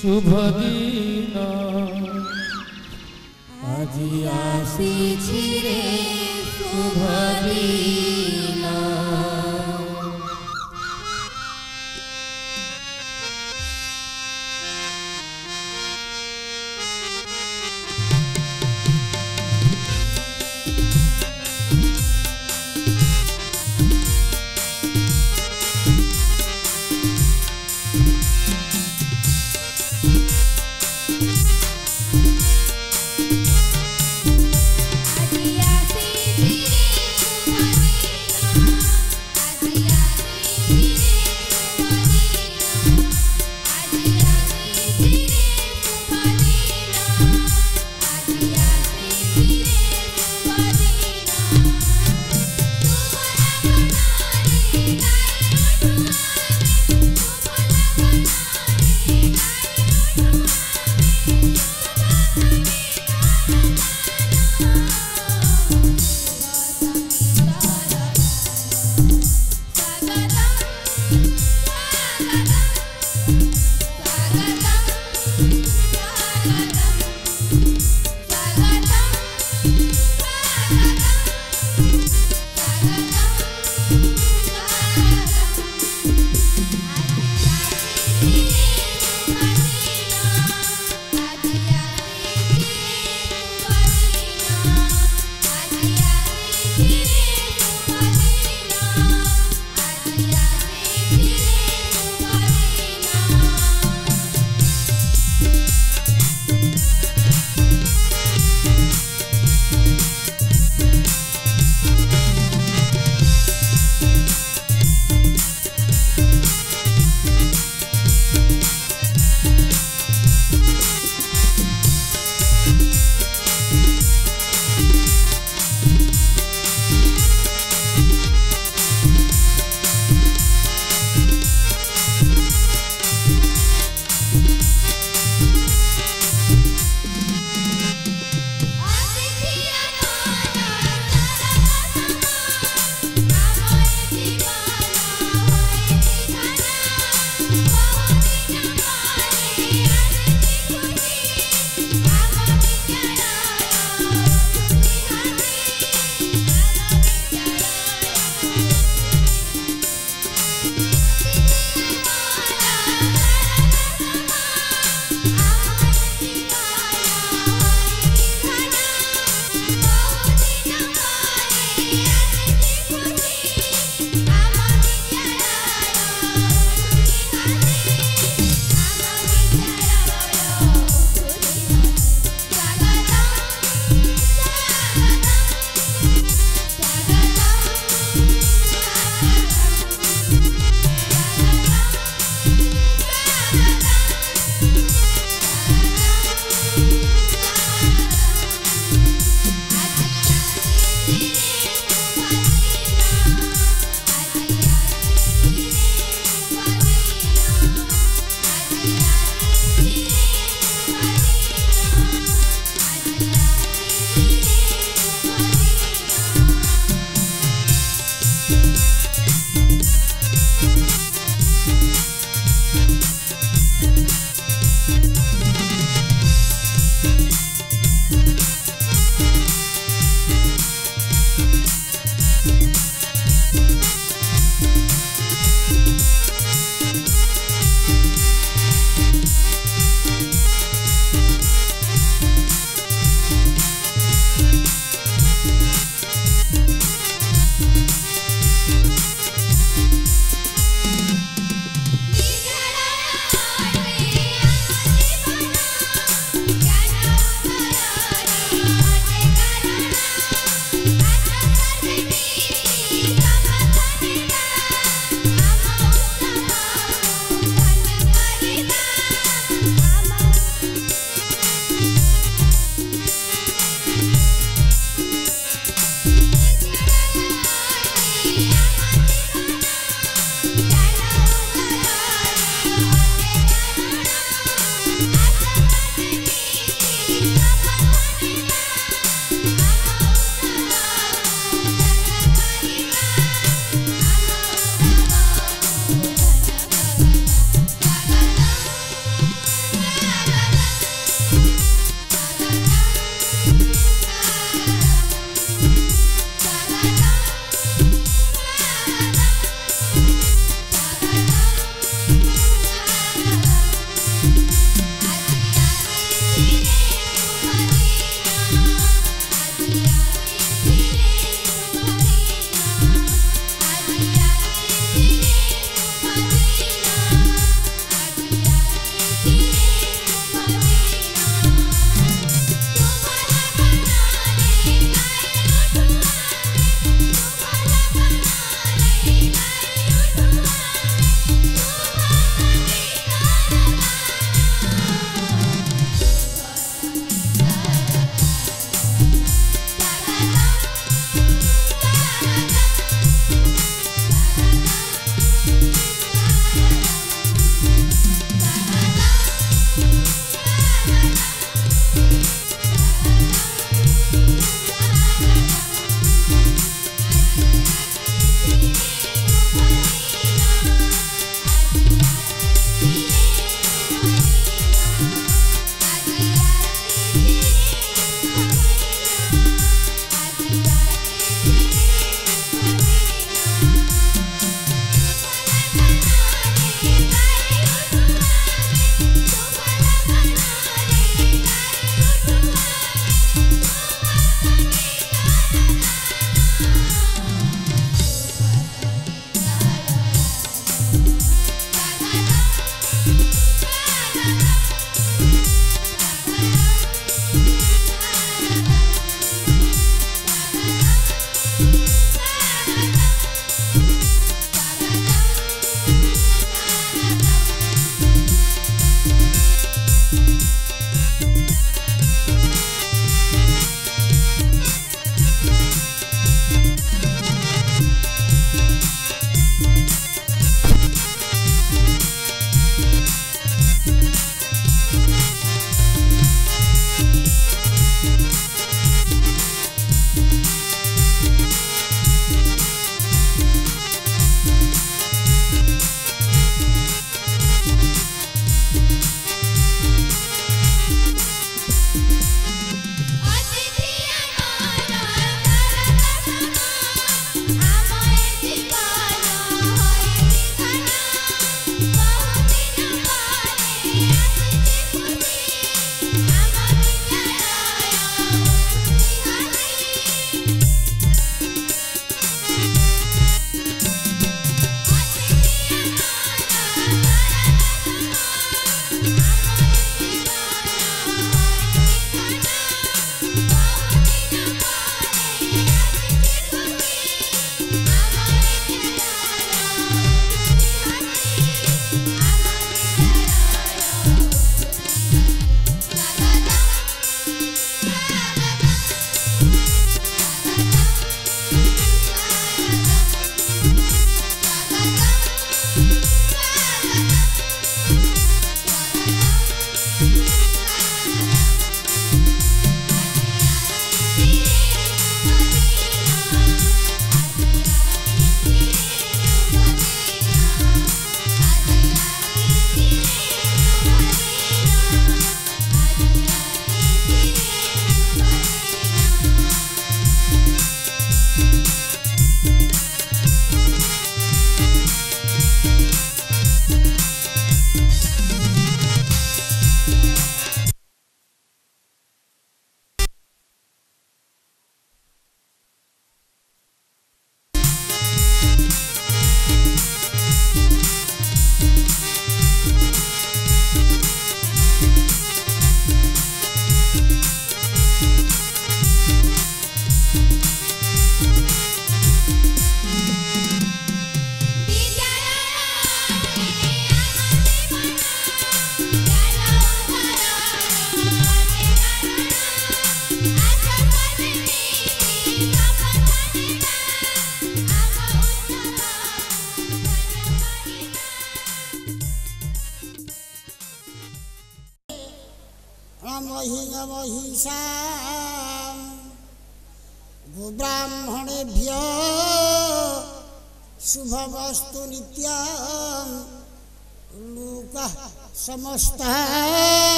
শুভ দিন আজি আসিছি রে শুভ দিন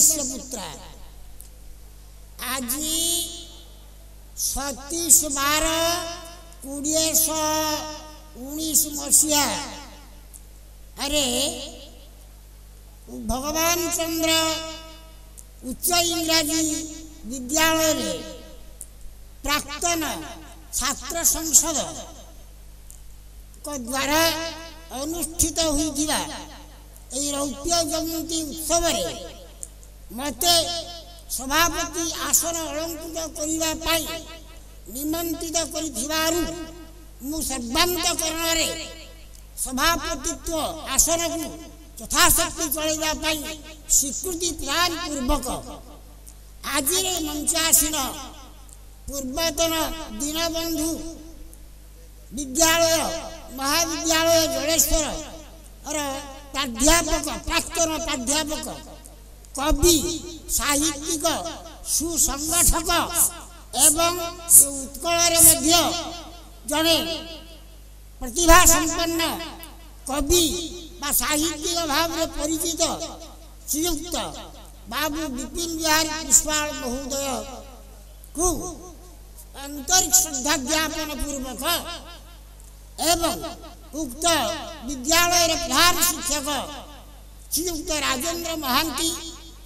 वैश्य पुत्र आज सतीश ବାର କୋଡ଼ିଏଶହ ଉଣେଇଶ ମସିହାରେ ଭଗବାନ ଚନ୍ଦ୍ର ଉଚ୍ଚ ଇଂରାଜୀ ବିଦ୍ୟାଳୟରେ ପ୍ରାକ୍ତନ ଛାତ୍ର ସଂସଦଙ୍କ ଦ୍ୱାରା ଅନୁଷ୍ଠିତ ହୋଇଥିବା ଏହି ରୌପ୍ୟ ଜୟନ୍ତୀ ଉତ୍ସବରେ ମତେ ସଭାପତି ଆସନ ଅଳଙ୍କୃତ କରିବା ପାଇଁ ନିମନ୍ତ୍ରିତ କରିଥିବାରୁ ମୁଁ ସର୍ବାନ୍ତକରଣରେ ସଭାପତିତ୍ୱ ଆସନକୁ ଯଥାଶକ୍ତି ଚଳାଇବା ପାଇଁ ସ୍ୱୀକୃତି ପ୍ରାଣ ପୂର୍ବକ ଆଜିର ମଞ୍ଚାସୀନ ପୂର୍ବତନ ଦୀନବନ୍ଧୁ ବିଦ୍ୟାଳୟ ମହାବିଦ୍ୟାଳୟ ଜଳେଶ୍ୱରର ପ୍ରାଧ୍ୟାପକ ପ୍ରାକ୍ତନ ପ୍ରାଧ୍ୟାପକ কবি সাহিত্যিক সুসংগঠক এবং এই উৎকলার মধ্যে জেনে প্রতিভা সম্পন্ন কবি বা সাহিত্যিক ভাবের পরিচিত জীবতা বা মুতিন বিহার কৃষ্ণাল বহুদয় কো আন্তরিক শুদ্ধ জ্ঞাপন पूर्वक এবং উক্ত বিদ্যালয়ের ধারণsubseteq জীবকে राजेंद्र মহান্তি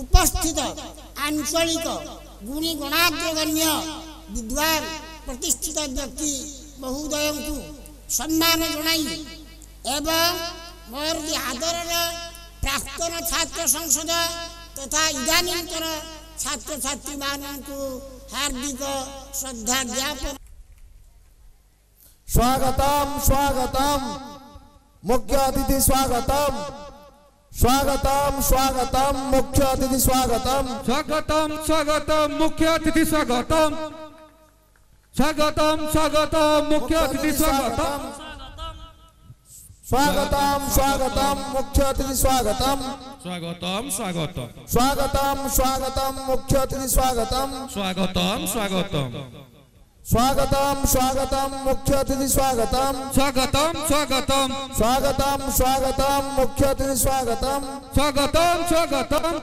उपस्थित आंचलिक गुणी विद्वान प्रतिष्ठित व्यक्ति महोदय को सम्मान जन एवं मोर आदर प्राक्तन छात्र संसद तथा इधानीतर छात्र छात्री मानू हार्दिक श्रद्धा ज्ञापन स्वागतम स्वागतम मुख्य अतिथि स्वागतम स्वागतम स्वागतम मुख्य अतिथि स्वागतम स्वागतम स्वागतम मुख्य अतिथि स्वागतम स्वागतम स्वागतम मुख्य अतिथि स्वागतम स्वागतम स्वागतम मुख्य अतिथि स्वागतम स्वागतम स्वागतम स्वागतम स्वागतम मुख्य अतिथि स्वागतम स्वागतम स्वागतम स्वागत स्वागत मुख्य अतिथि स्वागत स्वागत स्वागत स्वागत स्वागत मुख्य अतिथि स्वागतम स्वागतम स्वागतम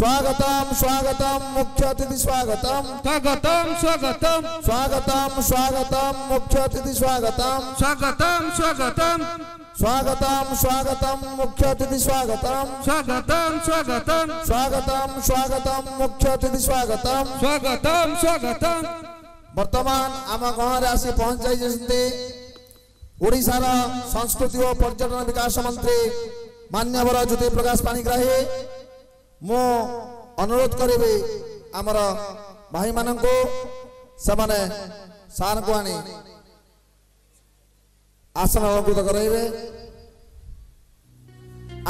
स्वागतम स्वागतम मुख्य अतिथि स्वागतम स्वागतम स्वागतम स्वागतम स्वागतम मुख्य अतिथि स्वागतम स्वागतम स्वागतम स्वागतम स्वागतम मुख्य अतिथि स्वागतम स्वागतम स्वागतम स्वागतम स्वागतम मुख्य अतिथि स्वागतम स्वागतम स्वागतम ବର୍ତ୍ତମାନ ଆମ ଗାଁରେ ଆସି ପହଞ୍ଚାଇଛନ୍ତି ଓଡ଼ିଶାର ସଂସ୍କୃତି ଓ ପର୍ଯ୍ୟଟନ ବିକାଶ ମନ୍ତ୍ରୀ ମାନ୍ୟବର ଜ୍ୟୋତି ପ୍ରକାଶ ପାଣିଗ୍ରାହୀ ମୁଁ ଅନୁରୋଧ କରିବି ଆମର ଭାଇମାନଙ୍କୁ ସେମାନେ ସାର୍ଙ୍କୁ ଆଣି ଆସନ ଅଳଙ୍କୃତ କରାଇବେ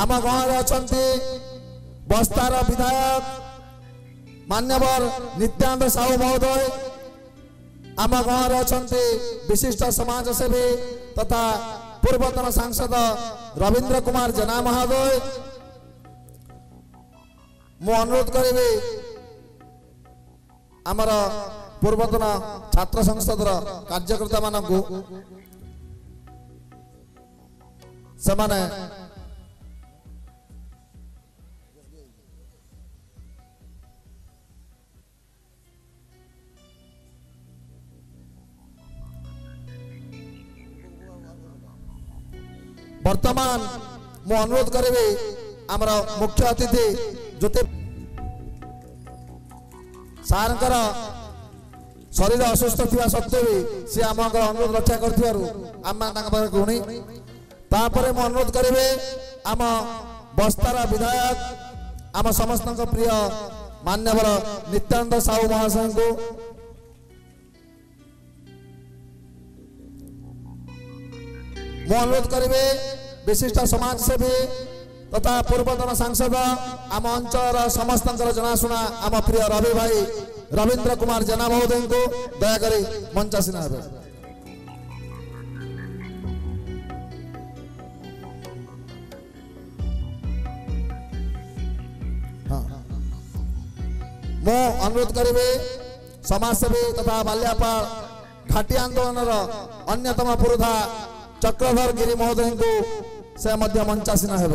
ଆମ ଗାଁରେ ଅଛନ୍ତି ବସ୍ତାର ବିଧାୟକ ମାନ୍ୟବର ନିତ୍ୟାନ୍ତ ସାହୁ ମହୋଦୟ आम गाँव अच्छा विशिष्ट समाज सेवी तथा पूर्वतन सांसद रवींद्र कुमार जेना महोदय मु अनुरोध करी आमर पूर्वतन छात्र संसद कार्यकर्ता मान से ବର୍ତ୍ତମାନ ମୁଁ ଅନୁରୋଧ କରିବି ଆମର ମୁଖ୍ୟ ଅତିଥି ଜ୍ୟୋତି ସାର୍ଙ୍କର ଶରୀର ଅସୁସ୍ଥ ଥିବା ସତ୍ତ୍ୱେ ବି ସେ ଆମଙ୍କର ଅନୁରୋଧ ରକ୍ଷା କରିଥିବାରୁ ଆମମାନେ ତାଙ୍କ ପାଖରେ ଗୁଣି ତାପରେ ମୁଁ ଅନୁରୋଧ କରିବି ଆମ ବସ୍ତାର ବିଧାୟକ ଆମ ସମସ୍ତଙ୍କ ପ୍ରିୟ ମାନ୍ୟବର ନିତ୍ୟାନନ୍ଦ ସାହୁ ମହାଶୟଙ୍କୁ म अनुरोध करिबे विशिष्ट समाजसेवी तथा पूर्वतन सांसद आम अञ्चलर समस्तंकर जनाशुना आम प्रिय रवि भाई रविन्द्र कुमार जेना महोदयको दयाकरी मञ्चासिना हेर्नु म अनुरोध गरिबे समाजसेवी तथा बाल्यापा घाटी आन्दोलनर अन्यतम पुर्धा चक्रधर गिरी महोदय को से मध्य मंचासीन हे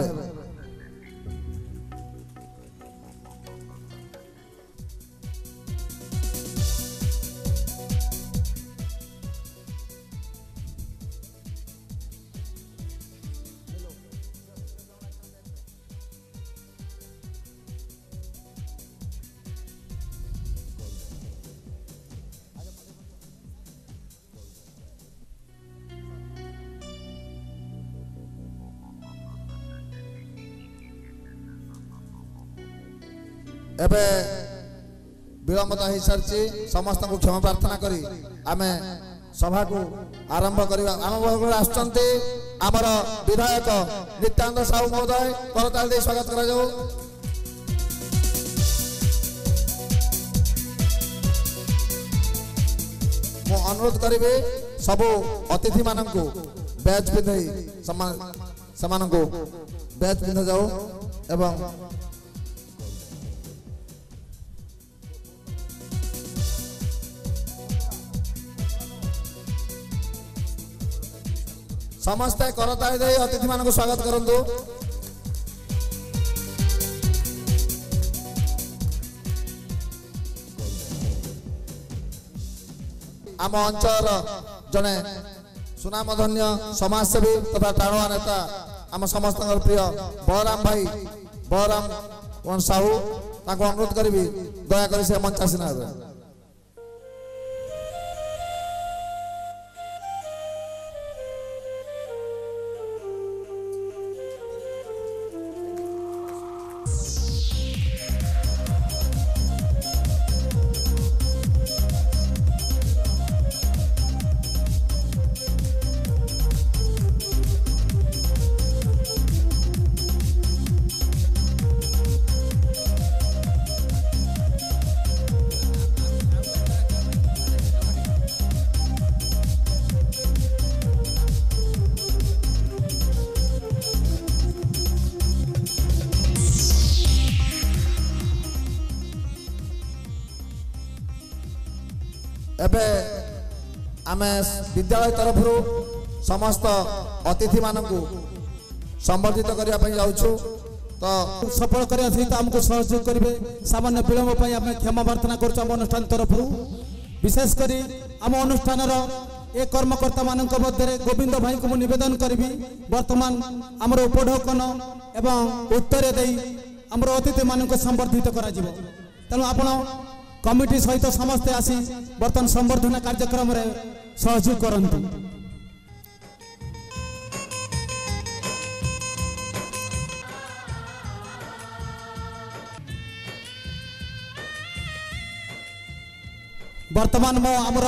ଏବେ ବିଳମ୍ବତା ହେଇସାରିଛି ସମସ୍ତଙ୍କୁ କ୍ଷମା ପ୍ରାର୍ଥନା କରି ଆମେ ସଭାକୁ ଆରମ୍ଭ କରିବା ଆମ ଘରେ ଆସୁଛନ୍ତି ଆମର ବିଧାୟକ ନିତ୍ୟାନନ୍ଦ ସାହୁ ମହୋଦୟ କରତା ଦେଇ ସ୍ୱାଗତ କରାଯାଉ ମୁଁ ଅନୁରୋଧ କରିବି ସବୁ ଅତିଥିମାନଙ୍କୁ ବ୍ୟାଚ୍ ପିନ୍ଧାଇ ସେମାନଙ୍କୁ ବ୍ୟାଚ୍ ପିନ୍ଧାଯାଉ ଏବଂ ସମସ୍ତେ କରତାଳି ଦେଇ ଅତିଥିମାନଙ୍କୁ ସ୍ୱାଗତ କରନ୍ତୁ ଆମ ଅଞ୍ଚଳର ଜଣେ ସୁନାମଧନ୍ୟ ସମାଜସେବୀ ତଥା ଟାଣୁଆ ନେତା ଆମ ସମସ୍ତଙ୍କର ପ୍ରିୟ ବଳରାମ ଭାଇ ବଳରାମ ସାହୁ ତାଙ୍କୁ ଅନୁରୋଧ କରିବି ଦୟାକରି ସେ ମଞ୍ଚାସିନା ହେବେ ବିଦ୍ୟାଳୟ ତରଫରୁ ସମସ୍ତ ଅତିଥିମାନଙ୍କୁ ସମ୍ବର୍ଦ୍ଧିତ କରିବା ପାଇଁ ଯାଉଛୁ ତ ସଫଳ କରିବା ସହିତ ଆମକୁ ସହଯୋଗ କରିବେ ସାମାନ୍ୟ ବିଳମ୍ବ ପାଇଁ ଆମେ କ୍ଷମା ପ୍ରାର୍ଥନା କରୁଛୁ ଆମ ଅନୁଷ୍ଠାନ ତରଫରୁ ବିଶେଷ କରି ଆମ ଅନୁଷ୍ଠାନର ଏ କର୍ମକର୍ତ୍ତାମାନଙ୍କ ମଧ୍ୟରେ ଗୋବିନ୍ଦ ଭାଇଙ୍କୁ ମୁଁ ନିବେଦନ କରିବି ବର୍ତ୍ତମାନ ଆମର ଉପଢକନ ଏବଂ ଉତ୍ତର ଦେଇ ଆମର ଅତିଥିମାନଙ୍କୁ ସମ୍ବର୍ଦ୍ଧିତ କରାଯିବ ତେଣୁ ଆପଣ କମିଟି ସହିତ ସମସ୍ତେ ଆସି ବର୍ତ୍ତମାନ ସମ୍ବର୍ଦ୍ଧନା କାର୍ଯ୍ୟକ୍ରମରେ वर्तमान म आमर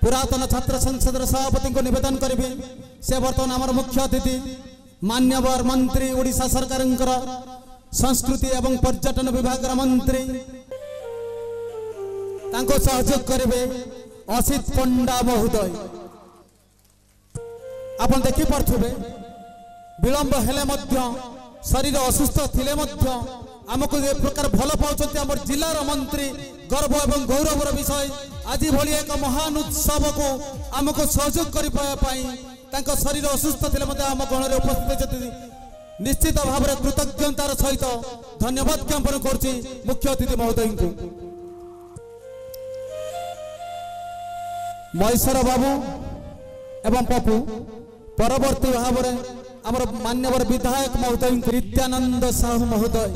पुरातन छात्र संसद र सभापति नेदन गरी सर्तान मुख्यतिथि मान्यवर मन्त्री ओडा सरकारको संस्कृति एवं पर्यटन विभाग र मन्त्री सहयोग गरे অসিত পণ্ডা মহোদয় ଆପଣ ଦେଖିପାରୁଥିବେ ବିଳମ୍ବ ହେଲେ ମଧ୍ୟ ଶରୀର ଅସୁସ୍ଥ ଥିଲେ ମଧ୍ୟ ଆମକୁ ଏ ପ୍ରକାର ଭଲ ପାଉଛନ୍ତି ଆମର ଜିଲ୍ଲାର ମନ୍ତ୍ରୀ ଗର୍ବ ଏବଂ ଗୌରବର ବିଷୟ ଆଜି ଭଳି ଏକ ମହାନ ଉତ୍ସବକୁ ଆମକୁ ସହଯୋଗ କରିବା ପାଇଁ ତାଙ୍କ ଶରୀର ଅସୁସ୍ଥ ଥିଲେ ମଧ୍ୟ ଆମ ଗଣରେ ଉପସ୍ଥିତ ଅଛନ୍ତି ନିଶ୍ଚିତ ଭାବରେ କୃତଜ୍ଞତାର ସହିତ ଧନ୍ୟବାଦ ଜ୍ଞାପନ କରୁଛି ମୁଖ୍ୟ ଅତିଥି ମହୋଦୟଙ୍କୁ ମହେଶ୍ୱର ବାବୁ ଏବଂ ପପୁ ପରବର୍ତ୍ତୀ ଭାବରେ ଆମର ମାନ୍ୟବର ବିଧାୟକ ମହୋଦୟ ପ୍ରୀତ୍ୟାନନ୍ଦ ସାହୁ ମହୋଦୟ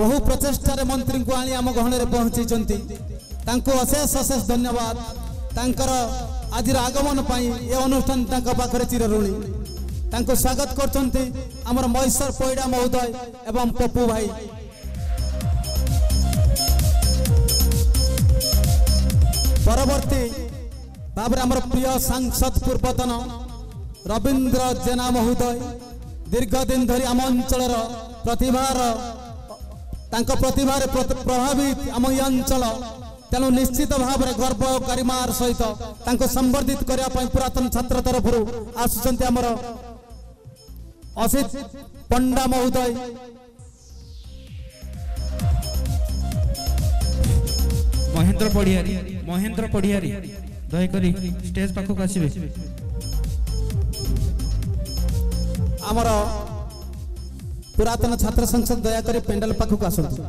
ବହୁ ପ୍ରଚେଷ୍ଟାରେ ମନ୍ତ୍ରୀଙ୍କୁ ଆଣି ଆମ ଗହଣରେ ପହଞ୍ଚିଛନ୍ତି ତାଙ୍କୁ ଅଶେଷ ଅଶେଷ ଧନ୍ୟବାଦ ତାଙ୍କର ଆଜିର ଆଗମନ ପାଇଁ ଏ ଅନୁଷ୍ଠାନ ତାଙ୍କ ପାଖରେ ଚିରଋଣୀ ତାଙ୍କୁ ସ୍ୱାଗତ କରୁଛନ୍ତି ଆମର ମହେଶ୍ୱର ପଇଡ଼ା ମହୋଦୟ ଏବଂ ପପୁ ଭାଇ ପରବର୍ତ୍ତୀ भम प्रिय सांसद पूर्वतन रविन्द्र जेना महोदय दीर्घदिन धरि आम अञ्चल प्रभावित आम यी अञ्चल तरिमार सहित सम्बर्धित गर्दा पुरातन छात्र तरफु आसु असित पण्डा महोदय परिहारी ଦୟାକରି ଷ୍ଟେଜ୍ ପାଖକୁ ଆସିବେ ଆମର ପୁରାତନ ଛାତ୍ର ସଂସଦ ଦୟାକରି ପେଣ୍ଡାଲ ପାଖକୁ ଆସନ୍ତୁ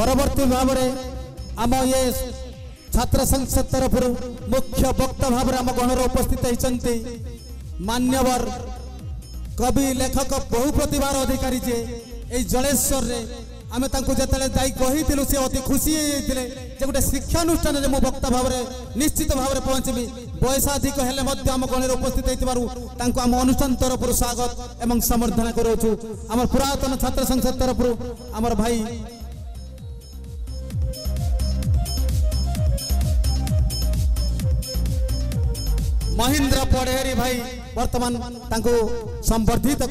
ପରବର୍ତ୍ତୀ ଭାବରେ ଆମ ଇଏ ଛାତ୍ର ସଂସଦ ତରଫରୁ ମୁଖ୍ୟ ବକ୍ତା ଭାବରେ ଆମ ଗଣରେ ଉପସ୍ଥିତ ହେଇଛନ୍ତି ମାନ୍ୟବର কবি লেখক বহু প্রতিভার অধিকারী যে এই জলেশ্বরের আমি তাঁকু যেত যাই কহিলু সে অতি খুশি হয়ে যে গোটে শিক্ষানুষ্ঠানের মো বক্তা ভাবে নিশ্চিত ভাবে পৌঁছবি বয়সাধিক হলে আমার গণের উপস্থিত হয়েছিল তাঁকু আম অনুষ্ঠান তরফর স্বাগত এবং সম্বর্ধনা করছু আমার পুরাতন ছাত্র সংসদ তরফর আমার ভাই महेन्द्र पढेरी भाइ वर्तमान त सम्बर्धित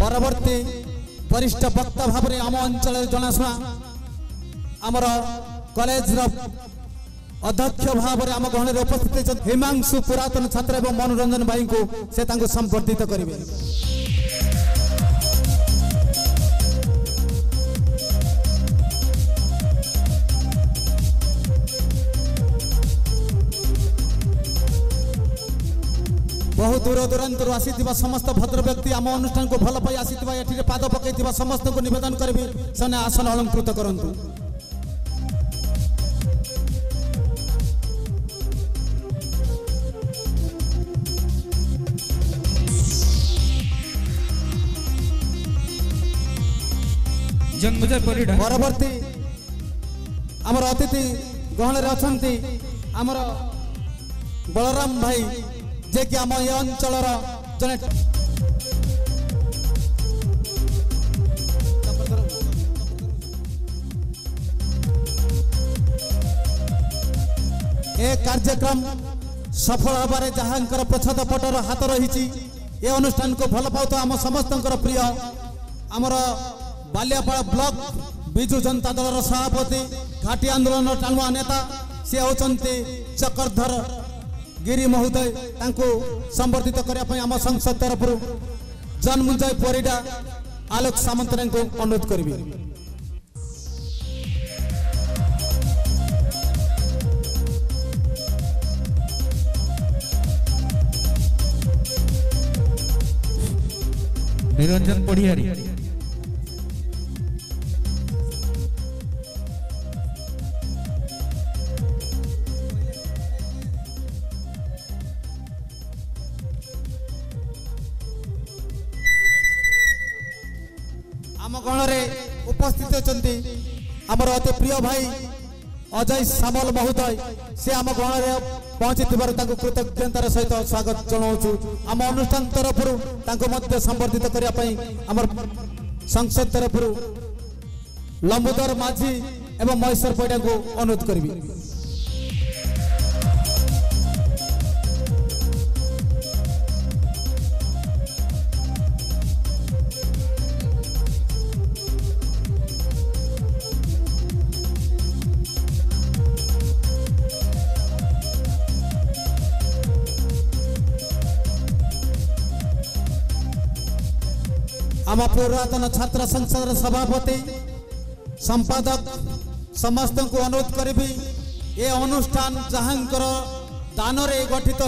परवर्ती वरिष्ठ भक्त भावे आम अञ्चल आमर कलेज र अध्यक्ष भावर आम गहन उपस्थित हिमांशु पुरातन छात्र एवं मनोरञ्जन बाबर्धित गरे बहु दूरदूरान्त आ समस्त भद्र व्यक्ति आम अनुष्ठानको भल पा आठ पाद पकइ समस्तेदन गरे आसन अलंकृत गरु জন্মজয় পরিডা পরবর্তী আমার অতিথি গহণের অনেক আমার বলরাম ভাই যে কি আমার এই অঞ্চলর জনে এ কার্যক্রম সফল হবার যাহাঙ্কর প্রচ্ছদ পটর হাত রয়েছে এ অনুষ্ঠানকে ভাল পাওয়া আমার সমস্ত প্রিয় আমার बालिया ब्लक विजु जनता दल र सभापति घाटी आन्दोलन रेता सिन्छ चक्रधर गिरी महोदय सम्बर्द्धित गर्दा आम संसद तरफु जन्मुजय परिडा आलोक सामन्तरा अनुरोध गरे निरंजन परिहारी প্রিয় ভাই অজয় সামল মহোদয় সে আম গণরে থাকার তাঁকু কৃতজ্ঞতার সহ স্বাগত জনাওছু আম অনুষ্ঠান তরফর তাঁকু সম্বর্ধিত করা আমার সংসদ তরফর লম্বুদর মাঝি এবং মহেশ্বর পৈঠা অনুরোধ করবি हम पूर्वतन छात्र संसद र सभापति को अनुरोध करी ए अनुष्ठान जहाँको दानरे गठित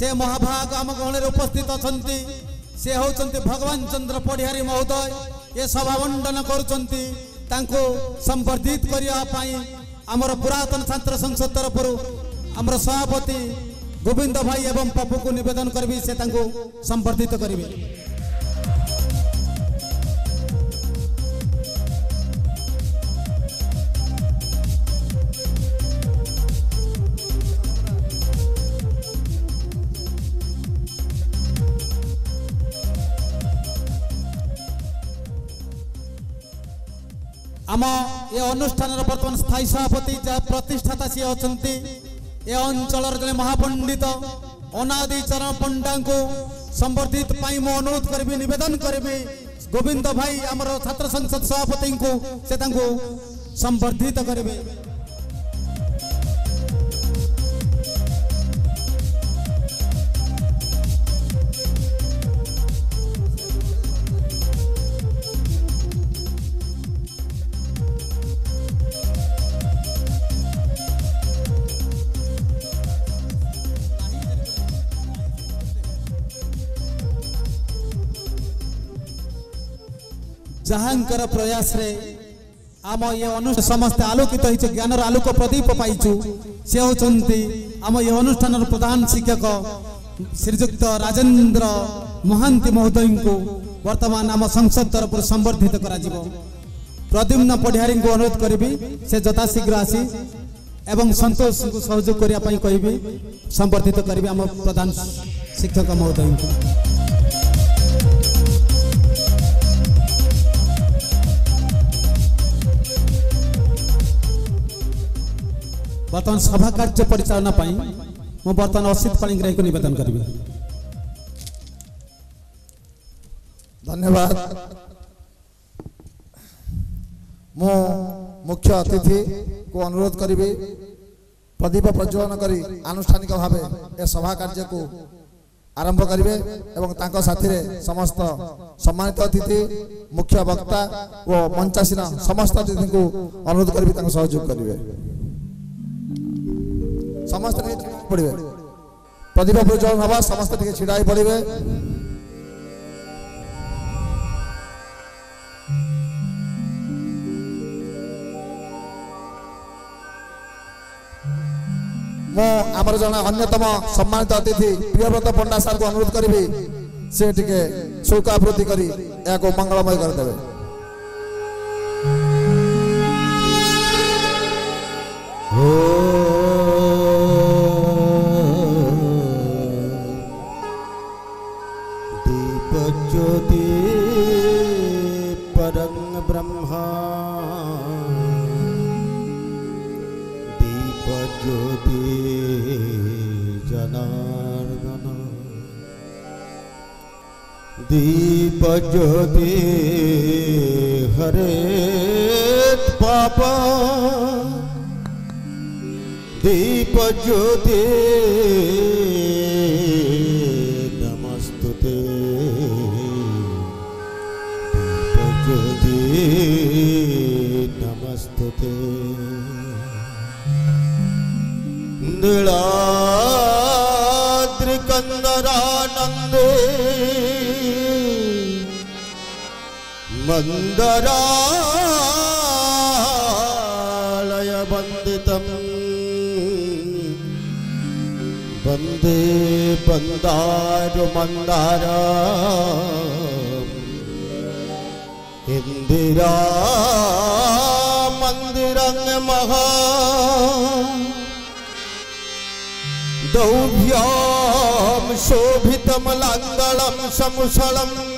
से महाभाग आम गहले उपस्थित से हूँ भगवान चन्द्र पढ़िहारी महोदय ए सभा बण्टन गरु सम्बर्धित गरेको अब पुरतन छात्र संसद तरफु आम सभापति गोविन्द भाई एवं पप्पू नवेदन करी से सेवर्धित गरे ଆମ ଏ ଅନୁଷ୍ଠାନର ବର୍ତ୍ତମାନ ସ୍ଥାୟୀ ସଭାପତି ପ୍ରତିଷ୍ଠାତା ସିଏ ଅଛନ୍ତି ଏ ଅଞ୍ଚଳର ଜଣେ ମହାପଣ୍ଡିତ ଅନାଦି ଚରଣ ପଣ୍ଡାଙ୍କୁ ସମ୍ବର୍ଦ୍ଧିତ ପାଇଁ ମୁଁ ଅନୁରୋଧ କରିବି ନିବେଦନ କରିବି ଗୋବିନ୍ଦ ଭାଇ ଆମର ଛାତ୍ର ସଂସଦ ସଭାପତିଙ୍କୁ ସେ ତାଙ୍କୁ ସମ୍ବର୍ଦ୍ଧିତ କରିବେ ଯାହାଙ୍କର ପ୍ରୟାସରେ ଆମ ଏ ଅନୁଷ୍ଠାନ ସମସ୍ତେ ଆଲୋକିତ ହେଇଛୁ ଜ୍ଞାନର ଆଲୋକ ପ୍ରଦୀପ ପାଇଛୁ ସେ ହେଉଛନ୍ତି ଆମ ଏ ଅନୁଷ୍ଠାନର ପ୍ରଧାନ ଶିକ୍ଷକ ଶ୍ରୀଯୁକ୍ତ ରାଜେନ୍ଦ୍ର ମହାନ୍ତି ମହୋଦୟଙ୍କୁ ବର୍ତ୍ତମାନ ଆମ ସଂସଦ ତରଫରୁ ସମ୍ବର୍ଦ୍ଧିତ କରାଯିବ ପ୍ରଦ୍ୟୁମ୍ନ ପଢ଼ିଆରୀଙ୍କୁ ଅନୁରୋଧ କରିବି ସେ ଯଥାଶୀଘ୍ର ଆସି ଏବଂ ସନ୍ତୋଷଙ୍କୁ ସହଯୋଗ କରିବା ପାଇଁ କହିବି ସମ୍ବର୍ଦ୍ଧିତ କରିବି ଆମ ପ୍ରଧାନ ଶିକ୍ଷକ ମହୋଦୟଙ୍କୁ ବର୍ତ୍ତମାନ ସଭା କାର୍ଯ୍ୟ ପରିଚାଳନା ପାଇଁ ମୁଁ ବର୍ତ୍ତମାନ ଅସିତ ପାଣିଗ୍ରାହୀଙ୍କୁ ନିବେଦନ କରିବି ଧନ୍ୟବାଦ ମୁଁ ମୁଖ୍ୟ ଅତିଥିକୁ ଅନୁରୋଧ କରିବି ପ୍ରଦୀପ ପ୍ରଜ୍ୱଳନ କରି ଆନୁଷ୍ଠାନିକ ଭାବେ ଏ ସଭା କାର୍ଯ୍ୟକୁ ଆରମ୍ଭ କରିବେ ଏବଂ ତାଙ୍କ ସାଥିରେ ସମସ୍ତ ସମ୍ମାନିତ ଅତିଥି ମୁଖ୍ୟ ବକ୍ତା ଓ ମଞ୍ଚାସୀନ ସମସ୍ତ ଅତିଥିଙ୍କୁ ଅନୁରୋଧ କରିବି ତାଙ୍କୁ ସହଯୋଗ କରିବେ समस्त पड़े प्रदीप प्रज्वलन हवा समस्त छिड़ा पड़े ମୁଁ ଆମର ଜଣେ ଅନ୍ୟତମ ସମ୍ମାନିତ ଅତିଥି ପ୍ରିୟବ୍ରତ ପଣ୍ଡା ସାର୍ଙ୍କୁ ଅନୁରୋଧ କରିବି ସେ ଟିକେ ଶୁଳ୍କ ଆବୃତ୍ତି କରି ଏହାକୁ ମଙ୍ଗଳମୟ କରିଦେବେ ଓ दीप ज्योति हरे पापा दीप ज्योति नमस्तुते दीप ज्योति नमस्तुते नीलाद्रिकंदरानंदे मंदरालय वंदे बंदार मंदार इंदिरा बन्दारुमन्दारा महा दौभ्या शोभितम शोभितमलाङ्गलं समुसलम्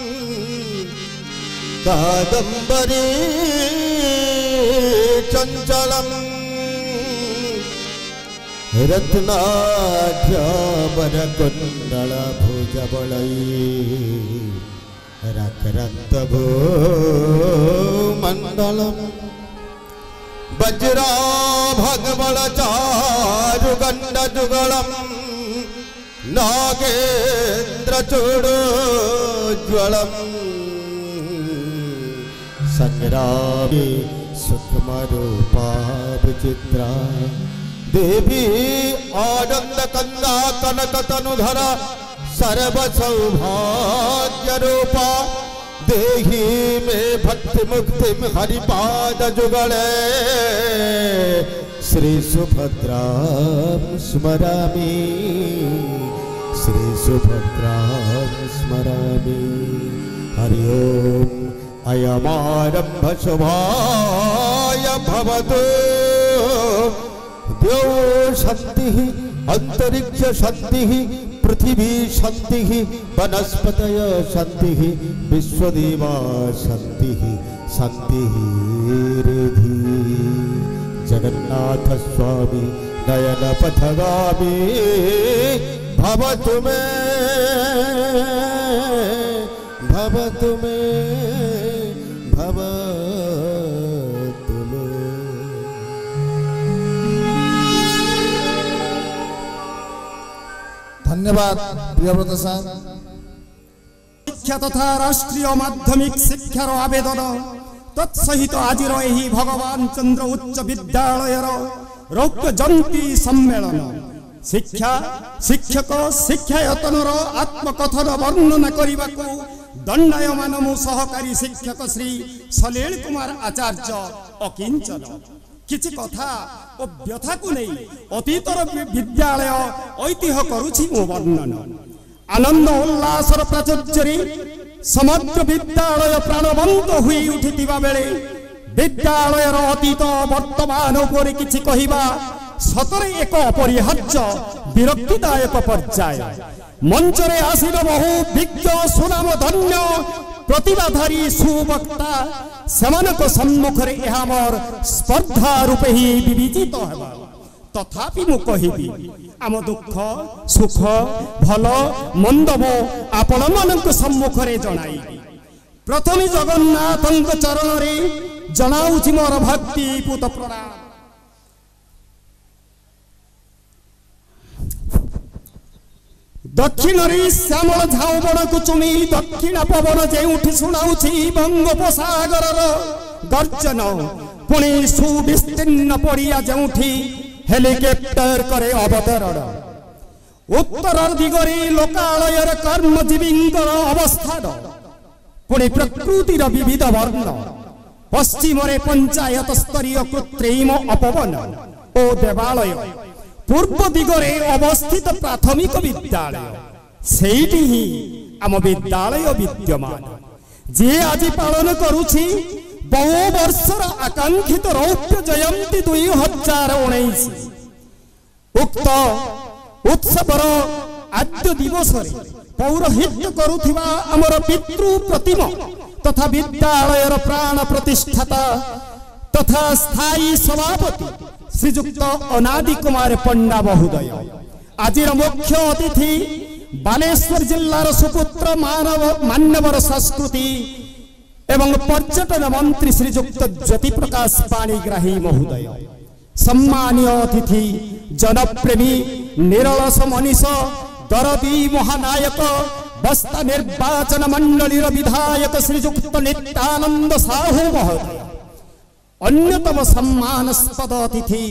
कादंबरी चंचल कादम्बरी चञ्चलम् रत्नाढ्यावरकुण्डलभुजबलैः रकरत्तभो मण्डलम् वज्रा नागेन्द्र नागेन्द्रचूडोज्ज्वलम् संग्रामे चित्रा देवी आनन्दकन्दा कनकतनुधरा सर्वसौभाग्यरूपा देहि हरिपाद जुगड़े श्री श्रीसुभद्रां स्मरामि श्री स्मरामि हरि हरिओम अयमारम्भ शुभाय भवतु द्यौ शक्तिः पृथ्वी शक्ति शक्तिः वनस्पतय शक्तिः विश्वदेवा शक्तिः शक्तिः रिधि जगन्नाथस्वामी नयनपथगामी भवतु मे भवतु मे ধন্যবাদ প্রিয়ব্রত স্যার শিক্ষা তথা রাষ্ট্রীয় মাধ্যমিক শিক্ষার আবেদন তৎসহিত আজির এই ভগবান চন্দ্র উচ্চ বিদ্যালয়ের রৌপ্য জয়ন্তী সম্মেলন শিক্ষা শিক্ষক শিক্ষায়তনর আত্মকথন বর্ণনা করা দণ্ডায়মান সহকারী শিক্ষক শ্রী সলীল কুমার আচার্য অকিঞ্চন କିଛି କଥା ଓ ବ୍ୟଥାକୁ ନେଇ ଅତୀତର ବିଦ୍ୟାଳୟ ଐତିହ୍ୟ କରୁଛି ମୋ ବର୍ଣ୍ଣନ ଆନନ୍ଦ ଉଲ୍ଲାସର ପ୍ରାଚୁର୍ଯ୍ୟରେ ସମଗ୍ର ବିଦ୍ୟାଳୟ ପ୍ରାଣବନ୍ତ ହୋଇ ଉଠିଥିବା ବେଳେ ବିଦ୍ୟାଳୟର ଅତୀତ ବର୍ତ୍ତମାନ ଉପରେ କିଛି କହିବା ସତରେ ଏକ ଅପରିହାର୍ଯ୍ୟ ବିରକ୍ତିଦାୟକ ପର୍ଯ୍ୟାୟ ମଞ୍ଚରେ ଆସିବ ବହୁ ବିଜ୍ଞ ସୁନାମ ଧନ୍ୟ প্রতিভাধারী সুবক্তা সেখানে এ আমার স্পর্ধা রূপে হি বিবেচিত হব তথাপি মু কহিবি আমার দুঃখ সুখ ভাল মন্দব আপন মানুষ সম্মুখে জনাই প্রথমে জগন্নাথ চরণরে জনাউছি মর ভক্তি পুত প্রণাম ଦକ୍ଷିଣରେ ଶ୍ୟାମଳ ଝାଉବଣକୁ ଚୁମି ଦକ୍ଷିଣ ପବନ ଯେଉଁଠି ଶୁଣାଉଛି ବଙ୍ଗୋପସାଗରର ଗର୍ଜନ ପୁଣି ସୁବିସ୍ତୀର୍ଣ୍ଣ ପଡ଼ିଆ ଯେଉଁଠି ହେଲିକପ୍ଟର କରେ ଅବତରଣ ଉତ୍ତର ଦିଗରେ ଲୋକାଳୟର କର୍ମଜୀବୀଙ୍କର ଅବସ୍ଥାନ ପୁଣି ପ୍ରକୃତିର ବିବିଧ ବର୍ଣ୍ଣ ପଶ୍ଚିମରେ ପଞ୍ଚାୟତ ସ୍ତରୀୟ କୃତ୍ରିମ ଅପବନ ଓ ଦେବାଳୟ পূর্ব দিগরে অবস্থিত প্রাথমিক বিদ্যালয় সেইটি হি আম বিদ্যালয় বিদ্যমান যে আজি পালন করুছি বহু বর্ষর আকাঙ্ক্ষিত রৌপ্য জয়ন্তী দুই হাজার উনিশ উক্ত উৎসবর আদ্য দিবসরে পৌরহিত্য করুথিবা আমার পিতৃ প্রতিম তথা বিদ্যালয়ের প্রাণ প্রতিষ্ঠাতা तथा स्थायी सभापति श्रीजुक्त अनादि कुमार पंडा महोदय आज मुख्य अतिथि बालेश्वर जिलार सुपुत्र मानव मान्यवर संस्कृति एवं पर्यटन मंत्री श्रीजुक्त ज्योति प्रकाश पाणीग्राही महोदय सम्मानीय अतिथि जनप्रेमी निरलस मनीष दरदी महानायक बस्ता निर्वाचन मंडलीर विधायक श्रीजुक्त नित्यानंद साहू महोदय अन्यतम सम्मानस्पद अतिथि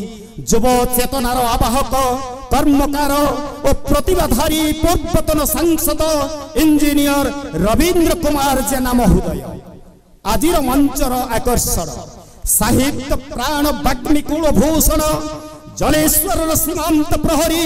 जोव चेतनरव आवाहको कर्मकारो ओ प्रतिवधारी पदपतन सांसद इन्जिनियर रविन्द्र कुमार जे नाम हुदय आजिर मञ्चर आकर्षक साहित्य प्राण वाग्मी कूल भूषण जलेश्वर प्रहरी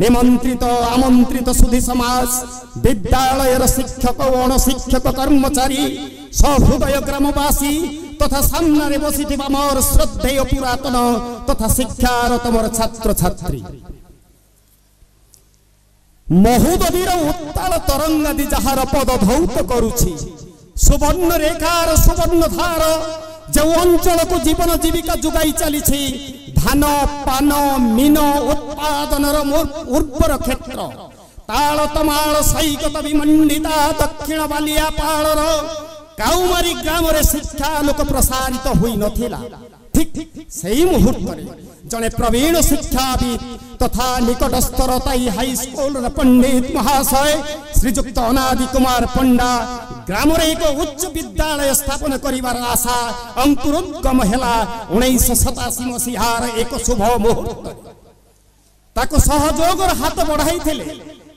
নিমন্ত্রিত আমন্ত্রিত সুধি সমাজ বিদ্যালয়ের শিক্ষক অণশিক্ষক কর্মচারী সহৃদয় গ্রামবাসী তথা সামনে বসিথিবা মোর শ্রদ্ধেয় পুরাতন তথা শিক্ষার তোমার ছাত্র ছাত্রী মহুদবীর উত্তাল তরঙ্গাদি যাহার পদ ধৌত করুছি সুবর্ণ রেখার সুবর্ণ ধার যে অঞ্চলকু জীবন জীবিকা যোগাই চালিছি ধান পান মিন উৎপাদনর উর্বর ক্ষেত্র তাল তমাল সৈকত বিমণ্ডিতা দক্ষিণ বালিয়া পাহাড়র কাউমারি গ্রামরে শিক্ষা লোক প্রসারিত হই নথিলা ঠিক সেই মুহূর্তরে জনে প্রবীণ শিক্ষাবিদ तथा निकटस्तर हाई स्कुल र पण्डित महाशय श्रीजुक्त अनादि कुमार पण्डा ग्रामरेको उच्च विद्यालय स्थापना गरिबार आशा अङ्कुरोद्गम हेला उन्नाइस सतासी मसीहा र एक शुभ मुहूर्त ତାକୁ ସହଯୋଗର ହାତ ବଢ଼ାଇଥିଲେ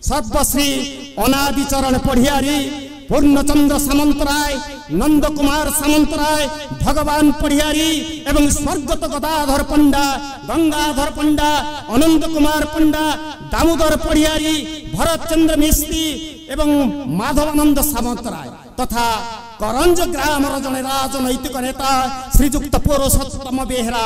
सर्वश्री अनादि चरण ପଢ଼ିଆରୀ পূর্ণচন্দ্র সামন্তরায় নন্দকুমার সামন্তরায় ভগবান পরিহারী এবং স্বর্গত গদাধর পণ্ডা গঙ্গাধর পণ্ডা অনন্ত কুমার পণ্ডা দামোদর পরিহারী ভরতচন্দ্র মিস্ত্রি এবং মাধবানন্দ সামন্তরায় তথা করঞ্জ গ্রামর জনে রাজনৈতিক নেতা শ্রীযুক্ত পুরুষোত্তম বেহরা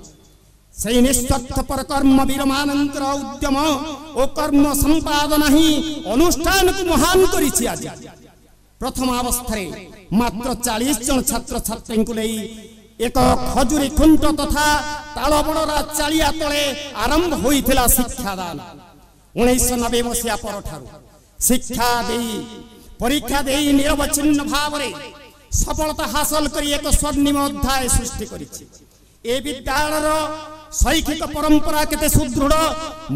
সেই নিঃস্বার্থ পর কর্ম বীরমানন্দর উদ্যম ও কর্ম সম্পাদন হি অনুষ্ঠানকু মহান করেছি আজ প্রথম অবস্থায় মাত্র চাশ জন ছাত্রছাত্রী নেই এক খজুরি খুঁট তথা তালবড়রা চালিয়া তলে আরম্ভ হয়েছিল শিক্ষাদান উনিশশো নবে মশিয়া পরঠার শিক্ষা দেই পরীক্ষা দেই নিরবচ্ছিন্ন ভাবে সফলতা হাসল করে এক স্বর্ণিম অধ্যায় সৃষ্টি করেছে এ বিদ্যালয়ের ଶୈକ୍ଷିକ ପରମ୍ପରା କେତେ ସୁଦୃଢ଼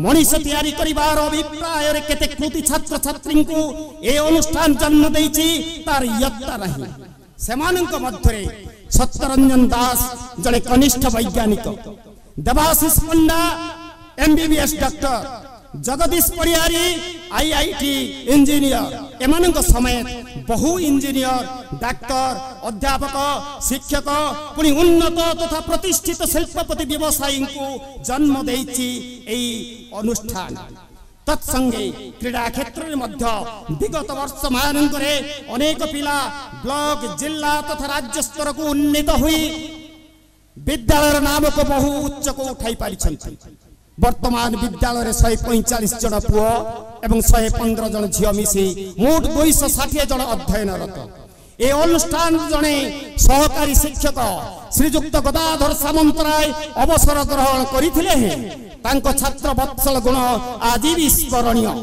ମଣିଷ ତିଆରି କରିବାର ଅଭିପ୍ରାୟରେ କେତେ କୃତି ଛାତ୍ରଛାତ୍ରୀଙ୍କୁ ଏ ଅନୁଷ୍ଠାନ ଜନ୍ମ ଦେଇଛି ତାର ଇୟତ୍ତା ନାହିଁ ସେମାନଙ୍କ ମଧ୍ୟରେ ସତ୍ୟରଞ୍ଜନ ଦାସ ଜଣେ କନିଷ୍ଠ ବୈଜ୍ଞାନିକ Debasish Panda MBBS doctor Jagadish Parihari I I T engineer ଏମାନଙ୍କ ସମେତ ବହୁ ଇଞ୍ଜିନିୟର ଡାକ୍ତର ଅଧ୍ୟାପକ ଶିକ୍ଷକ ପୁଣି ଉନ୍ନତ ତଥା ପ୍ରତିଷ୍ଠିତ ଶିଳ୍ପପତି ବ୍ୟବସାୟୀଙ୍କୁ ଜନ୍ମ ଦେଇଛି ଏହି ଅନୁଷ୍ଠାନ ତତ୍ସଙ୍ଗେ କ୍ରୀଡ଼ା କ୍ଷେତ୍ରରେ ମଧ୍ୟ ବିଗତ ବର୍ଷ ମାନଙ୍କରେ ଅନେକ ପିଲା ବ୍ଲକ ଜିଲ୍ଲା ତଥା ରାଜ୍ୟ ସ୍ତରକୁ ଉନ୍ନୀତ ହୋଇ ବିଦ୍ୟାଳୟର ନାମକୁ ବହୁ ଉଚ୍ଚକୁ ଉଠାଇ ପାରିଛନ୍ତି বর্তমান বিদ্যালয়ের শহে পঁয়চাশ জন পু এবং শহে পনেরো জন ঝিও মিশি মোট দুইশ ষাঠিয়ে জন অধ্যয়নরত এই অনুষ্ঠান জনে সহকারী শিক্ষক শ্রীযুক্ত গদাধর সামন্তরায় অবসর গ্রহণ করে তাঁর ছাত্র বৎসল গুণ আজি বি স্মরণীয়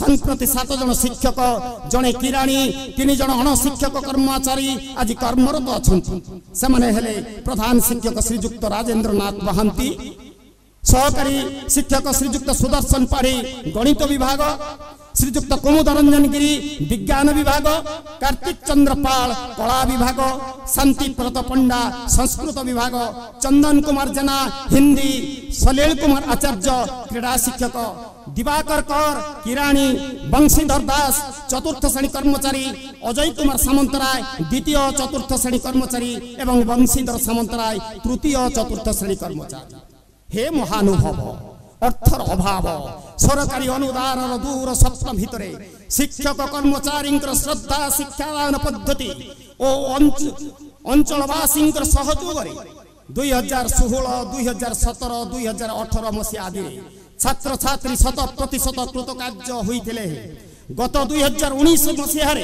সম্প্রতি সাত জন শিক্ষক জনে কিরাণী তিন জন অণশিক্ষক কর্মচারী আজ কর্মরত অনেক হলে প্রধান শিক্ষক শ্রীযুক্ত রাজেন্দ্রনাথ মহান্তি सहकारी शिक्षक श्री सुदर्शन गणित विभाग श्री कमुध रञ्जन गिरी विज्ञान विभाग कार्तिक कला विभाग शांति पात पंडा संस्कृत विभाग चन्दन कुमा जेना सलील कुमार आचार्य क्रीडा शिक्षक दिवाकर कर किराणी वंशीधर दास चतुर्थ श्रेणी कर्मचारी अजय कुमार सामंतराय द्वितीय चतुर्थ श्रेणी कर्मचारी एवं वंशीधर तृतीय चतुर्थ श्रेणी कर्मचारी হে মহানুভব অর্থর অভাব সরকারি অনুদান দূর স্বপ্ন ভিতরে শিক্ষক কর্মচারী শ্রদ্ধা শিক্ষাদান পদ্ধতি ও অঞ্চলবাসী সহযোগে দুই হাজার ষোহল দুই হাজার সতর দুই হাজার অঠর মশি আদি ছাত্রী শত প্রতিশত কৃতকার্য হয়েছিল গত দুই হাজার উনিশ মশিহার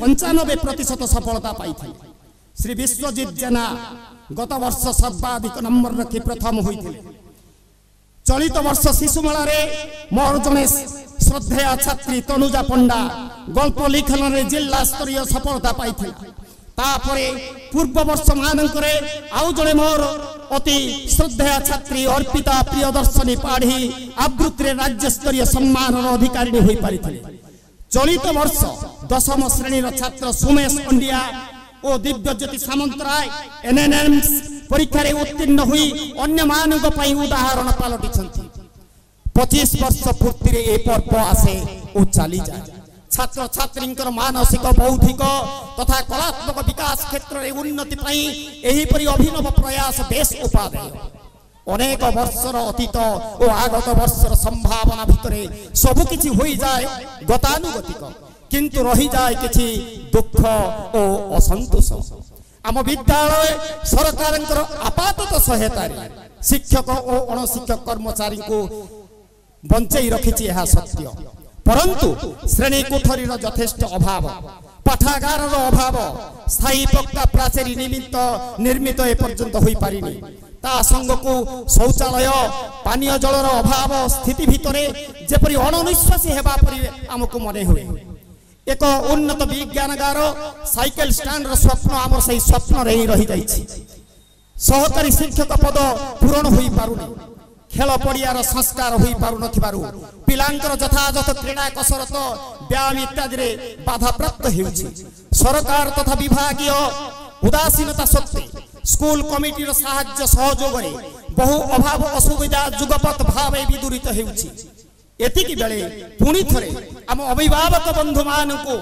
পঞ্চানব্বই প্রতিশত সফলতা পাইছে ଶ୍ରୀ ବିଶ୍ୱଜିତ ଜେନା ଗତ ବର୍ଷ ସର୍ବାଧିକ ନମ୍ବର ରଖି ପ୍ରଥମ ହୋଇଥିଲେ ଚଳିତ ବର୍ଷ ଶିଶୁମେଳାରେ ମୋର ଜଣେ ଶ୍ରଦ୍ଧେୟା ଛାତ୍ରୀ ତନୁଜା ପଣ୍ଡା ଗଳ୍ପ ଲିଖନରେ ଜିଲ୍ଲା ସ୍ତରୀୟ ସଫଳତା ପାଇଥିଲା ତାପରେ ପୂର୍ବ ବର୍ଷ ମାନଙ୍କରେ ଆଉ ଜଣେ ମୋର ଅତି ଶ୍ରଦ୍ଧେୟା ଛାତ୍ରୀ ଅର୍ପିତା ପ୍ରିୟଦର୍ଶନୀ ପାଢ଼ୀ ଆବୃତ୍ତିରେ ରାଜ୍ୟସ୍ତରୀୟ ସମ୍ମାନର ଅଧିକାରିଣୀ ହୋଇପାରିଥିଲେ ଚଳିତ ବର୍ଷ ଦଶମ ଶ୍ରେଣୀର ଛାତ୍ର ସୁମେଶ ପଣ୍ଡିଆ ଓ ଦିବ୍ୟଜ୍ୟୋତି ସାମନ୍ତରାୟ ଏନ୍ଏନ୍ଏମ୍ସ ପରୀକ୍ଷାରେ ଉତ୍ତୀର୍ଣ୍ଣ ହୋଇ ଅନ୍ୟମାନଙ୍କ ପାଇଁ ଉଦାହରଣ ପାଲଟିଛନ୍ତି ପଚିଶ ବର୍ଷ ପୂର୍ତ୍ତିରେ ଏ ପର୍ବ ଆସେ ଓ ଚାଲିଯାଏ ଛାତ୍ରଛାତ୍ରୀଙ୍କର ମାନସିକ ବୌଦ୍ଧିକ ତଥା କଳାତ୍ମକ ବିକାଶ କ୍ଷେତ୍ରରେ ଉନ୍ନତି ପାଇଁ ଏହିପରି ଅଭିନବ ପ୍ରୟାସ ବେଶ ଉପାଦେୟ ଅନେକ ବର୍ଷର ଅତୀତ ଓ ଆଗତ ବର୍ଷର ସମ୍ଭାବନା ଭିତରେ ସବୁକିଛି ହୋଇଯାଏ ଗତାନୁଗତିକ কিন্তু রহি যায় কিছু দুঃখ ও অসন্তোষ আম বিদ্যালয় সরকার আপাতত সহায়তার শিক্ষক ও অণশিক্ষক কর্মচারী বঞ্চাই রাখিছি এ সত্য পরন্তু শ্রেণী কোঠরীর যথেষ্ট অভাব পাঠাগারর অভাব স্থায়ী পক্কা প্রাচেরী নিমিত্ত নির্মিত এপর্যন্ত হয়ে পারিনি তা সঙ্গক শৌচালয় পানীয় জলর অভাব স্থিতি ভিতরে যেপরি অনবিশ্বাসী হওয়া পরি আমি মনে হয়ে ଏକ ଉନ୍ନତ ବିଜ୍ଞାନଗାର ସାଇକେଲ ଷ୍ଟାଣ୍ଡର ସ୍ୱପ୍ନ ଆମର ସେହି ସ୍ୱପ୍ନରେ ହିଁ ରହିଯାଇଛି ସହକାରୀ ଶିକ୍ଷକ ପଦ ପୂରଣ ହୋଇପାରୁନି ଖେଳ ପଡ଼ିଆର ସଂସ୍କାର ହୋଇପାରୁନଥିବାରୁ ପିଲାଙ୍କର ଯଥାଯଥ କ୍ରୀଡ଼ା କସରତ ବ୍ୟାୟାମ ଇତ୍ୟାଦିରେ ବାଧାପ୍ରାପ୍ତ ହେଉଛି ସରକାର ତଥା ବିଭାଗୀୟ ଉଦାସୀନତା ସତ୍ତ୍ୱେ ସ୍କୁଲ କମିଟିର ସାହାଯ୍ୟ ସହଯୋଗରେ ବହୁ ଅଭାବ ଅସୁବିଧା ଯୁଗପଥ ଭାବେ ବିଦୂରିତ ହେଉଛି ଏତିକି ବେଳେ ପୁଣି ଥରେ ଆମ ଅଭିଭାବକ ବନ୍ଧୁମାନଙ୍କୁ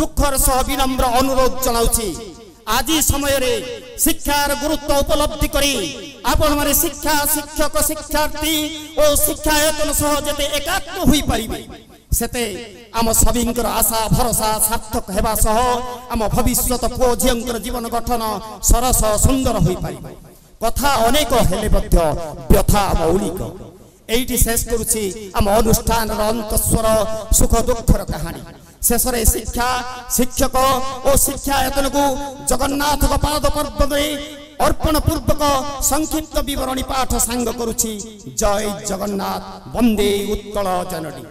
ଦୁଃଖର ସହ ବିନମ୍ର ଅନୁରୋଧ ଜଣାଉଛି ଆଜି ସମୟରେ ଶିକ୍ଷାର ଗୁରୁତ୍ୱ ଉପଲବ୍ଧି କରି ଆପଣମାନେ ଶିକ୍ଷା ଶିକ୍ଷକ ଶିକ୍ଷାର୍ଥୀ ଓ ଶିକ୍ଷାୟତନ ସହ ଯେତେ ଏକାତ୍ମ ହୋଇପାରିବେ ସେତେ ଆମ ସଭିଙ୍କର ଆଶା ଭରସା ସାର୍ଥକ ହେବା ସହ ଆମ ଭବିଷ୍ୟତ ପୁଅ ଝିଅଙ୍କର ଜୀବନ ଗଠନ ସରସ ସୁନ୍ଦର ହୋଇପାରିବ କଥା ଅନେକ ହେଲେ ମଧ୍ୟ ବ୍ୟଥା ମୌଳିକ ଏଇଠି ଶେଷ କରୁଛି ଆମ ଅନୁଷ୍ଠାନର ଅନ୍ତଃସ୍ୱର ସୁଖ ଦୁଃଖର କାହାଣୀ ଶେଷରେ ଶିକ୍ଷା ଶିକ୍ଷକ ଓ ଶିକ୍ଷାୟତନକୁ ଜଗନ୍ନାଥଙ୍କ ପାଦ ପର୍ବରେ ଅର୍ପଣ ପୂର୍ବକ ସଂକ୍ଷିପ୍ତ ବିବରଣୀ ପାଠ ସାଙ୍ଗ କରୁଛି ଜୟ ଜଗନ୍ନାଥ ବନ୍ଦେ ଉତ୍କଳ ଜନନୀ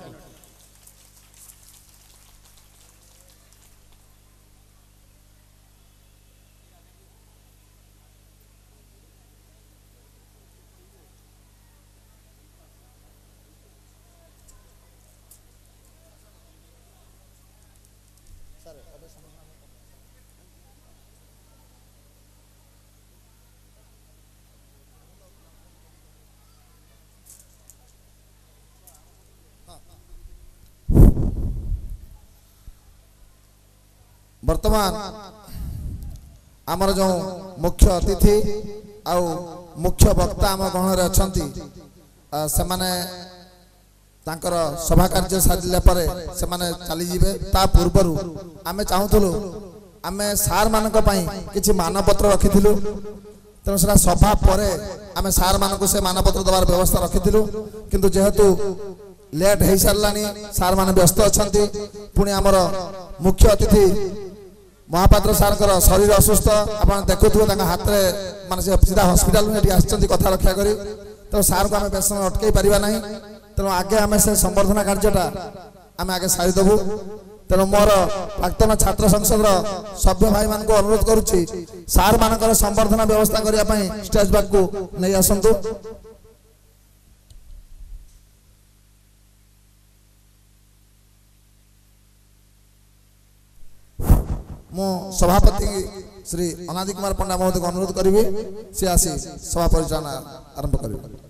ବର୍ତ୍ତମାନ ଆମର ଯେଉଁ ମୁଖ୍ୟ ଅତିଥି ଆଉ ମୁଖ୍ୟ ବକ୍ତା ଆମ ଗହଣରେ ଅଛନ୍ତି ସେମାନେ ତାଙ୍କର ସଭା କାର୍ଯ୍ୟ ସାରିଲା ପରେ ସେମାନେ ଚାଲିଯିବେ ତା ପୂର୍ବରୁ ଆମେ ଚାହୁଁଥିଲୁ ଆମେ ସାର୍ମାନଙ୍କ ପାଇଁ କିଛି ମାନପତ୍ର ରଖିଥିଲୁ ତେଣୁ ସେଟା ସଭା ପରେ ଆମେ ସାର୍ମାନଙ୍କୁ ସେ ମାନପତ୍ର ଦେବାର ବ୍ୟବସ୍ଥା ରଖିଥିଲୁ କିନ୍ତୁ ଯେହେତୁ ଲେଟ୍ ହେଇସାରିଲାଣି ସାର୍ମାନେ ବ୍ୟସ୍ତ ଅଛନ୍ତି ପୁଣି ଆମର ମୁଖ୍ୟ ଅତିଥି ମହାପାତ୍ର ସାର୍ଙ୍କର ଶରୀର ଅସୁସ୍ଥ ଆପଣ ଦେଖୁଥିବେ ତାଙ୍କ ହାତରେ ମାନେ ସେ ସିଧା ହସ୍ପିଟାଲ ଏଠି ଆସିଛନ୍ତି କଥା ରକ୍ଷା କରି ତେଣୁ ସାର୍ଙ୍କୁ ଆମେ ବେଶ ଅଟକେଇ ପାରିବା ନାହିଁ ତେଣୁ ଆଗେ ଆମେ ସେ ସମ୍ବର୍ଦ୍ଧନା କାର୍ଯ୍ୟଟା ଆମେ ଆଗେ ସାରିଦେବୁ ତେଣୁ ମୋର ପ୍ରାକ୍ତନ ଛାତ୍ର ସଂସଦର ସଭ୍ୟ ଭାଇମାନଙ୍କୁ ଅନୁରୋଧ କରୁଛି ସାର୍ ମାନଙ୍କର ସମ୍ବର୍ଦ୍ଧନା ବ୍ୟବସ୍ଥା କରିବା ପାଇଁ ଷ୍ଟେଜ୍ ବ୍ୟାଗ୍କୁ ନେଇ ଆସନ୍ତୁ ମୁଁ ସଭାପତି ଶ୍ରୀ ଅନାଦି କୁମାର ପଣ୍ଡା ମହୋଦୟକୁ ଅନୁରୋଧ କରିବି ସେ ଆସି ସଭା ପରିଚାଳନା ଆରମ୍ଭ କରିବେ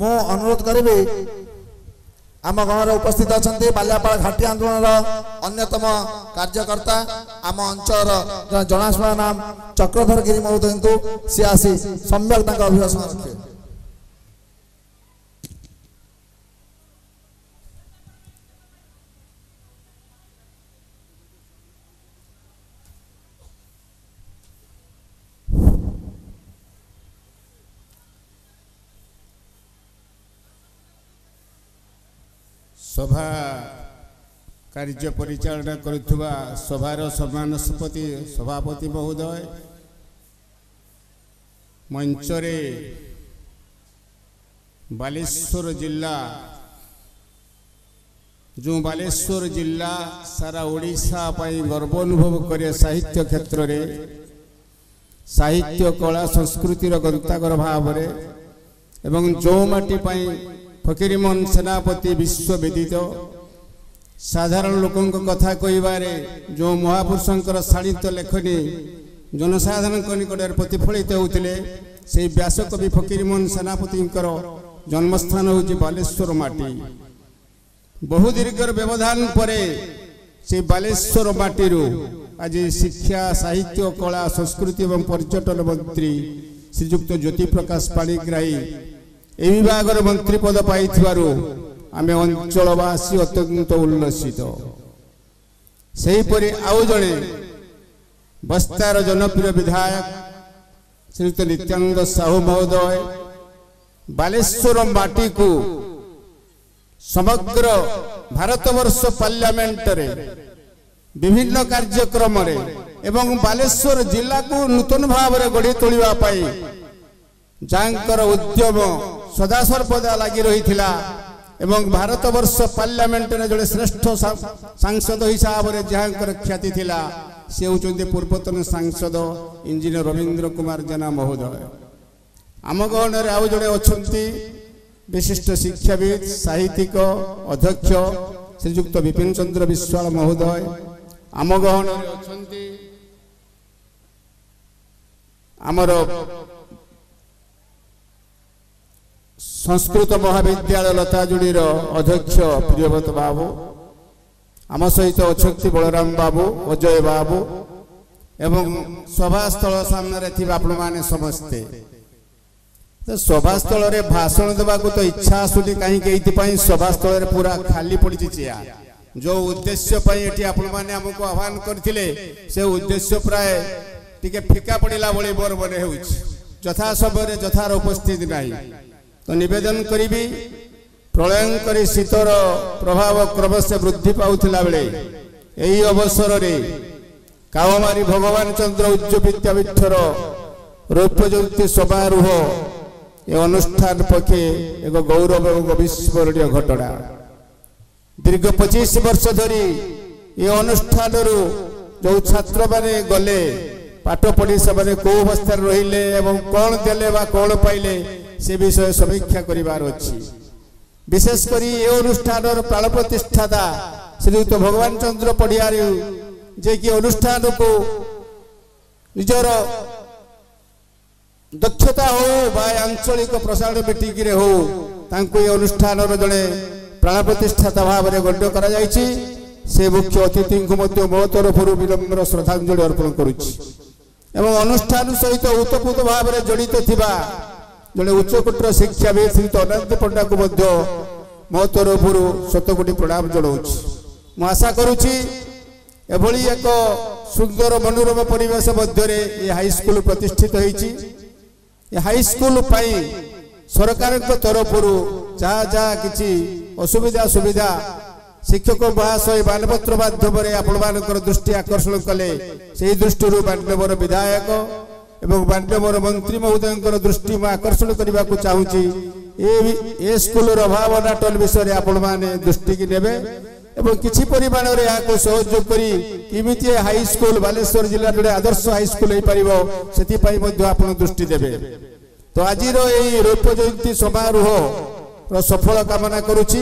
ମୁଁ ଅନୁରୋଧ କରିବି ଆମ ଗଣରେ ଉପସ୍ଥିତ ଅଛନ୍ତି ବାଲିଆପାଳ ଘାଟି ଆନ୍ଦୋଳନର ଅନ୍ୟତମ କାର୍ଯ୍ୟକର୍ତ୍ତା ଆମ ଅଞ୍ଚଳର ଜଣାଶୁଣା ନାମ ଚକ୍ରଧର ଗିରି ମହୋଦୟଙ୍କୁ ସିଏ ଆସି ସମ୍ୟକ ତାଙ୍କ ଅଭିଭାଷଣ ରଖିବେ ସଭା କାର୍ଯ୍ୟ ପରିଚାଳନା କରୁଥିବା ସଭାର ସମ୍ମାନପତି ସଭାପତି ମହୋଦୟ ମଞ୍ଚରେ ବାଲେଶ୍ୱର ଜିଲ୍ଲା ଯେଉଁ ବାଲେଶ୍ୱର ଜିଲ୍ଲା ସାରା ଓଡ଼ିଶା ପାଇଁ ଗର୍ବ ଅନୁଭବ କରେ ସାହିତ୍ୟ କ୍ଷେତ୍ରରେ ସାହିତ୍ୟ କଳା ସଂସ୍କୃତିର ଗନ୍ତାଗର ଭାବରେ ଏବଂ ଯେଉଁ ମାଟି ପାଇଁ ଫକୀରମୋହନ ସେନାପତି ବିଶ୍ୱ ବ୍ୟତୀତ ସାଧାରଣ ଲୋକଙ୍କ କଥା କହିବାରେ ଯେଉଁ ମହାପୁରୁଷଙ୍କର ଶାଣିତ ଲେଖନୀ ଜନସାଧାରଣଙ୍କ ନିକଟରେ ପ୍ରତିଫଳିତ ହେଉଥିଲେ ସେହି ବ୍ୟାସକବି ଫକୀରମୋହନ ସେନାପତିଙ୍କର ଜନ୍ମସ୍ଥାନ ହେଉଛି ବାଲେଶ୍ୱର ମାଟି ବହୁ ଦୀର୍ଘର ବ୍ୟବଧାନ ପରେ ସେ ବାଲେଶ୍ୱର ମାଟିରୁ ଆଜି ଶିକ୍ଷା ସାହିତ୍ୟ କଳା ସଂସ୍କୃତି ଏବଂ ପର୍ଯ୍ୟଟନ ମନ୍ତ୍ରୀ ଶ୍ରୀଯୁକ୍ତ ଜ୍ୟୋତିପ୍ରକାଶ ପାଣିଗ୍ରାହୀ ଏ ବିଭାଗର ମନ୍ତ୍ରୀ ପଦ ପାଇଥିବାରୁ ଆମେ ଅଞ୍ଚଳବାସୀ ଅତ୍ୟନ୍ତ ଉଲ୍ଲସିତ ସେହିପରି ଆଉ ଜଣେ ବସ୍ତାର ଜନପ୍ରିୟ ବିଧାୟକ ଶ୍ରୀଯୁକ୍ତ ନିତ୍ୟାନନ୍ଦ ସାହୁ ମହୋଦୟ ବାଲେଶ୍ୱର ମାଟିକୁ ସମଗ୍ର ଭାରତବର୍ଷ ପାର୍ଲିଆମେଣ୍ଟରେ ବିଭିନ୍ନ କାର୍ଯ୍ୟକ୍ରମରେ ଏବଂ ବାଲେଶ୍ୱର ଜିଲ୍ଲାକୁ ନୂତନ ଭାବରେ ଗଢ଼ି ତୋଳିବା ପାଇଁ ଯାହାଙ୍କର ଉଦ୍ୟମ ସଦାସର୍ବଦା ଲାଗି ରହିଥିଲା ଏବଂ ଭାରତବର୍ଷ ପାର୍ଲିଆମେଣ୍ଟରେ ଜଣେ ଶ୍ରେଷ୍ଠ ସାଂସଦ ହିସାବରେ ଯାହାଙ୍କର ଖ୍ୟାତି ଥିଲା ସେ ହେଉଛନ୍ତି ପୂର୍ବତନ ସାଂସଦ ଇଞ୍ଜିନିୟର ରବୀନ୍ଦ୍ର କୁମାର ଜେନା ମହୋଦୟ ଆମ ଗହଣରେ ଆଉ ଜଣେ ଅଛନ୍ତି ବିଶିଷ୍ଟ ଶିକ୍ଷାବିତ୍ ସାହିତ୍ୟିକ ଅଧ୍ୟକ୍ଷ ଶ୍ରୀଯୁକ୍ତ ବିପିନ ଚନ୍ଦ୍ର ବିଶ୍ୱାଳ ମହୋଦୟ ଆମ ଗହଣରେ ଅଛନ୍ତି ଆମର সংস্কৃত মহাবিদ্যালয় লতাজুড়ির অধ্যক্ষ প্রিয়ব্রত বাবু আম সহিত অছন্তি বলরাম বাবু অজয় বাবু এবং সভাস্থল সামনে থাকা মানে সমস্তে সভাস্থলের ভাষণ দেওয়া তো ইচ্ছা আসুনি কিন্তু এইপাই সভাস্থলের পুরা খালি পড়ছে চেয়ার যে উদ্দেশ্য এটি আপনার আমি আহ্বান করে সে উদ্দেশ্য প্রায় টিকি ফিকা পড়া ভি মোর মনে হচ্ছে যথা সময়ের যথার উপস্থিত নাই ତ ନିବେଦନ କରିବି ପ୍ରଳୟଙ୍କରୀ ଶୀତର ପ୍ରଭାବ କ୍ରମଶଃ ବୃଦ୍ଧି ପାଉଥିଲା ବେଳେ ଏହି ଅବସରରେ କାଓମାରି ଭଗବାନ ଚନ୍ଦ୍ର ଉଚ୍ଚ ବିଦ୍ୟାପୀଠର ରୌପ୍ୟଜ୍ୟୋତି ସମାରୋହ ଏ ଅନୁଷ୍ଠାନ ପକ୍ଷେ ଏକ ଗୌରବ ଏବଂ ବିସ୍ମରଣୀୟ ଘଟଣା ଦୀର୍ଘ ପଚିଶ ବର୍ଷ ଧରି ଏ ଅନୁଷ୍ଠାନରୁ ଯେଉଁ ଛାତ୍ରମାନେ ଗଲେ ପାଠ ପଢ଼ି ସେମାନେ କେଉଁ ଅବସ୍ଥାରେ ରହିଲେ ଏବଂ କ'ଣ ଦେଲେ ବା କ'ଣ ପାଇଲେ ସେ ବିଷୟ ସମୀକ୍ଷା କରିବାର ଅଛି ବିଶେଷ କରି ଏ ଅନୁଷ୍ଠାନର ପ୍ରାଣ ପ୍ରତିଷ୍ଠାତା ଶ୍ରୀଯୁକ୍ତ ଭଗବାନ ଚନ୍ଦ୍ର ପଡ଼ିଆରେ ଯେ କି ଅନୁଷ୍ଠାନକୁ ନିଜର ଦକ୍ଷତା ହଉ ବା ଆଞ୍ଚଳିକ ପ୍ରସାରଣ ମିଟିକିରେ ହଉ ତାଙ୍କୁ ଏ ଅନୁଷ୍ଠାନର ଜଣେ ପ୍ରାଣ ପ୍ରତିଷ୍ଠାତା ଭାବରେ ଗଣ୍ୟ କରାଯାଇଛି ସେ ମୁଖ୍ୟ ଅତିଥିଙ୍କୁ ମଧ୍ୟ ମୋ ତରଫରୁ ବିଳମ୍ବର ଶ୍ରଦ୍ଧାଞ୍ଜଳି ଅର୍ପଣ କରୁଛି ଏବଂ ଅନୁଷ୍ଠାନ ସହିତ ଉତପୃତ ଭାବରେ ଜଡ଼ିତ ଥିବା ଜଣେ ଉଚ୍ଚକୋଟୀର ଶିକ୍ଷାବି ଶ୍ରୀଯୁକ୍ତ ଅନନ୍ତ ପଣ୍ଡାଙ୍କୁ ମଧ୍ୟ ମୋ ତରଫରୁ ଶତକୋଟି ପ୍ରଣାମ ଜଣାଉଛି ମୁଁ ଆଶା କରୁଛି ଏଭଳି ଏକ ସୁନ୍ଦର ମନୋରମ ପରିବେଶ ମଧ୍ୟରେ ଏ ହାଇସ୍କୁଲ ପ୍ରତିଷ୍ଠିତ ହୋଇଛି ଏ ହାଇସ୍କୁଲ ପାଇଁ ସରକାରଙ୍କ ତରଫରୁ ଯାହା ଯାହା କିଛି ଅସୁବିଧା ସୁବିଧା ଶିକ୍ଷକ ମହାଶୟ ମାନପତ୍ର ମାଧ୍ୟମରେ ଆପଣମାନଙ୍କର ଦୃଷ୍ଟି ଆକର୍ଷଣ କଲେ ସେହି ଦୃଷ୍ଟିରୁ ମାନ୍ୟବର ବିଧାୟକ ଏବଂ ମାନ୍ୟବର ମନ୍ତ୍ରୀ ମହୋଦୟଙ୍କର ଦୃଷ୍ଟି ମୁଁ ଆକର୍ଷଣ କରିବାକୁ ଚାହୁଁଛି ଏ ଏ ସ୍କୁଲର ଅଭାବ ଅନାଟନ ବିଷୟରେ ଆପଣମାନେ ଦୃଷ୍ଟିକି ନେବେ ଏବଂ କିଛି ପରିମାଣରେ ଏହାକୁ ସହଯୋଗ କରି କେମିତି ହାଇସ୍କୁଲ ବାଲେଶ୍ୱର ଜିଲ୍ଲା ଗୋଟେ ଆଦର୍ଶ ହାଇସ୍କୁଲ ହେଇପାରିବ ସେଥିପାଇଁ ମଧ୍ୟ ଆପଣ ଦୃଷ୍ଟି ଦେବେ ତ ଆଜିର ଏହି ରୌପ୍ୟ ଜୟନ୍ତୀ ସମାରୋହର ସଫଳ କାମନା କରୁଛି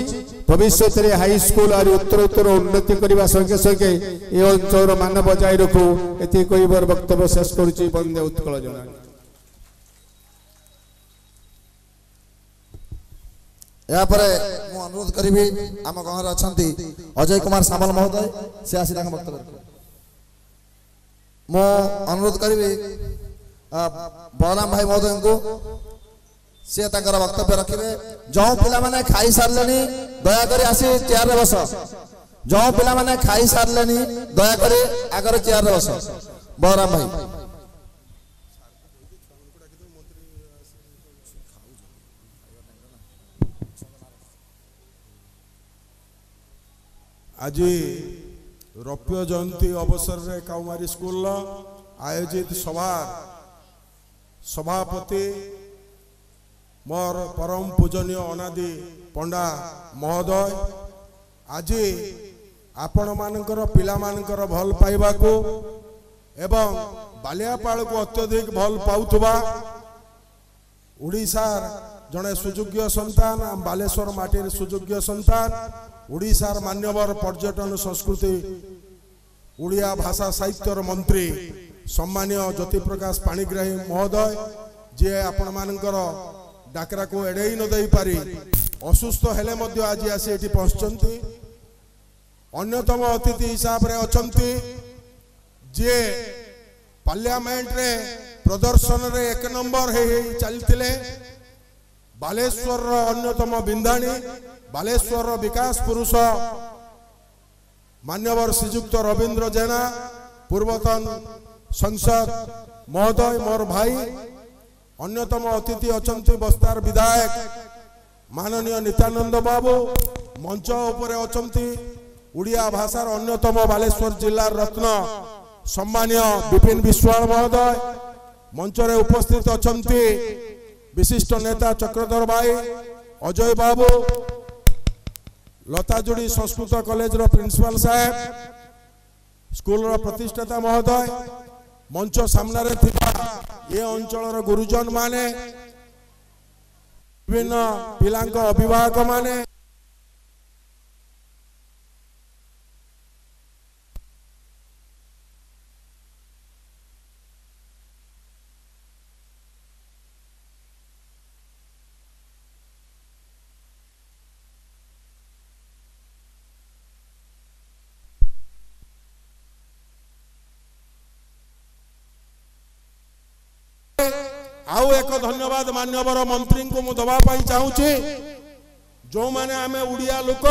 ভবিষ্যতের স্কুল আর উত্তরোত্তর উন্নতি করা সঙ্গে সঙ্গে এ অঞ্চল মান বজায় রাখু এটি কইবার বক্তব্য শেষ করছি বন্দে উৎকল জনা ଏହାପରେ ମୁଁ ଅନୁରୋଧ କରିବି ଆମ ଗଣରେ ଅଛନ୍ତି ଅଜୟ କୁମାର ସାମଲ ମହୋଦୟ ସେ ଆସି ତାଙ୍କ ବକ୍ତବ୍ୟ ମୁଁ ଅନୁରୋଧ କରିବି ବଳରାମ ଭାଇ ମହୋଦୟଙ୍କୁ ସିଏ ତାଙ୍କର ବକ୍ତବ୍ୟ ରଖିବେ ଯେଉଁ ପିଲାମାନେ ଖାଇସାରିଲେଣି ଦୟାକରି ଆସି ଚେୟାରରେ ବସ ଯେଉଁ ପିଲାମାନେ ଖାଇସାରିଲେଣି ଦୟାକରି ଆଗରେ ଚେୟାରରେ ବସ ବଳରାମ ଭାଇ ଆଜି ରୌପ୍ୟ ଜୟନ୍ତୀ ଅବସରରେ କାଉମାରୀ ସ୍କୁଲର ଆୟୋଜିତ ସଭା ସଭାପତି ମୋର ପରମ ପୂଜନୀୟ ଅନାଦି ପଣ୍ଡା ମହୋଦୟ ଆଜି ଆପଣମାନଙ୍କର ପିଲାମାନଙ୍କର ଭଲ ପାଇବାକୁ ଏବଂ ବାଲିଆପାଳକୁ ଅତ୍ୟଧିକ ଭଲ ପାଉଥିବା ଓଡ଼ିଶାର ଜଣେ ସୁଯୋଗ୍ୟ ସନ୍ତାନ ବାଲେଶ୍ୱର ମାଟିରେ ସୁଯୋଗ୍ୟ ସନ୍ତାନ ଓଡ଼ିଶାର ମାନ୍ୟବର ପର୍ଯ୍ୟଟନ ସଂସ୍କୃତି ଓଡ଼ିଆ ଭାଷା ସାହିତ୍ୟର ମନ୍ତ୍ରୀ ସମ୍ମାନୀୟ ଜ୍ୟୋତିପ୍ରକାଶ ପାଣିଗ୍ରାହୀ ମହୋଦୟ ଯିଏ ଆପଣମାନଙ୍କର ডাকরাকে এড়াই নদেইপারি অসুস্থ হলে মধ্য আজি আসি এটি পৌঁছতে অন্যতম অতিথি হিসাবে অনেক যে পার্লামেন্টরে প্রদর্শনরে এক নম্বর হয়ে চালিলে বালেশ্বরর অন্যতম বিন্ধাণী বালেশ্বরর বিকাশ পুরুষ মান্যবর শ্রীযুক্ত রবীন্দ্র জেনা পূর্বতন সংসদ মহোদয় মোর ভাই ଅନ୍ୟତମ ଅତିଥି ଅଛନ୍ତି ବସ୍ତାର ବିଧାୟକ ମାନନୀୟ ନିତ୍ୟାନନ୍ଦ ବାବୁ ମଞ୍ଚ ଉପରେ ଅଛନ୍ତି ଓଡ଼ିଆ ଭାଷାର ଅନ୍ୟତମ ବାଲେଶ୍ୱର ଜିଲ୍ଲାର ରତ୍ନ ସମ୍ମାନୀୟ ବିପିନ ବିଶ୍ୱାଳ ମହୋଦୟ ମଞ୍ଚରେ ଉପସ୍ଥିତ ଅଛନ୍ତି ବିଶିଷ୍ଟ ନେତା ଚକ୍ରଧର ଭାଇ ଅଜୟ ବାବୁ ଲତାଜୁଡ଼ି ସଂସ୍କୃତ କଲେଜର ପ୍ରିନ୍ସିପାଲ ସାହେବ ସ୍କୁଲର ପ୍ରତିଷ୍ଠାତା ମହୋଦୟ मंच सामने ये अंचल गुरुजन माने विभिन्न पिला अभिभावक माने ଆଉ ଏକ ଧନ୍ୟବାଦ ମାନ୍ୟବର ମନ୍ତ୍ରୀଙ୍କୁ ମୁଁ ଦେବା ପାଇଁ ଚାହୁଁଛି ଯେଉଁମାନେ ଆମେ ଓଡ଼ିଆ ଲୋକ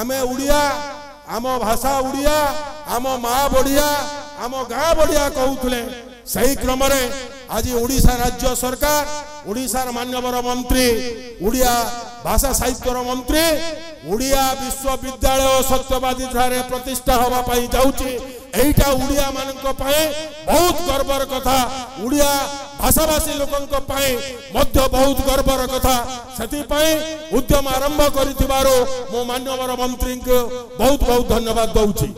ଆମେ ଓଡ଼ିଆ ଆମ ଭାଷା ଓଡ଼ିଆ ଆମ ମା ବଢ଼ିଆ ଆମ ଗାଁ ବଢ଼ିଆ କହୁଥିଲେ ସେହି କ୍ରମରେ ଆଜି ଓଡ଼ିଶା ରାଜ୍ୟ ସରକାର ଓଡ଼ିଶାର ମାନ୍ୟବର ମନ୍ତ୍ରୀ ଓଡ଼ିଆ ଭାଷା ସାହିତ୍ୟର ମନ୍ତ୍ରୀ ଓଡ଼ିଆ ବିଶ୍ୱବିଦ୍ୟାଳୟ ସତ୍ୟବାଦୀ ଠାରେ ପ୍ରତିଷ୍ଠା ହେବା ପାଇଁ ଯାଉଛି ଏଇଟା ଓଡ଼ିଆ ମାନଙ୍କ ପାଇଁ ବହୁତ ଗର୍ବର କଥା ଓଡ଼ିଆ आशावासी लोक बहुत गर्वर कथा से उद्यम आरंभ कर मंत्री को बहुत बहुत धन्यवाद दौर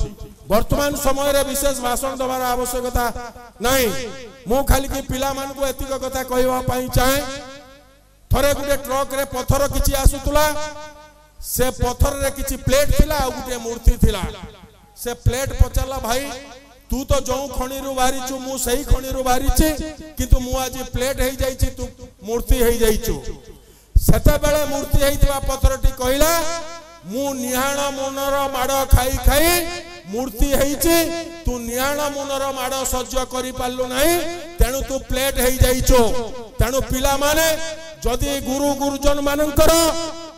वर्तमान समय रे विशेष भाषण दबार आवश्यकता ना पिला मान को एतिक कथा कहवाई चाहे थे गोटे रे पथर किसी आसूला से पथर रे किसी प्लेट थिला गोटे मूर्ति थिला से प्लेट पचारा भाई ତୁ ତ ଯୋଉ ଖଣିରୁ ବାହାରିଛୁ ମୁଁ ସେଇ ଖଣିରୁ ବାହାରିଛି କିନ୍ତୁ ମୁଁ ଆଜି ପ୍ଲେଟ ହେଇଯାଇଛି ତୁ ମୂର୍ତ୍ତି ହେଇଯାଇଛୁ ସେତେବେଳେ ମୂର୍ତ୍ତି ହେଇଥିବା ପଥରଟି କହିଲା ମୁଁ ନିହାଣ ମୁନର ମାଡ ଖାଇ ଖାଇ ମୂର୍ତ୍ତି ହେଇଛି ତୁ ନିହାଣ ମୁନର ମାଡ ସହ୍ୟ କରିପାରିଲୁ ନାହିଁ ତେଣୁ ତୁ ପ୍ଲେଟ ହେଇଯାଇଛୁ ତେଣୁ ପିଲାମାନେ ଯଦି ଗୁରୁ ଗୁରୁଜନ ମାନଙ୍କର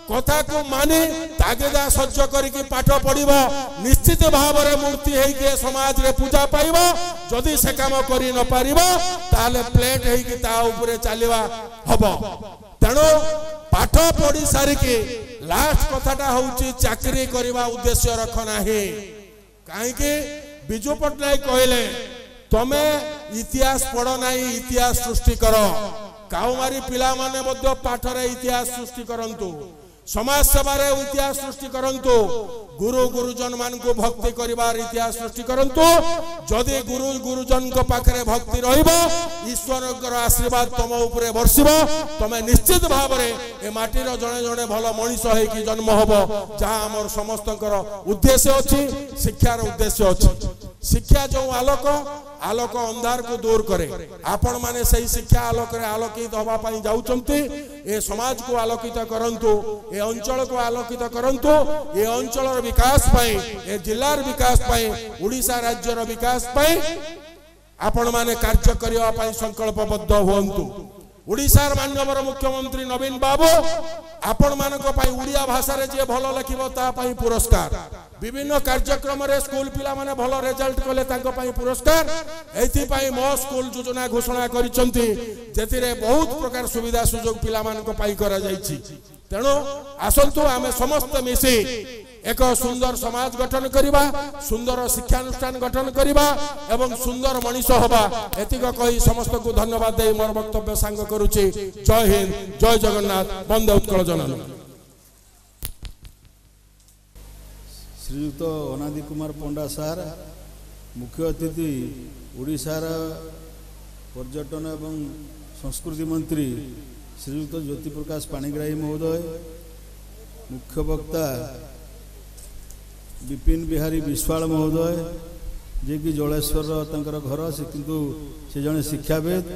କଥାକୁ ମାନି ତାଗିଦା ସହ୍ୟ କରିକି ପାଠ ପଢିବ ନିଶ୍ଚିତ ଭାବରେ ମୂର୍ତ୍ତି ହେଇକି ସମାଜରେ ପୂଜା ପାଇବ ଯଦି ସେ କାମ କରି ନ ପାରିବ ତାହେଲେ ପ୍ଲେଟ ହେଇକି ତା ଉପରେ ଚାଲିବା ହବ ତେଣୁ ପାଠ ପଢି ସାରିକି ଲାଷ୍ଟ କଥାଟା ହଉଛି ଚାକିରି କରିବା ଉଦ୍ଦେଶ୍ୟ ରଖ ନାହିଁ କାହିଁକି ବିଜୁ ପଟ୍ଟନାୟକ କହିଲେ ତମେ ଇତିହାସ ପଢ ନାହିଁ ଇତିହାସ ସୃଷ୍ଟି କର କାଉମାରୀ ପିଲାମାନେ ମଧ୍ୟ ପାଠରେ ଇତିହାସ ସୃଷ୍ଟି କରନ୍ତୁ সমাজ সেবার ইতিহাস সৃষ্টি করতু গুরু গুরুজন মানুষ ভক্তি করবার ইতিহাস সৃষ্টি করতু যদি গুরু গুরুজন পাখে ভক্তি রহব ঈশ্বর আশীর্বাদ তোম উপরে বর্ষিব তুমি নিশ্চিত ভাবে এ মাটির জনে জনে ভালো মানুষ হয়েকি জন্ম হব যা আমার সমস্ত উদ্দেশ্য অ শিক্ষার উদ্দেশ্য অ ଶିକ୍ଷା ଯେଉଁ ଆଲୋକ ଆଲୋକ ଅନ୍ଧାରକୁ ଦୂର କରେ ଆପଣମାନେ ସେହି ଶିକ୍ଷା ଆଲୋକରେ ଆଲୋକିତ ହେବା ପାଇଁ ଯାଉଛନ୍ତି ଏ ସମାଜକୁ ଆଲୋକିତ କରନ୍ତୁ ଏ ଅଞ୍ଚଳକୁ ଆଲୋକିତ କରନ୍ତୁ ଏ ଅଞ୍ଚଳର ବିକାଶ ପାଇଁ ଏ ଜିଲ୍ଲାର ବିକାଶ ପାଇଁ ଓଡ଼ିଶା ରାଜ୍ୟର ବିକାଶ ପାଇଁ ଆପଣମାନେ କାର୍ଯ୍ୟ କରିବା ପାଇଁ ସଂକଳ୍ପବଦ୍ଧ ହୁଅନ୍ତୁ ଓଡ଼ିଶାର ମାନ୍ୟବର ମୁଖ୍ୟମନ୍ତ୍ରୀ ନବୀନ ବାବୁ ଆପଣମାନଙ୍କ ପାଇଁ ଓଡ଼ିଆ ଭାଷାରେ ଯିଏ ଭଲ ଲେଖିବ ତା ପାଇଁ ପୁରସ୍କାର ବିଭିନ୍ନ କାର୍ଯ୍ୟକ୍ରମରେ ସ୍କୁଲ ପିଲାମାନେ ଭଲ ରେଜଲ୍ଟ କଲେ ତାଙ୍କ ପାଇଁ ପୁରସ୍କାର ଏଥିପାଇଁ ମୋ ସ୍କୁଲ ଯୋଜନା ଘୋଷଣା କରିଛନ୍ତି ସେଥିରେ ବହୁତ ପ୍ରକାର ସୁବିଧା ସୁଯୋଗ ପିଲାମାନଙ୍କ ପାଇଁ କରାଯାଇଛି ତେଣୁ ଆସନ୍ତୁ ଆମେ ସମସ୍ତେ ମିଶି এক সুন্দর সমাজ গঠন করা সুন্দর শিক্ষানুষ্ঠান গঠন করা এবং সুন্দর মানুষ হওয়া এতিক কই সমস্ত ধন্যবাদ দিয়ে মর বক্তব্য সাঙ্গ করুছি জয় হিন্দ জয় জগন্নাথ বন্দে উৎকল জননী শ্রীযুক্ত অনাদি কুমার পণ্ডা স্যার মুখ্য অতিথি ওড়শার পর্যটন এবং সংস্কৃতি মন্ত্রী শ্রীযুক্ত জ্যোতিপ্রকাশ পাণিগ্রাহী মহোদয় মুখ্য বক্তা ବିପିନ ବିହାରୀ ବିଶ୍ୱାଳ ମହୋଦୟ ଯିଏକି ଜଳେଶ୍ୱରର ତାଙ୍କର ଘର ସେ କିନ୍ତୁ ସେ ଜଣେ ଶିକ୍ଷାବିତ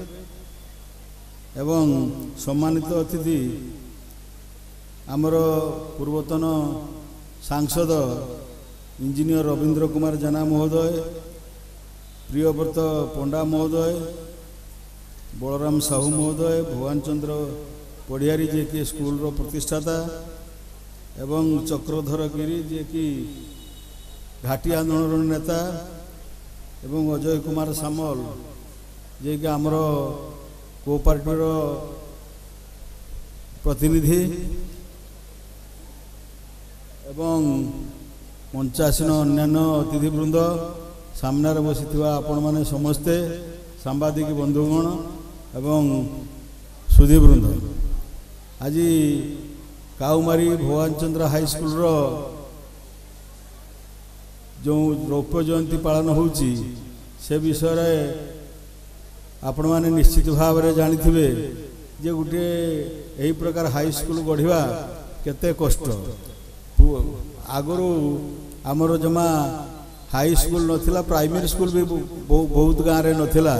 ଏବଂ ସମ୍ମାନିତ ଅତିଥି ଆମର ପୂର୍ବତନ ସାଂସଦ ଇଞ୍ଜିନିୟର ରବୀନ୍ଦ୍ର କୁମାର ଜେନା ମହୋଦୟ ପ୍ରିୟବ୍ରତ ପଣ୍ଡା ମହୋଦୟ ବଳରାମ ସାହୁ ମହୋଦୟ ଭଗବାନ ଚନ୍ଦ୍ର ପଡ଼ିଆରୀ ଯିଏକି ସ୍କୁଲର ପ୍ରତିଷ୍ଠାତା ଏବଂ ଚକ୍ରଧର ଗିରି ଯିଏକି ঘাটি আন্দোলনের নেতা এবং অজয় কুমার সামল যিকি আমার কোপারেটিভর প্রতিনিধি এবং মঞ্চাসীন অন্যান্য অতিথিবৃন্দ সামনার বসিথিবা আপন মানে সমস্তে সাংবাদিক বন্ধুগণ এবং সুধীবৃন্দ আজি কাউমারি ভবানচন্দ্র হাইস্কুলর ଯେଉଁ ରୌପ୍ୟ ଜୟନ୍ତୀ ପାଳନ ହେଉଛି ସେ ବିଷୟରେ ଆପଣମାନେ ନିଶ୍ଚିତ ଭାବରେ ଜାଣିଥିବେ ଯେ ଗୋଟିଏ ଏହି ପ୍ରକାର ହାଇସ୍କୁଲ ଗଢ଼ିବା କେତେ କଷ୍ଟ ଆଗରୁ ଆମର ଜମା ହାଇସ୍କୁଲ ନଥିଲା ପ୍ରାଇମେରୀ ସ୍କୁଲ ବି ବହୁତ ଗାଁରେ ନଥିଲା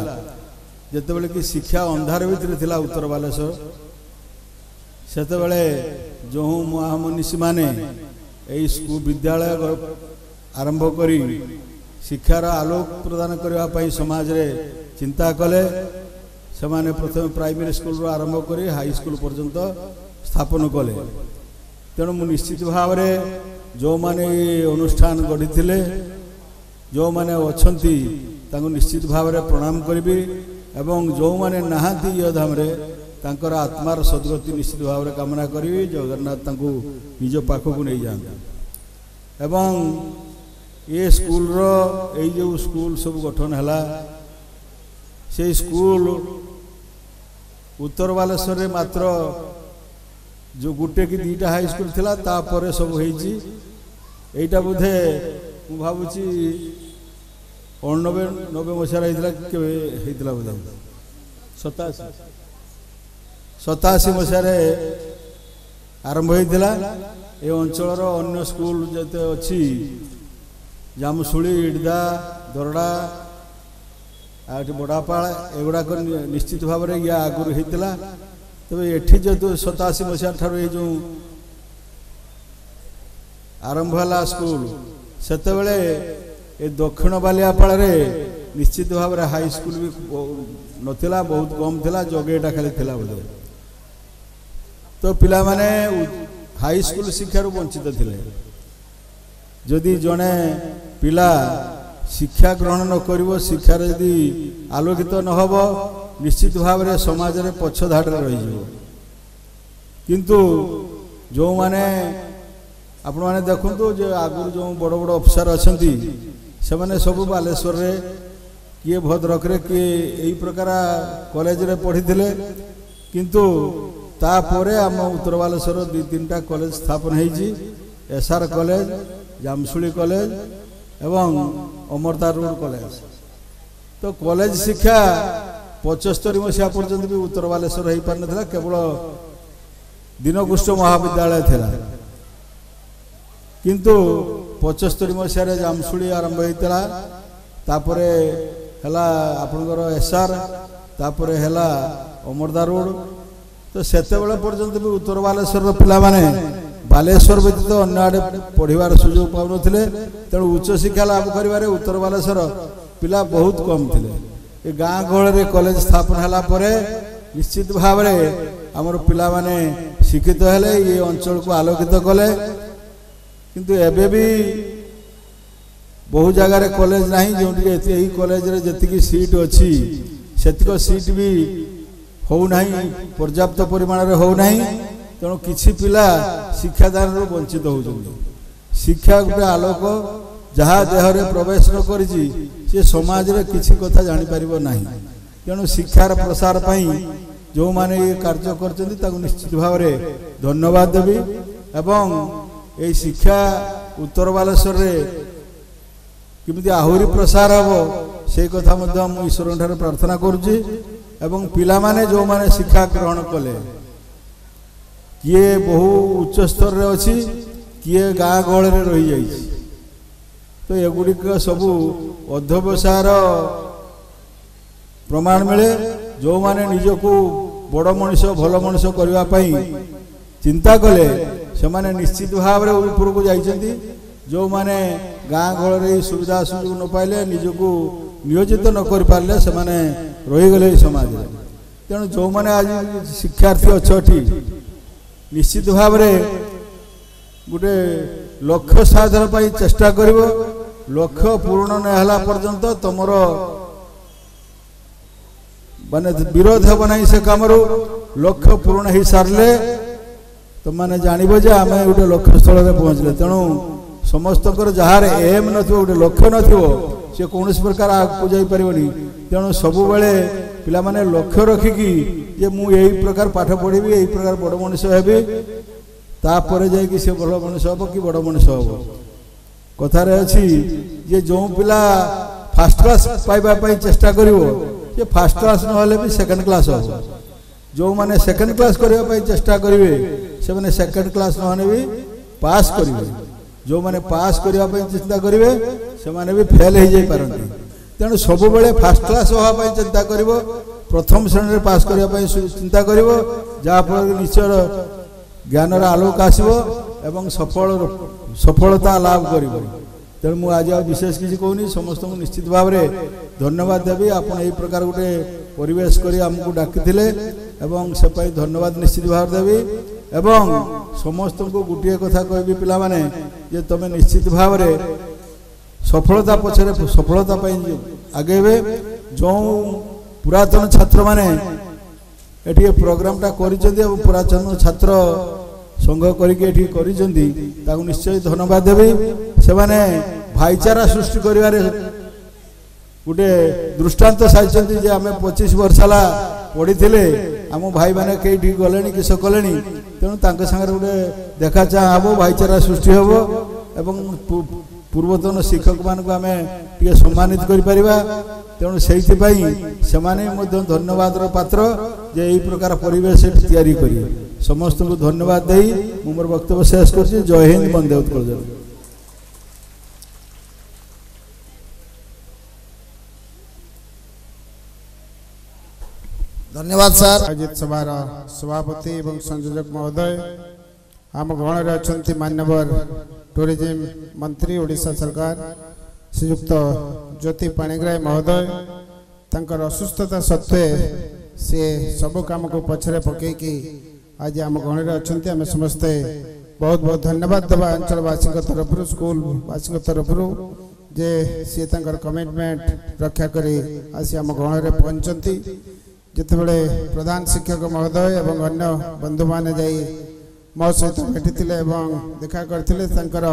ଯେତେବେଳେ କି ଶିକ୍ଷା ଅନ୍ଧାର ଭିତରେ ଥିଲା ଉତ୍ତର ବାଲେଶ୍ୱର ସେତେବେଳେ ଯେଉଁ ମହାମନିଷୀମାନେ ଏହି ବିଦ୍ୟାଳୟ ଆରମ୍ଭ କରି ଶିକ୍ଷାର ଆଲୋକ ପ୍ରଦାନ କରିବା ପାଇଁ ସମାଜରେ ଚିନ୍ତା କଲେ ସେମାନେ ପ୍ରଥମେ ପ୍ରାଇମେରୀ ସ୍କୁଲରୁ ଆରମ୍ଭ କରି ହାଇସ୍କୁଲ ପର୍ଯ୍ୟନ୍ତ ସ୍ଥାପନ କଲେ ତେଣୁ ମୁଁ ନିଶ୍ଚିତ ଭାବରେ ଯେଉଁମାନେ ଏ ଅନୁଷ୍ଠାନ ଗଢ଼ିଥିଲେ ଯେଉଁମାନେ ଅଛନ୍ତି ତାଙ୍କୁ ନିଶ୍ଚିତ ଭାବରେ ପ୍ରଣାମ କରିବି ଏବଂ ଯେଉଁମାନେ ନାହାନ୍ତି ୟଧାମରେ ତାଙ୍କର ଆତ୍ମାର ସଦ୍ଗତି ନିଶ୍ଚିତ ଭାବରେ କାମନା କରିବି ଜଗନ୍ନାଥ ତାଙ୍କୁ ନିଜ ପାଖକୁ ନେଇଯାଆନ୍ତି ଏବଂ ଏ ସ୍କୁଲର ଏଇ ଯେଉଁ ସ୍କୁଲ ସବୁ ଗଠନ ହେଲା ସେଇ ସ୍କୁଲ ଉତ୍ତର ବାଲେଶ୍ୱରରେ ମାତ୍ର ଯେଉଁ ଗୋଟେ କି ଦୁଇଟା ହାଇସ୍କୁଲ ଥିଲା ତାପରେ ସବୁ ହେଇଛି ଏଇଟା ବୋଧେ ମୁଁ ଭାବୁଛି ଅଣାନବେ ନବେ ମସିହାରେ ହେଇଥିଲା କେବେ ହେଇଥିଲା ବୋଧେ ସତାଅଶୀ ସତାଅଶୀ ମସିହାରେ ଆରମ୍ଭ ହେଇଥିଲା ଏ ଅଞ୍ଚଳର ଅନ୍ୟ ସ୍କୁଲ ଯେତେ ଅଛି ଜାମୁଶୁଳି ଇଡ଼ଦା ଦରଡ଼ା ଆଉ ଏଠି ବଡ଼ାପାଳ ଏଗୁଡ଼ାକ ନିଶ୍ଚିତ ଭାବରେ ୟା ଆଗରୁ ହେଇଥିଲା ତେବେ ଏଠି ଯେହେତୁ ସତାଅଶୀ ମସିହା ଠାରୁ ଏଇ ଯେଉଁ ଆରମ୍ଭ ହେଲା ସ୍କୁଲ ସେତେବେଳେ ଏ ଦକ୍ଷିଣ ବାଲିଆପାଳରେ ନିଶ୍ଚିତ ଭାବରେ ହାଇସ୍କୁଲ ବି ନଥିଲା ବହୁତ କମ୍ ଥିଲା ଯୋଗେଇଟା ଖାଲି ଥିଲା ବୋଧେ ତ ପିଲାମାନେ ହାଇସ୍କୁଲ ଶିକ୍ଷାରୁ ବଞ୍ଚିତ ଥିଲେ ଯଦି ଜଣେ ପିଲା ଶିକ୍ଷା ଗ୍ରହଣ ନ କରିବ ଶିକ୍ଷାରେ ଯଦି ଆଲୋକିତ ନ ହେବ ନିଶ୍ଚିତ ଭାବରେ ସମାଜରେ ପଛ ଧାଡ଼ରେ ରହିଯିବ କିନ୍ତୁ ଯେଉଁମାନେ ଆପଣମାନେ ଦେଖନ୍ତୁ ଯେ ଆଗରୁ ଯେଉଁ ବଡ଼ ବଡ଼ ଅଫିସର ଅଛନ୍ତି ସେମାନେ ସବୁ ବାଲେଶ୍ୱରରେ କିଏ ଭଦ୍ରକରେ କିଏ ଏଇ ପ୍ରକାର କଲେଜରେ ପଢ଼ିଥିଲେ କିନ୍ତୁ ତାପରେ ଆମ ଉତ୍ତର ବାଲେଶ୍ୱର ଦୁଇ ତିନିଟା କଲେଜ ସ୍ଥାପନ ହେଇଛି ଏସ୍ଆର୍ କଲେଜ ଜାମସୁଳି କଲେଜ ଏବଂ ଅମରଦା ରୋଡ଼ କଲେଜ ତ କଲେଜ ଶିକ୍ଷା ପଞ୍ଚସ୍ତରୀ ମସିହା ପର୍ଯ୍ୟନ୍ତ ବି ଉତ୍ତର ବାଲେଶ୍ୱର ହେଇପାରିନଥିଲା କେବଳ ଦୀନକୃଷ୍ଣ ମହାବିଦ୍ୟାଳୟ ଥିଲା କିନ୍ତୁ ପଞ୍ଚସ୍ତରୀ ମସିହାରେ ଜାମଶୁଳି ଆରମ୍ଭ ହୋଇଥିଲା ତାପରେ ହେଲା ଆପଣଙ୍କର ଏସ୍ଆର୍ ତାପରେ ହେଲା ଅମରଦା ରୋଡ଼ ତ ସେତେବେଳେ ପର୍ଯ୍ୟନ୍ତ ବି ଉତ୍ତର ବାଲେଶ୍ୱରର ପିଲାମାନେ ବାଲେଶ୍ୱର ବ୍ୟତୀତ ଅନ୍ୟ ଆଡ଼େ ପଢ଼ିବାର ସୁଯୋଗ ପାଉନଥିଲେ ତେଣୁ ଉଚ୍ଚଶିକ୍ଷା ଲାଭ କରିବାରେ ଉତ୍ତର ବାଲେଶ୍ୱର ପିଲା ବହୁତ କମ୍ ଥିଲେ ଏ ଗାଁ ଗହଳରେ କଲେଜ ସ୍ଥାପନ ହେଲା ପରେ ନିଶ୍ଚିତ ଭାବରେ ଆମର ପିଲାମାନେ ଶିକ୍ଷିତ ହେଲେ ଏ ଅଞ୍ଚଳକୁ ଆଲୋକିତ କଲେ କିନ୍ତୁ ଏବେ ବି ବହୁ ଜାଗାରେ କଲେଜ ନାହିଁ ଯେଉଁଠିକି ଏହି କଲେଜରେ ଯେତିକି ସିଟ୍ ଅଛି ସେତିକ ସିଟ୍ ବି ହେଉନାହିଁ ପର୍ଯ୍ୟାପ୍ତ ପରିମାଣରେ ହେଉନାହିଁ ତେଣୁ କିଛି ପିଲା ଶିକ୍ଷାଦାନରୁ ବଞ୍ଚିତ ହେଉଛନ୍ତି ଶିକ୍ଷା ଗୋଟେ ଆଲୋକ ଯାହା ଦେହରେ ପ୍ରବେଶ କରିଛି ସେ ସମାଜରେ କିଛି କଥା ଜାଣିପାରିବ ନାହିଁ ତେଣୁ ଶିକ୍ଷାର ପ୍ରସାର ପାଇଁ ଯେଉଁମାନେ ଏ କାର୍ଯ୍ୟ କରିଛନ୍ତି ତାକୁ ନିଶ୍ଚିତ ଭାବରେ ଧନ୍ୟବାଦ ଦେବି ଏବଂ ଏହି ଶିକ୍ଷା ଉତ୍ତର ବାଲେଶ୍ୱରରେ କେମିତି ଆହୁରି ପ୍ରସାର ହେବ ସେଇ କଥା ମଧ୍ୟ ମୁଁ ଈଶ୍ୱରଙ୍କଠାରେ ପ୍ରାର୍ଥନା କରୁଛି ଏବଂ ପିଲାମାନେ ଯେଉଁମାନେ ଶିକ୍ଷା ଗ୍ରହଣ କଲେ କିଏ ବହୁ ଉଚ୍ଚସ୍ତରରେ ଅଛି କିଏ ଗାଁ ଗହଳରେ ରହିଯାଇଛି ତ ଏଗୁଡ଼ିକ ସବୁ ଅଧ୍ୟବସାୟର ପ୍ରମାଣ ମିଳେ ଯେଉଁମାନେ ନିଜକୁ ବଡ଼ ମଣିଷ ଭଲ ମଣିଷ କରିବା ପାଇଁ ଚିନ୍ତା କଲେ ସେମାନେ ନିଶ୍ଚିତ ଭାବରେ ଉପରକୁ ଯାଇଛନ୍ତି ଯେଉଁମାନେ ଗାଁ ଗହଳରେ ସୁବିଧା ସୁଯୋଗ ନ ପାଇଲେ ନିଜକୁ ନିୟୋଜିତ ନ କରିପାରିଲେ ସେମାନେ ରହିଗଲେ ଏଇ ସମାଜରେ ତେଣୁ ଯେଉଁମାନେ ଆଜି ଶିକ୍ଷାର୍ଥୀ ଅଛ ଠିକ୍ ନିଶ୍ଚିତ ଭାବରେ ଗୋଟେ ଲକ୍ଷ୍ୟ ସାଧନ ପାଇଁ ଚେଷ୍ଟା କରିବ ଲକ୍ଷ୍ୟ ପୂରଣ ନ ହେଲା ପର୍ଯ୍ୟନ୍ତ ତୁମର ମାନେ ବିରୋଧ ହେବ ନାହିଁ ସେ କାମରୁ ଲକ୍ଷ୍ୟ ପୂରଣ ହୋଇସାରିଲେ ତୁମମାନେ ଜାଣିବ ଯେ ଆମେ ଗୋଟେ ଲକ୍ଷ୍ୟସ୍ଥଳରେ ପହଞ୍ଚିଲେ ତେଣୁ ସମସ୍ତଙ୍କର ଯାହାର ଏମ୍ ନଥିବ ଗୋଟେ ଲକ୍ଷ୍ୟ ନଥିବ ସେ କୌଣସି ପ୍ରକାର ଆଗକୁ ଯାଇପାରିବନି ତେଣୁ ସବୁବେଳେ ପିଲାମାନେ ଲକ୍ଷ୍ୟ ରଖିକି ଯେ ମୁଁ ଏଇ ପ୍ରକାର ପାଠ ପଢ଼ିବି ଏଇ ପ୍ରକାର ବଡ଼ ମଣିଷ ହେବି ତାପରେ ଯାଇକି ସେ ଭଲ ମଣିଷ ହେବ କି ବଡ଼ ମଣିଷ ହେବ କଥାରେ ଅଛି ଯେ ଯେଉଁ ପିଲା ଫାଷ୍ଟ କ୍ଲାସ୍ ପାଇବା ପାଇଁ ଚେଷ୍ଟା କରିବ ଯେ ଫାଷ୍ଟ କ୍ଲାସ୍ ନହେଲେ ବି ସେକେଣ୍ଡ କ୍ଲାସ୍ ହେବ ଯେଉଁମାନେ ସେକେଣ୍ଡ କ୍ଲାସ୍ କରିବା ପାଇଁ ଚେଷ୍ଟା କରିବେ ସେମାନେ ସେକେଣ୍ଡ କ୍ଲାସ୍ ନହେଲେ ବି ପାସ୍ କରିବେ ଯେଉଁମାନେ ପାସ୍ କରିବା ପାଇଁ ଚିନ୍ତା କରିବେ ସେମାନେ ବି ଫେଲ୍ ହୋଇଯାଇପାରନ୍ତି ତେଣୁ ସବୁବେଳେ ଫାଷ୍ଟ କ୍ଲାସ୍ ହେବା ପାଇଁ ଚିନ୍ତା କରିବ ପ୍ରଥମ ଶ୍ରେଣୀରେ ପାସ୍ କରିବା ପାଇଁ ଚିନ୍ତା କରିବ ଯାହାଫଳରେ ନିଶ୍ଚୟ ଜ୍ଞାନର ଆଲୋକ ଆସିବ ଏବଂ ସଫଳ ସଫଳତା ଲାଭ କରିବ ତେଣୁ ମୁଁ ଆଜି ଆଉ ବିଶେଷ କିଛି କହୁନି ସମସ୍ତଙ୍କୁ ନିଶ୍ଚିତ ଭାବରେ ଧନ୍ୟବାଦ ଦେବି ଆପଣ ଏହି ପ୍ରକାର ଗୋଟେ ପରିବେଶ କରି ଆମକୁ ଡାକିଥିଲେ ଏବଂ ସେପାଇଁ ଧନ୍ୟବାଦ ନିଶ୍ଚିତ ଭାବରେ ଦେବି ଏବଂ ସମସ୍ତଙ୍କୁ ଗୋଟିଏ କଥା କହିବି ପିଲାମାନେ ଯେ ତୁମେ ନିଶ୍ଚିତ ଭାବରେ ସଫଳତା ପଛରେ ସଫଳତା ପାଇଁ ଆଗେଇବେ ଯେଉଁ ପୁରାତନ ଛାତ୍ରମାନେ ଏଠି ଏ ପ୍ରୋଗ୍ରାମଟା କରିଛନ୍ତି ଏବଂ ପୁରାତନ ଛାତ୍ର ସଂଘ କରିକି ଏଠି କରିଛନ୍ତି ତାଙ୍କୁ ନିଶ୍ଚୟ ଧନ୍ୟବାଦ ଦେବି ସେମାନେ ଭାଇଚାରା ସୃଷ୍ଟି କରିବାରେ ଗୋଟେ ଦୃଷ୍ଟାନ୍ତ ସାଜିଛନ୍ତି ଯେ ଆମେ ପଚିଶ ବର୍ଷ ହେଲା ପଢ଼ିଥିଲେ ଆମ ଭାଇମାନେ କେଇଠି ଗଲେଣି କିସ କଲେଣି ତେଣୁ ତାଙ୍କ ସାଙ୍ଗରେ ଗୋଟେ ଦେଖା ଚାହାଁ ହେବ ଭାଇଚାରା ସୃଷ୍ଟି ହେବ ଏବଂ पूर्वतन शिक्षक मानक आम सम्मानित कर से धन्यवाद पात्र जे यही प्रकार परेश समस्त को धन्यवाद दे मोर वक्तव्य शेष कर जय हिंद बंदे उत्कल धन्यवाद सर आयोजित सभार सभापति एवं संयोजक महोदय आम गहन अच्छा मान्यवर टूरीजम मंत्री ओडा सरकार श्रीजुक्त ज्योति पाणीग्राही महोदय तर असुस्थता सत्वे सी सब कम को पचर पकईकि आज आम गहन अच्छा आम समस्ते बहुत बहुत धन्यवाद देवा अंचलवासी तरफ स्कूलवासी तरफ जे सी तर कमिटमेंट रक्षा कर आसी आम गहन पहुंचती जिते बड़े प्रधान शिक्षक महोदय और अन्य बंधु मैंने जा मो सहित भेटी देखा कर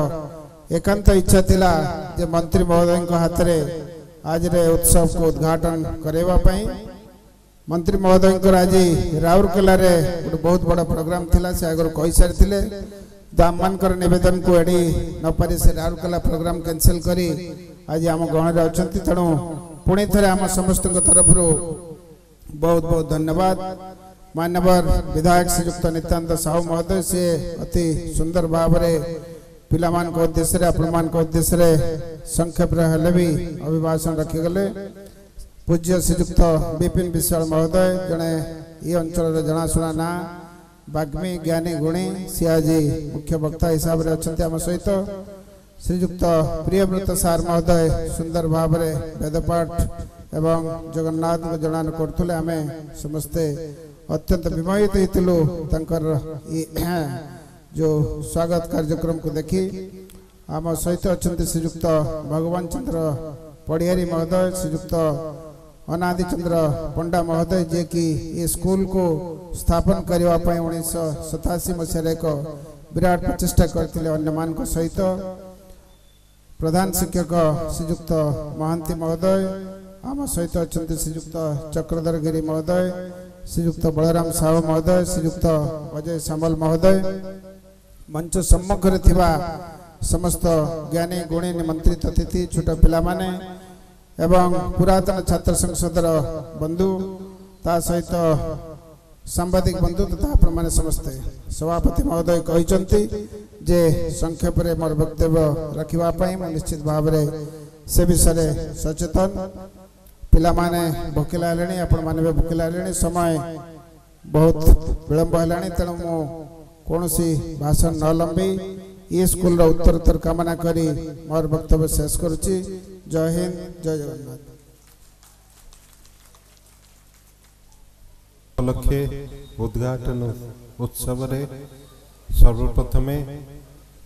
एकांत इच्छा था जे मंत्री महोदय हाथ में आज उत्सव को उद्घाटन करवाई मंत्री महोदय आज राउरकेल गोटे बहुत बड़ा प्रोग्राम थिला से आगर कही सारी आम मानदन को एड़ी नपारी से राउरकेला प्रोग्राम कैनसल कर आज आम गणरे अच्छा तेणु पुणे थे आम समस्त तरफ रू बहुत बहुत धन्यवाद मान्यवर विधायक श्रीयुक्त नित्यानंद साहू महोदय से अति सुंदर भाव पिलामान को उद्देश्य अपमान को उद्देश्य संक्षेप अभिभाषण रखीगले पूज्य श्रीजुक्त विपिन विश्वाल महोदय जड़े ये अंचल जनाशुना ना बाग्मी ज्ञानी गुणी सी आज मुख्य वक्ता हिसाब से अच्छा आम सहित श्रीयुक्त प्रियव्रत सार महोदय सुंदर भाव वेदपाठ एवं जगन्नाथ जड़ान करें समस्ते अत्यंत विमोहित हो जो स्वागत कार्यक्रम को देख आम सहित अच्छा श्रीजुक्त भगवान चंद्र पड़ियारी महोदय श्रीजुक्त अनादिचंद्र पंडा महोदय जे कि ये स्कूल को स्थापन करने उन्नीस सताशी मसीह एक विराट प्रचेषा करते सहित प्रधान शिक्षक श्रीजुक्त महांती महोदय आम सहित अच्छा श्रीजुक्त चक्रधर गिरी महोदय श्रीयुक्त बलराम साहू महोदय श्रीयुक्त अजय सामल महोदय मंच सम्मुखे समस्त ज्ञानी गुणी निमंत्रित अतिथि छोट पाने पुरातन छात्र संसद बंधु ता सहित सांबादिक बंधु तथा आपने समस्ते सभापति महोदय कहते जे संक्षेप मोर वक्तव्य रखापी निश्चित भाव से विषय सचेतन पाने भकिले आपण मैंने भकिले समय बहुत विलंब है तेणु मु कौन सी भाषण न लंबी ये स्कूल उत्तरोत्तर कामना कर मोर वक्तव्य शेष कर जय हिंद जय जगन्नाथ उपलक्षे उद्घाटन उत्सव सर्वप्रथमें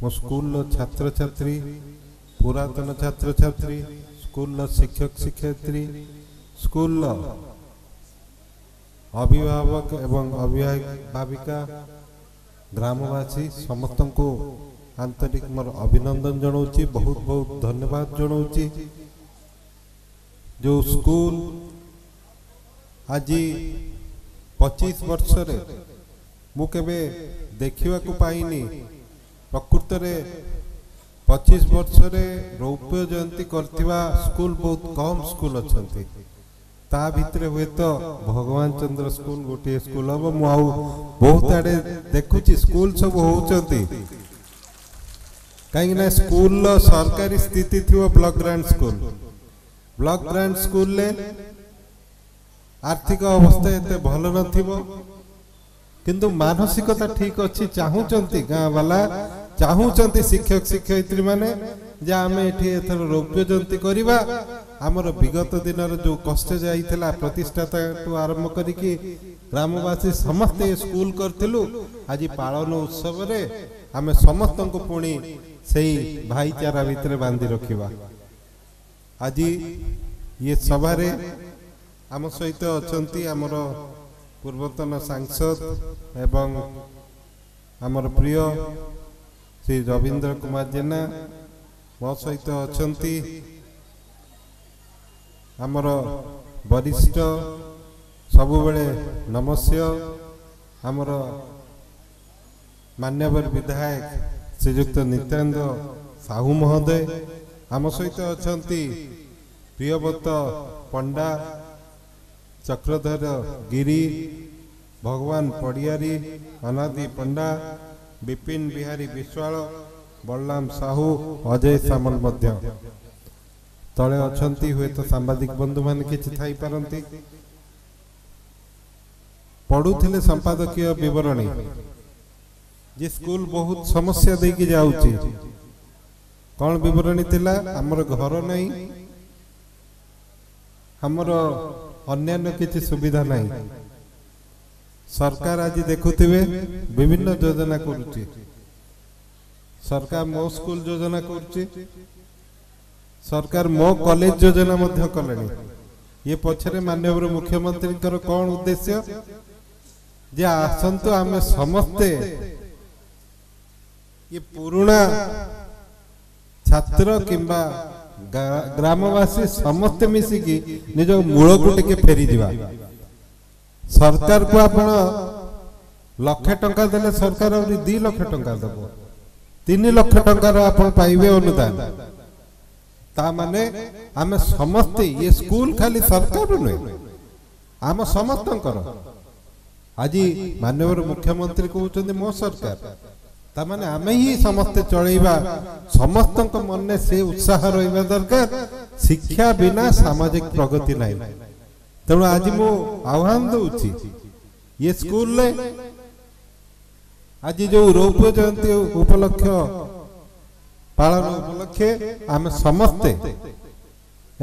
मो स्कूल छात्र छात्री पुरातन छात्र छात्री स्कूल शिक्षक शिक्षय स्कूल अभिभावक एवं अभिभाविका ग्रामवासी समस्त को आंतरिक मोर अभिनंदन जनावि बहुत बहुत धन्यवाद जनावि जो स्कूल आज पचीस वर्ष देखा पाइनी प्रकृत पचीस वर्ष रौप्य जयंती कर स्कूल बहुत कम स्कूल अच्छा ତା ଭିତରେ ହୁଏତ ଭଗବାନ ଚନ୍ଦ୍ର ସ୍କୁଲ ଗୋଟିଏ ସ୍କୁଲ ହବ ମୁଁ ଆଉ ବହୁତ ଆଡ଼େ ଦେଖୁଛି ସ୍କୁଲ ସବୁ ହେଉଛନ୍ତି କାହିଁକିନା ସ୍କୁଲର ସରକାରୀ ସ୍ଥିତି ଥିବ block grant school block grant ସ୍କୁଲରେ ଆର୍ଥିକ ଅବସ୍ଥା ଏତେ ଭଲ ନଥିବ କିନ୍ତୁ ମାନସିକତା ଠିକ ଅଛି ଚାହୁଁଛନ୍ତି ଗାଁ ବାଲା ଚାହୁଁଛନ୍ତି ଶିକ୍ଷକ ଶିକ୍ଷୟିତ୍ରୀମାନେ যে ଆମେ ଏଠି ଏଥର ରୌପ୍ୟ ଜୟନ୍ତୀ କରିବା ଆମର ବିଗତ ଦିନର ଯେଉଁ କଷ୍ଟ ଯାଇଥିଲା ପ୍ରତିଷ୍ଠାତାଠୁ ଆରମ୍ଭ କରିକି ଗ୍ରାମବାସୀ ସମସ୍ତେ ସ୍କୁଲ କରିଥିଲୁ ଆଜି ପାଳନ ଉତ୍ସବରେ ଆମେ ସମସ୍ତଙ୍କୁ ପୁଣି ସେଇ ଭାଇଚାରା ଭିତରେ ବାନ୍ଧି ରଖିବା ଆଜି ଇଏ ସଭାରେ ଆମ ସହିତ ଅଛନ୍ତି ଆମର ପୂର୍ବତନ ସାଂସଦ ଏବଂ ଆମର ପ୍ରିୟ ଶ୍ରୀ ରବୀନ୍ଦ୍ର କୁମାର ଜେନା ମୋ ସହିତ ଅଛନ୍ତି ଆମର ବରିଷ୍ଠ ସବୁବେଳେ ନମସ୍ୟ ଆମର ମାନ୍ୟବର ବିଧାୟକ ଶ୍ରୀଯୁକ୍ତ ନିତ୍ୟାନନ୍ଦ ସାହୁ ମହୋଦୟ ଆମ ସହିତ ଅଛନ୍ତି ପ୍ରିୟବ୍ରତ ପଣ୍ଡା ଚକ୍ରଧର ଗିରି ଭଗବାନ ପଡ଼ିଆରୀ ଅନାଦି ପଣ୍ଡା ବିପିନ ବିହାରୀ ବିଶ୍ୱାଳ ବଳରାମ ସାହୁ ଅଜୟ ସାମଲ ମଧ୍ୟ ତଳେ ଅଛନ୍ତି ହୁଏତ ସାମ୍ବାଦିକ ବନ୍ଧୁମାନେ କିଛି ଥାଇପାରନ୍ତି ପଢୁଥିଲେ ସମ୍ପାଦକୀୟ ବିବରଣୀ ଯେ ସ୍କୁଲ ବହୁତ ସମସ୍ୟା ଦେଇକି ଯାଉଛି କ'ଣ ବିବରଣୀ ଥିଲା ଆମର ଘର ନାହିଁ ଆମର ଅନ୍ୟାନ୍ୟ କିଛି ସୁବିଧା ନାହିଁ ସରକାର ଆଜି ଦେଖୁଥିବେ ବିଭିନ୍ନ ଯୋଜନା କରୁଛି সরকার মো স্কুল যোজনা করছে সরকার মো কলেজ যোজনা মধ্য কলে ইয়ে পছরে মাননীয় মুখ্যমন্ত্রীঙ্কর কোন উদ্দেশ্য যে আসন্তু আমি সমস্তে ইয়ে পুরুণা ছাত্র কিংবা ଗ୍ରାମବାସୀ ସମସ୍ତେ ମିଶିକି ନିଜ ফেরি ଟିକେ সরকার ସରକାରକୁ ଆପଣ ଲକ୍ଷେ টাকা ଦେଲେ সরকার ଆହୁରି ଦୁଇ লক্ষ টাকা ଦେବ ତିନି ଲକ୍ଷ ଟଙ୍କାର ଆପଣ ପାଇବେ ଅନୁଦାନ ତା ମାନେ ଆମେ ସମସ୍ତେ ଇଏ ସ୍କୁଲ ଖାଲି ସରକାର ନୁହେଁ ଆମ ସମସ୍ତଙ୍କର ଆଜି ମାନ୍ୟବର ମୁଖ୍ୟମନ୍ତ୍ରୀ କହୁଛନ୍ତି ମୋ ସରକାର ତା ମାନେ ଆମେ ହିଁ ସମସ୍ତେ ଚଳେଇବା ସମସ୍ତଙ୍କ ମନରେ ସେ ଉତ୍ସାହ ରହିବା ଦରକାର ଶିକ୍ଷା ବିନା ସାମାଜିକ ପ୍ରଗତି ନାହିଁ ତେଣୁ ଆଜି ମୁଁ ଆହ୍ୱାନ ଦେଉଛି ଇଏ ସ୍କୁଲରେ আজি যে রৌপ্য জয়ন্তী উপলক্ষ পালন উপলক্ষে আমি সমস্তে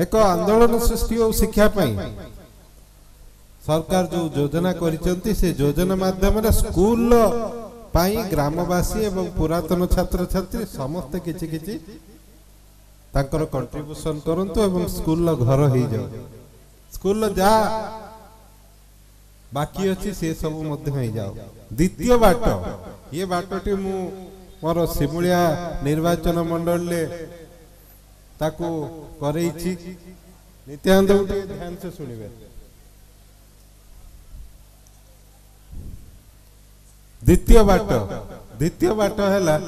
এক আন্দোলন সৃষ্টি ও শিক্ষা পাই সরকার যে যোজনা করেছেন সে যোজনা মাধ্যমে স্কুল পাই গ্রামবাসী এবং পুরাতন ছাত্রছাত্রী সমস্তে কিছু কিছু তাঁর ତାଙ୍କର କଣ୍ଟ୍ରିବ୍ୟୁସନ୍ କରନ୍ତୁ ଏବଂ ସ୍କୁଲର ଘର ହେଇଯାଉ ସ୍କୁଲର ଯାହା ବାକି ଅଛି ସେ ସବୁ হয়ে যাও द्वितीय बाट ये बाटटी मु मोर निर्वाचन मंडल कई नित्यानंद ध्यान से शुणे द्वितीय बाट द्वितीय बाट है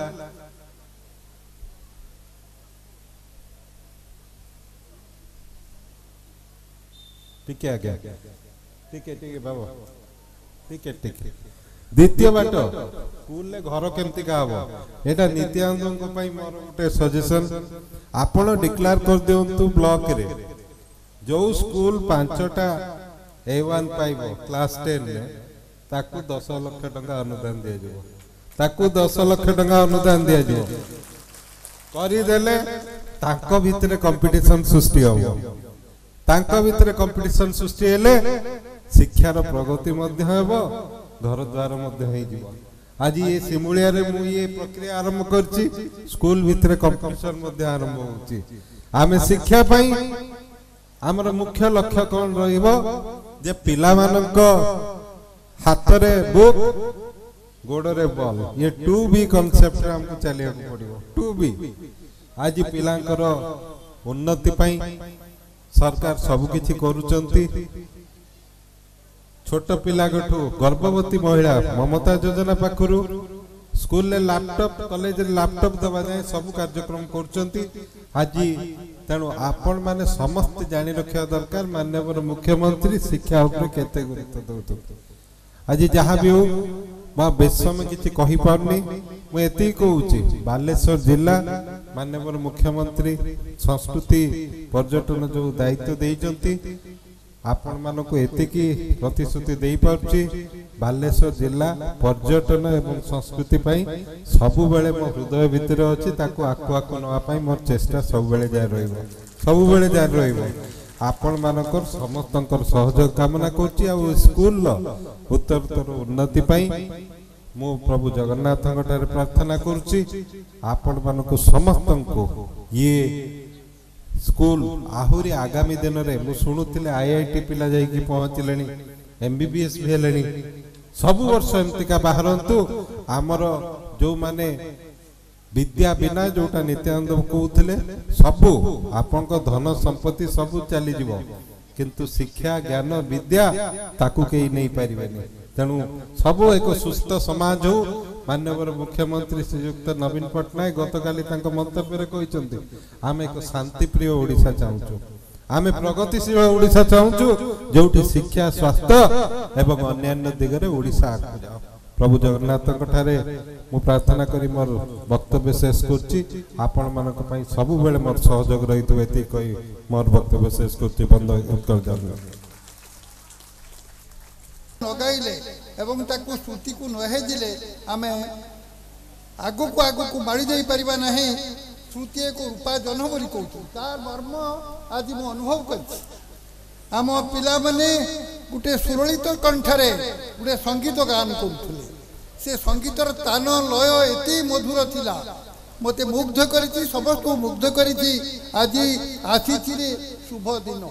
ठीक है आज्ञा ठीक है ठीक है बाबा ठीक है ठीक है ଦ୍ୱିତୀୟ ବାଟ ସ୍କୁଲରେ ଘର କେମିତିକା ହବ ଏଇଟା ନିତ୍ୟାନନ୍ଦଙ୍କ ପାଇଁ ମୋର ଗୋଟେ ସଜେସନ୍ ଆପଣ ଡିକ୍ଲାର କରିଦିଅନ୍ତୁ ବ୍ଲକରେ ଯେଉଁ ସ୍କୁଲ ପାଞ୍ଚଟା ଏ ୱାନ୍ ପାଇବ କ୍ଲାସ୍ ଟେନ୍ରେ ତାକୁ ଦଶ ଲକ୍ଷ ଟଙ୍କା ଅନୁଦାନ ଦିଆଯିବ ତାକୁ ଦଶ ଲକ୍ଷ ଟଙ୍କା ଅନୁଦାନ ଦିଆଯିବ କରିଦେଲେ ତାଙ୍କ ଭିତରେ କମ୍ପିଟିସନ ସୃଷ୍ଟି ହେବ ତାଙ୍କ ଭିତରେ କମ୍ପିଟିସନ ସୃଷ୍ଟି ହେଲେ ଶିକ୍ଷାର ପ୍ରଗତି ମଧ୍ୟ ହେବ ଘର ଦ୍ୱାର ମଧ୍ୟ ହେଇଯିବ ଆଜି ଏ ଶିମୁଳିଆରେ ମୁଁ ଏ ପ୍ରକ୍ରିୟା ଆରମ୍ଭ କରିଛି ସ୍କୁଲ ଭିତରେ କମ୍ପିଟିସନ ମଧ୍ୟ ଆରମ୍ଭ ହେଉଛି ଆମେ ଶିକ୍ଷା ପାଇଁ ଆମର ମୁଖ୍ୟ ଲକ୍ଷ୍ୟ କ'ଣ ରହିବ ଯେ ପିଲାମାନଙ୍କ ହାତରେ ବୁକ୍ ଗୋଡ଼ରେ ବଲ୍ ଇଏ ଟୁ ବି କନସେପ୍ଟରେ ଆମକୁ ଚାଲିବାକୁ ପଡ଼ିବ ଟୁ ବି ଆଜି ପିଲାଙ୍କର ଉନ୍ନତି ପାଇଁ ସରକାର ସବୁକିଛି କରୁଛନ୍ତି ଛୋଟ ପିଲାଙ୍କଠୁ ଗର୍ଭବତୀ ମହିଳା ମମତା ଯୋଜନା ପାଖରୁ ସ୍କୁଲରେ ଲାପଟପ୍ କଲେଜରେ ଲାପଟପ୍ ଦେବା ଯାଏଁ ସବୁ କାର୍ଯ୍ୟକ୍ରମ କରୁଛନ୍ତି ଆଜି ତେଣୁ ଆପଣମାନେ ସମସ୍ତେ ଜାଣି ରଖିବା ଦରକାର ମାନ୍ୟବର ମୁଖ୍ୟମନ୍ତ୍ରୀ ଶିକ୍ଷା ଉପରେ କେତେ ଗୁରୁତ୍ୱ ଦେଉଛନ୍ତି ଆଜି ଯାହା ବି ହଉ ବା ବେଶୀ ସମୟ କିଛି କହିପାରୁନି ମୁଁ ଏତିକି କହୁଛି ବାଲେଶ୍ୱର ଜିଲ୍ଲା ମାନ୍ୟବର ମୁଖ୍ୟମନ୍ତ୍ରୀ ସଂସ୍କୃତି ପର୍ଯ୍ୟଟନ ଯେଉଁ ଦାୟିତ୍ୱ ଦେଇଛନ୍ତି ଆପଣମାନଙ୍କୁ ଏତିକି ପ୍ରତିଶ୍ରୁତି ଦେଇପାରୁଛି ବାଲେଶ୍ୱର ଜିଲ୍ଲା ପର୍ଯ୍ୟଟନ ଏବଂ ସଂସ୍କୃତି ପାଇଁ ସବୁବେଳେ ମୋ ହୃଦୟ ଭିତରେ ଅଛି ତାକୁ ଆକୁ ଆକୁ ନେବା ପାଇଁ ମୋର ଚେଷ୍ଟା ସବୁବେଳେ ଯାହା ରହିବ ସବୁବେଳେ ଯାହା ରହିବ ଆପଣମାନଙ୍କର ସମସ୍ତଙ୍କର ସହଯୋଗ କାମନା କରୁଛି ଆଉ ସ୍କୁଲର ଉତ୍ତରତର ଉନ୍ନତି ପାଇଁ ମୁଁ ପ୍ରଭୁ ଜଗନ୍ନାଥଙ୍କ ଠାରେ ପ୍ରାର୍ଥନା କରୁଛି ଆପଣମାନଙ୍କୁ ସମସ୍ତଙ୍କୁ ଇଏ ସ୍କୁଲ ଆହୁରି ଆଗାମୀ ଦିନରେ ମୁଁ ଶୁଣୁଥିଲି ଆଇ ଆଇ ଟି ପିଲା ଯାଇକି ପହଞ୍ଚିଲେଣି M B B S B ହେଲେଣି ସବୁ ବର୍ଷ ଏମିତିକା ବାହାରନ୍ତୁ ଆମର ଯେଉଁମାନେ ବିଦ୍ୟା ବିନା ଯେଉଁଟା ନିତ୍ୟାନନ୍ଦ କହୁଥିଲେ ସବୁ ଆପଣଙ୍କ ଧନ ସମ୍ପତ୍ତି ସବୁ ଚାଲିଯିବ କିନ୍ତୁ ଶିକ୍ଷା ଜ୍ଞାନ ବିଦ୍ୟା ତାକୁ କେହି ନେଇପାରିବେନି ତେଣୁ ସବୁ ଏକ ସୁସ୍ଥ ସମାଜ ହଉ ମାନ୍ୟବର ମୁଖ୍ୟମନ୍ତ୍ରୀ ଶ୍ରୀଯୁକ୍ତ ନବୀନ ପଟ୍ଟନାୟକ ଗତକାଲି ତାଙ୍କ ମନ୍ତବ୍ୟରେ କହିଛନ୍ତି ଆମେ ଏକ ଶାନ୍ତିପ୍ରିୟ ଓଡ଼ିଶା ଚାହୁଁଛୁ ଆମେ ପ୍ରଗତିଶୀଳ ଓଡ଼ିଶା ଚାହୁଁଛୁ ଯେଉଁଠି ଶିକ୍ଷା ସ୍ୱାସ୍ଥ୍ୟ ଏବଂ ଅନ୍ୟାନ୍ୟ ଦିଗରେ ଓଡ଼ିଶା ଆଗକୁ ଯାଉ ପ୍ରଭୁ ଜଗନ୍ନାଥଙ୍କ ଠାରେ ମୁଁ ପ୍ରାର୍ଥନା କରି ମୋର ବକ୍ତବ୍ୟ ଶେଷ କରୁଛି ଆପଣମାନଙ୍କ ପାଇଁ ସବୁବେଳେ ମୋର ସହଯୋଗ ରହିଥିବ ଏତିକି କହି ମୋର ବକ୍ତବ୍ୟ ଶେଷ କରୁଛି ବନ୍ଦ ଉତ୍କଳ ଜଗନ୍ନାଥ ଲଗାଇଲେ ଏବଂ ତାକୁ ସ୍ମୃତିକୁ ନହେଜିଲେ ଆମେ ଆଗକୁ ଆଗକୁ ମାଡ଼ି ଯାଇପାରିବା ନାହିଁ ସ୍ମୃତି ଏକ ଉପାର୍ଜନ ବୋଲି କହୁଛୁ ତା ମର୍ମ ଆଜି ମୁଁ ଅନୁଭବ କରିଛି ଆମ ପିଲାମାନେ ଗୋଟେ ସୁରଳିତ କଣ୍ଠରେ ଗୋଟେ ସଙ୍ଗୀତ ଗାନ କରୁଥିଲେ ସେ ସଙ୍ଗୀତର ତାନ ଲୟ ଏତେ ମଧୁର ଥିଲା ମୋତେ ମୁଗ୍ଧ କରିଛି ସମସ୍ତଙ୍କୁ ମୁଗ୍ଧ କରିଛି ଆଜି ଆସିଛିରେ ଶୁଭ ଦିନ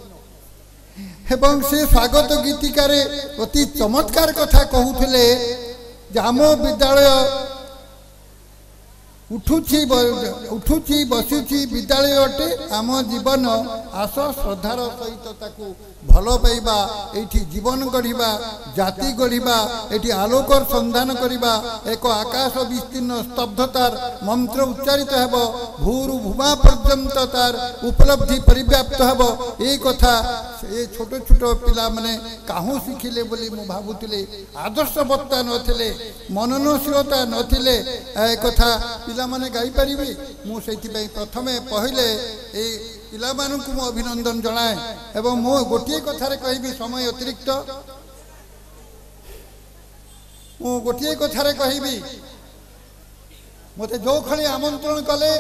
এবং সে স্বাগত গীতিকারে অতি চমৎকার কথা কুলে যে আম বিদ্যালয় उठु उठु बसु विद्यालय अटे आम जीवन आस श्रद्धार सहित भल पाइबा ये जीवन गढ़ा जाति गढ़ा ये आलोकर सन्धान करवा एक आकाश विस्तीर्ण स्तब्धतार मंत्र उच्चारित तो हे भूरु भूमा पर्यत तार उपलब्धि परिव्याप्त हे कथा ये छोट छोट पाने का शिखिले मु भावुले आदर्श बत्ता नन ना एक ପିଲାମାନେ ଗାଇପାରିବେ ମୁଁ ସେଇଥିପାଇଁ ପ୍ରଥମେ କହିଲେ ଏଇ ପିଲାମାନଙ୍କୁ ମୁଁ ଅଭିନନ୍ଦନ ଜଣାଏ ଏବଂ ମୁଁ ଗୋଟିଏ କଥାରେ କହିବି ସମୟ ଅତିରିକ୍ତ ମୁଁ ଗୋଟିଏ କଥାରେ କହିବି ମୋତେ ଯେଉଁଖଣି ଆମନ୍ତ୍ରଣ କଲେ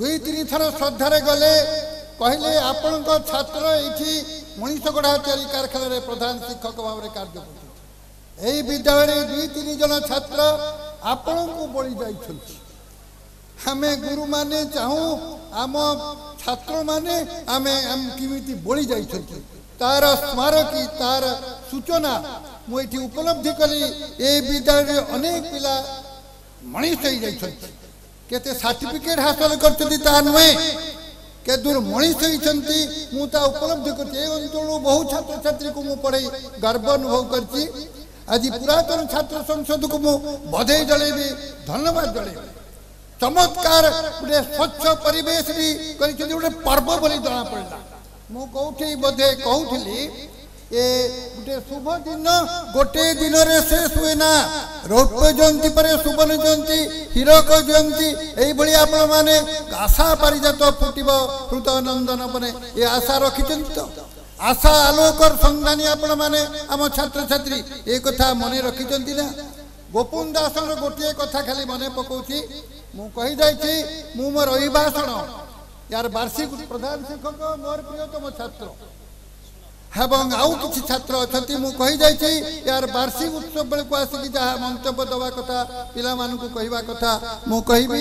ଦୁଇ ତିନି ଥର ଶ୍ରଦ୍ଧାରେ ଗଲେ କହିଲେ ଆପଣଙ୍କ ଛାତ୍ର ଏଇଠି ମଣିଷ ଗଢ଼ା ତିଆରି କାରଖାନାରେ ପ୍ରଧାନ ଶିକ୍ଷକ ଭାବରେ କାର୍ଯ୍ୟ କରୁଛନ୍ତି এই বিদ্যালয়ে দুই তিন জন ছাত্র ଆପଣଙ୍କୁ ବଳି ଯାଇଛନ୍ତି ଆମେ ଗୁରୁମାନେ ଚାହୁଁ ଆମ ଛାତ୍ରମାନେ ଆମେ କେମିତି ବଳି ଯାଇଛନ୍ତି ତାର ସ୍ମାରକୀ ତାର ସୂଚନା ମୁଁ ଏଠି ଉପଲବ୍ଧି କଲି ଏ ବିଦ୍ୟାଳୟରେ ଅନେକ ପିଲା ମଣିଷ ହେଇଯାଇଛନ୍ତି କେତେ ସାର୍ଟିଫିକେଟ୍ ହାସଲ କରିଛନ୍ତି ତାହା ନୁହେଁ କେଦୂର ମଣିଷ ହେଇଛନ୍ତି ମୁଁ ତା ଉପଲବ୍ଧି କରିଛି ଏ ଅଞ୍ଚଳରୁ ବହୁ ଛାତ୍ରଛାତ୍ରୀଙ୍କୁ ମୁଁ ପଢ଼େଇ ଗର୍ବ ଅନୁଭବ କରିଛି ଆଜି ପୁରାତନ ଛାତ୍ର ସଂସଦକୁ ମୁଁ ବଧେଇ ଜଣାଇବି ଧନ୍ୟବାଦ ଜଣାଇବି ଚମତ୍କାର ଗୋଟେ ସ୍ୱଚ୍ଛ ପରିବେଶରେ କରିଛନ୍ତି ଗୋଟେ ପର୍ବ ବୋଲି ଜଣାପଡ଼ିଲା ମୁଁ କୋଉଠି ବୋଧେ କହୁଥିଲି ଏ ଗୋଟେ ଶୁଭ ଦିନ ଗୋଟେ ଦିନରେ ସେ ହୁଏ ନା ରୌପ୍ୟ ଜୟନ୍ତୀ ପରେ ସୁବର୍ଣ୍ଣ ଜୟନ୍ତୀ ହୀରକ ଜୟନ୍ତୀ ଏଇଭଳି ଆପଣମାନେ ଆଶା ପାରିଜାତ ଫୁଟିବ ହୃଦୟ ନନ୍ଦନ ପରେ ଏ ଆଶା ରଖିଛନ୍ତି ତ आशा आलोकर संधानी आपम छात्र छात्री ये मन रखी ना गोपुन दास गोटे कथा खाली मन पकाची मुझे मुझे अभिभाषण यार वार्षिक प्रधान शिक्षक मोर प्रियतम छात्र छात्र अच्छा मुझे यार वार्षिक उत्सव बेल को आसिक मंत्य दवा कथा पा मान कह कथा मुझे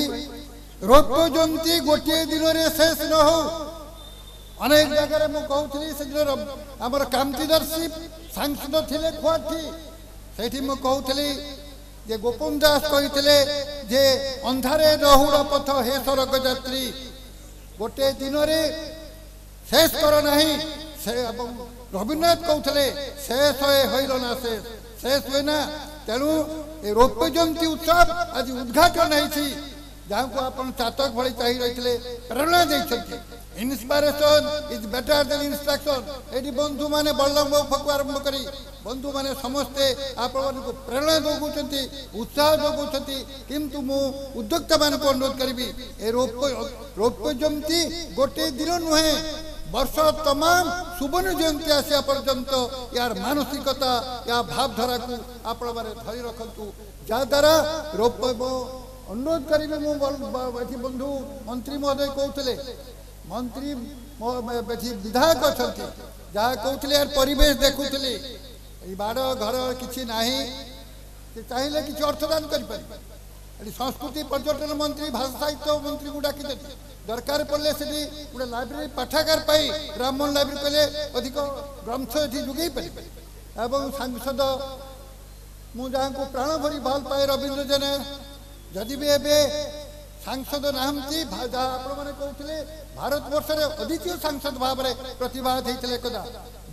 रोप जमती गोटे दिन में शेष न हो ଅନେକ ଜାଗାରେ ମୁଁ କହୁଥିଲି ସେଦିନ ଆମର କାଉଣ୍ଟିନରସିପ୍ ସାଂସଦ ଥିଲେ ଖୁଆଠି ସେଇଠି ମୁଁ କହୁଥିଲି ଯେ ଗୋପନ ଦାସ କହିଥିଲେ ଯେ ଅନ୍ଧାରେ ରହୁଣ ପଥ ହେ ସଡ଼କ ଯାତ୍ରୀ ଗୋଟେ ଦିନରେ ଶେଷ କର ନାହିଁ ସେ ରବୀନ୍ଦ୍ରନାଥ କହୁଥିଲେ ଶେଷ ହଏ ହୋଇଲ ନା ଶେଷ ଶେଷ ହୁଏ ନା ତେଣୁ ଏ ରୌପ୍ୟ ଜୟନ୍ତୀ ଉତ୍ସବ ଆଜି ଉଦ୍ଘାଟନ ହେଇଛି ଯାହାକୁ ଆପଣ ଚାତକ ଭଳି ଚାହିଁ ରହିଥିଲେ ପ୍ରେରଣା ଦେଇଛନ୍ତି inspiration is better than instruction এটি বন্ধু মানে বল্লভ পাখু আরম্ভ করি বন্ধু মানে সমস্তে আপনার প্রেরণা যোগাউন উৎসাহ যোগাউন কিন্তু মু উদ্যোক্তা মানুষ অনুরোধ করি এ রৌপ্য রৌপ্য জমতি গোটে দিন নুহে বর্ষ তমাম সুবর্ণ জয়ন্তী আসা পর্যন্ত ইয়ার মানসিকতা ইয়া ভাবধারা আপন মানে ধরি রাখতু যাদ্বারা রৌপ্য অনুরোধ করি বন্ধু মন্ত্রী মহোদয় কৌলে मंत्री विधायक अच्छा जहाँ कहते परेश देखु बाड़ घर कि ना चाहिए कि अर्थदान कर संस्कृति पर्यटन मंत्री भाषा साहित्य मंत्री को डाक दरकार पड़े से गोटे लाइब्रेरी पाठागार पाई ब्राह्मण लाइब्रेरी कहे अधिक ग्रंथ ये जोगे पारे सांसद मुझे प्राण भरी भल पाए रवींद्र जेना जदि भी ए ସାଂସଦ ନାହାନ୍ତି ଯାହା ଆପଣମାନେ କହୁଥିଲେ ଭାରତବର୍ଷରେ ଅଦ୍ୱିତୀୟ ସାଂସଦ ଭାବରେ ପ୍ରତିବାଦ ହେଇଥିଲେ ଏକଦା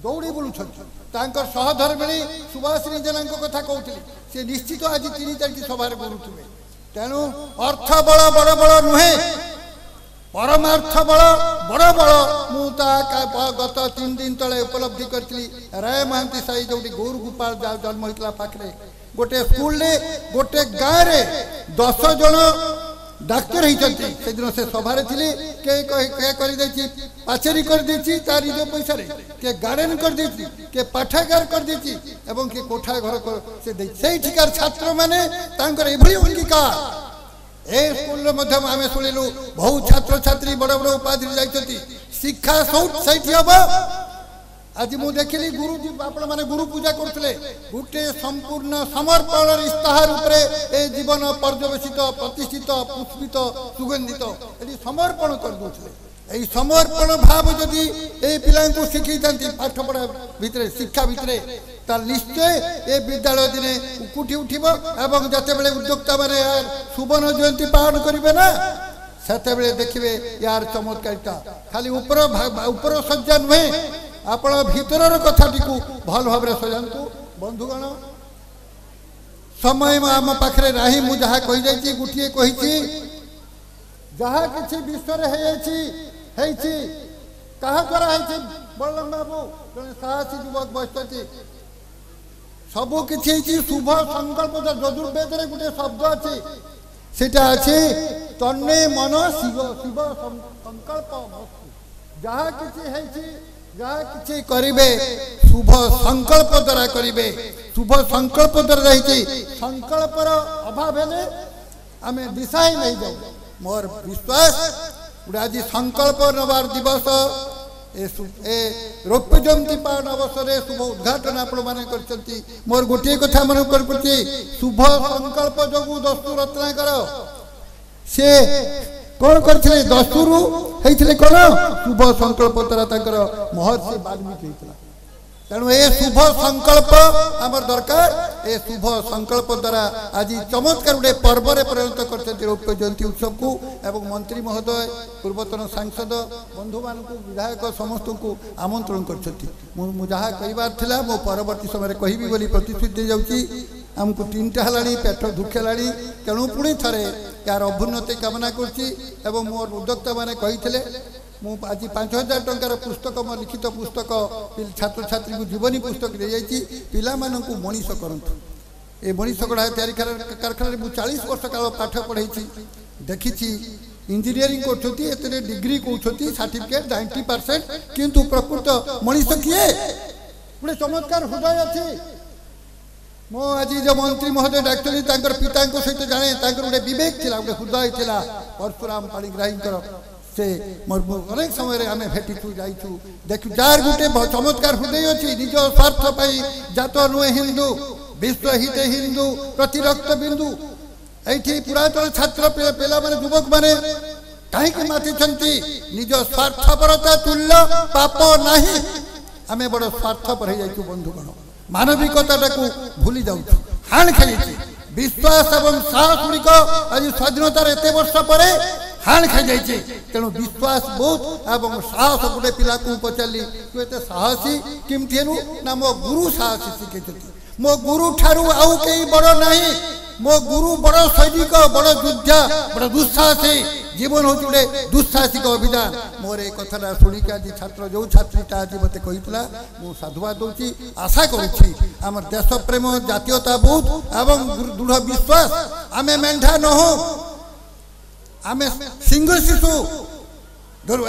ଦୌଡ଼ି ବୁଲୁଛନ୍ତି ତାଙ୍କର ସହଧର୍ମିଣୀ ସୁଭାଷିନୀ ଜେନାଙ୍କ କଥା କହୁଥିଲେ ସେ ନିଶ୍ଚିତ ଆଜି ତିନି ଚାରିଟି ସଭାରେ ବୁଲୁଥିବେ ତେଣୁ ଅର୍ଥ ବଳ ବଡ଼ ବଳ ନୁହେଁ ପରମାର୍ଥ ବଳ ବଡ଼ ବଳ ମୁଁ ତା ଗତ ତିନି ଦିନ ତଳେ ଉପଲବ୍ଧି କରିଥିଲି ରାୟ ମହାନ୍ତି ସାହି ଯେଉଁଠି ଗୌର ଗୋପାଳ ଜନ୍ମ ହେଇଥିଲା ପାଖରେ ଗୋଟେ ସ୍କୁଲରେ ଗୋଟେ ଗାଁରେ ଦଶ ଜଣ ডাক্তার হইছতি সেইদিন সে সভা রেছিল কে কই কে করি দেছি পাছেরি কর দিছি চারি দে পয়সারে কে গাড়েন কর দিছি কে পাঠাঘর কর দিছি এবং কে কোঠায় ঘর কর সে দেই সেই ঠিকার ছাত্র মানে তাংরে ইভরি অঙ্গিকা এই স্কুল মধ্যমা আমি শুনিলো বহু ছাত্র ছাত্রী বড় বড় উপাধি যাইছতি শিক্ষা সৌট সেইতি হব আজি মু দেখিলি গুরুজি আপনার গুরু পূজা করুলে গোটে সম্পূর্ণ সমর্পণের ইস্তাহার উপরে এই জীবন পর্যবেসিত প্রতিষ্ঠিত পুষ্পিত সুগন্ধিত এটি সমর্পণ করেদে এই সমর্পণ ভাব যদি এই পিলাঙ্কু শিখাই থাকে পাঠপড়া ভিতরে শিক্ষা ভিতরে তা নিশ্চয় এ বিদ্যালয় দিনে উকুটি উঠিব এবং যেতবে উদ্যোক্তা মানে সুবর্ণ জয়ন্তী পালন করবে না সেতবে দেখবে ইয়ার চমৎকারিতা খালি উপর উপর সজ্জা নুহে ଆପଣ ଭିତରର କଥାଟିକୁ ଭଲ ଭାବରେ ସଜାନ୍ତୁ ବନ୍ଧୁଗଣ ସମୟ ଆମ ପାଖରେ ନାହିଁ ମୁଁ ଯାହା କହିଯାଇଛି ଗୋଟିଏ କହିଛି ଯାହା କିଛି ବିଶ୍ୱରେ ହେଇଯାଇଛି ହେଇଛି କାହା ଦ୍ୱାରା ହେଇଛି ବଳରାମ ବାବୁ ଜଣେ ସାହସୀ ଯୁବକ ବସିଛନ୍ତି ସବୁ କିଛି ହେଇଛି ଶୁଭ ସଂକଳ୍ପ ଯଜୁର୍ବେଦରେ ଗୋଟିଏ ଶବ୍ଦ ଅଛି ସେଟା ଅଛି ତନ୍ମୟ ମନ ଶିବ ଶିବ ସଂକଳ୍ପ ଯାହା କିଛି ହେଇଛି करे शुभ संकल्प द्वारा करे शुभ संकल्प द्वारा रही संकल्प अभाव आम दिशा ही नहीं जाऊ मोर विश्वास आज संकल्प नवार दिवस रौप्य जयंती पालन अवसर शुभ उद्घाटन आप मोर गोटे कथा मन कर शुभ संकल्प जो दस्तु रत्ना कर कौन करथिले दस्तुरु कौन कोन शुभ संकल्प तरा ताकर महर्षि वाल्मीकि हेतला तेणु ये शुभ संकल्प आमर दरकार ए शुभ संकल्प द्वारा आज चमत्कार गोटे पर्व परिणत करते रौप्य जयंती उत्सव को एवं मंत्री महोदय पूर्वतन सांसद बंधु मान विधायक समस्त को आमंत्रण कर जहाँ कहबार मो परवर्त समय कह प्रतिश्रुति जाऊँगी ଆମକୁ ତିନିଟା ହେଲାଣି ପେଟ ଦୁଃଖ ହେଲାଣି ତେଣୁ ପୁଣି ଥରେ ଏହାର ଅଭ୍ୟୁନ୍ନତି କାମନା କରୁଛି ଏବଂ ମୋର ଉଦ୍ୟୋକ୍ତାମାନେ କହିଥିଲେ ମୁଁ ଆଜି ପାଞ୍ଚ ହଜାର ଟଙ୍କାର ପୁସ୍ତକ ମୋ ଲିଖିତ ପୁସ୍ତକ ଛାତ୍ରଛାତ୍ରୀଙ୍କୁ ଜୀବନୀ ପୁସ୍ତକ ଦିଆଯାଇଛି ପିଲାମାନଙ୍କୁ ମଣିଷ କରନ୍ତୁ ଏ ମଣିଷ ଗଢ଼ା ତିଆରି କାରଖାନାରେ ମୁଁ ଚାଳିଶ ବର୍ଷ କାଳ ପାଠ ପଢ଼େଇଛି ଦେଖିଛି ଇଞ୍ଜିନିୟରିଂ କରୁଛନ୍ତି ଏଥିରେ ଡିଗ୍ରୀ କହୁଛନ୍ତି ସାର୍ଟିଫିକେଟ୍ ନାଇଣ୍ଟି ପରସେଣ୍ଟ କିନ୍ତୁ ପ୍ରକୃତ ମଣିଷ କିଏ ଗୋଟେ ଚମତ୍କାର ହୃଦୟ ଅଛି ମୋ ଆଜି ଯେଉଁ ମନ୍ତ୍ରୀ ମହୋଦୟ ଡାକ୍ତରୀ ତାଙ୍କର ପିତାଙ୍କ ସହିତ ଜାଣେ ତାଙ୍କର ଗୋଟେ ବିବେକ ଥିଲା ଗୋଟେ ହୃଦୟ ଥିଲା ପରଶୁରାମ ପାଣିଗ୍ରାହୀଙ୍କର ସେ ଅନେକ ସମୟରେ ଆମେ ଭେଟିଛୁ ଯାଇଛୁ ଦେଖୁ ଯାହାର ଗୋଟେ ଚମତ୍କାର ହୃଦୟ ଅଛି ନିଜ ସ୍ୱାର୍ଥ ପାଇଁ ଜାତ ନୁହେଁ ହିନ୍ଦୁ ବିଶ୍ୱ ହିତ ହିନ୍ଦୁ ପ୍ରତିରକ୍ତ ବିନ୍ଦୁ ଏଇଠି ପୁରାତନ ଛାତ୍ର ପିଲାମାନେ ଯୁବକମାନେ କାହିଁକି ମାତିଛନ୍ତି ନିଜ ସ୍ୱାର୍ଥପରତା ତୁଲ୍ୟ ପାପ ନାହିଁ ଆମେ ବଡ଼ ସ୍ୱାର୍ଥପର ହେଇଯାଇଛୁ ବନ୍ଧୁଗଣ মানবিকতাটাকে ভুলি যাচ্ছে হাণ খাইছে বিশ্বাস এবং সাহস গুড়িক আজ স্বাধীনতার এত বর্ষ পরে হাণ খাইছে তেমন বিশ্বাস বহুত এবং সাহস গোটে পিলাকে পচারি তু এত সাহসী কেমতি হেলু না মো গুরু সাহসী শিখাইছে मो गुरु ठारू बड़ ना मो गुरु बड़ सैनिक बड़ योद्धा बड़ दुस्साहसी जीवन हूँ गोटे दुस्साहसिक अभियान मोर एक कथा शुणिक आज छात्र जो छात्रीटा आज मत कही मुझे साधुवाद दूसरी आशा करम देश प्रेम जतियता बहुत एवं दृढ़ विश्वास आम मेढा नह आम सिंह शिशु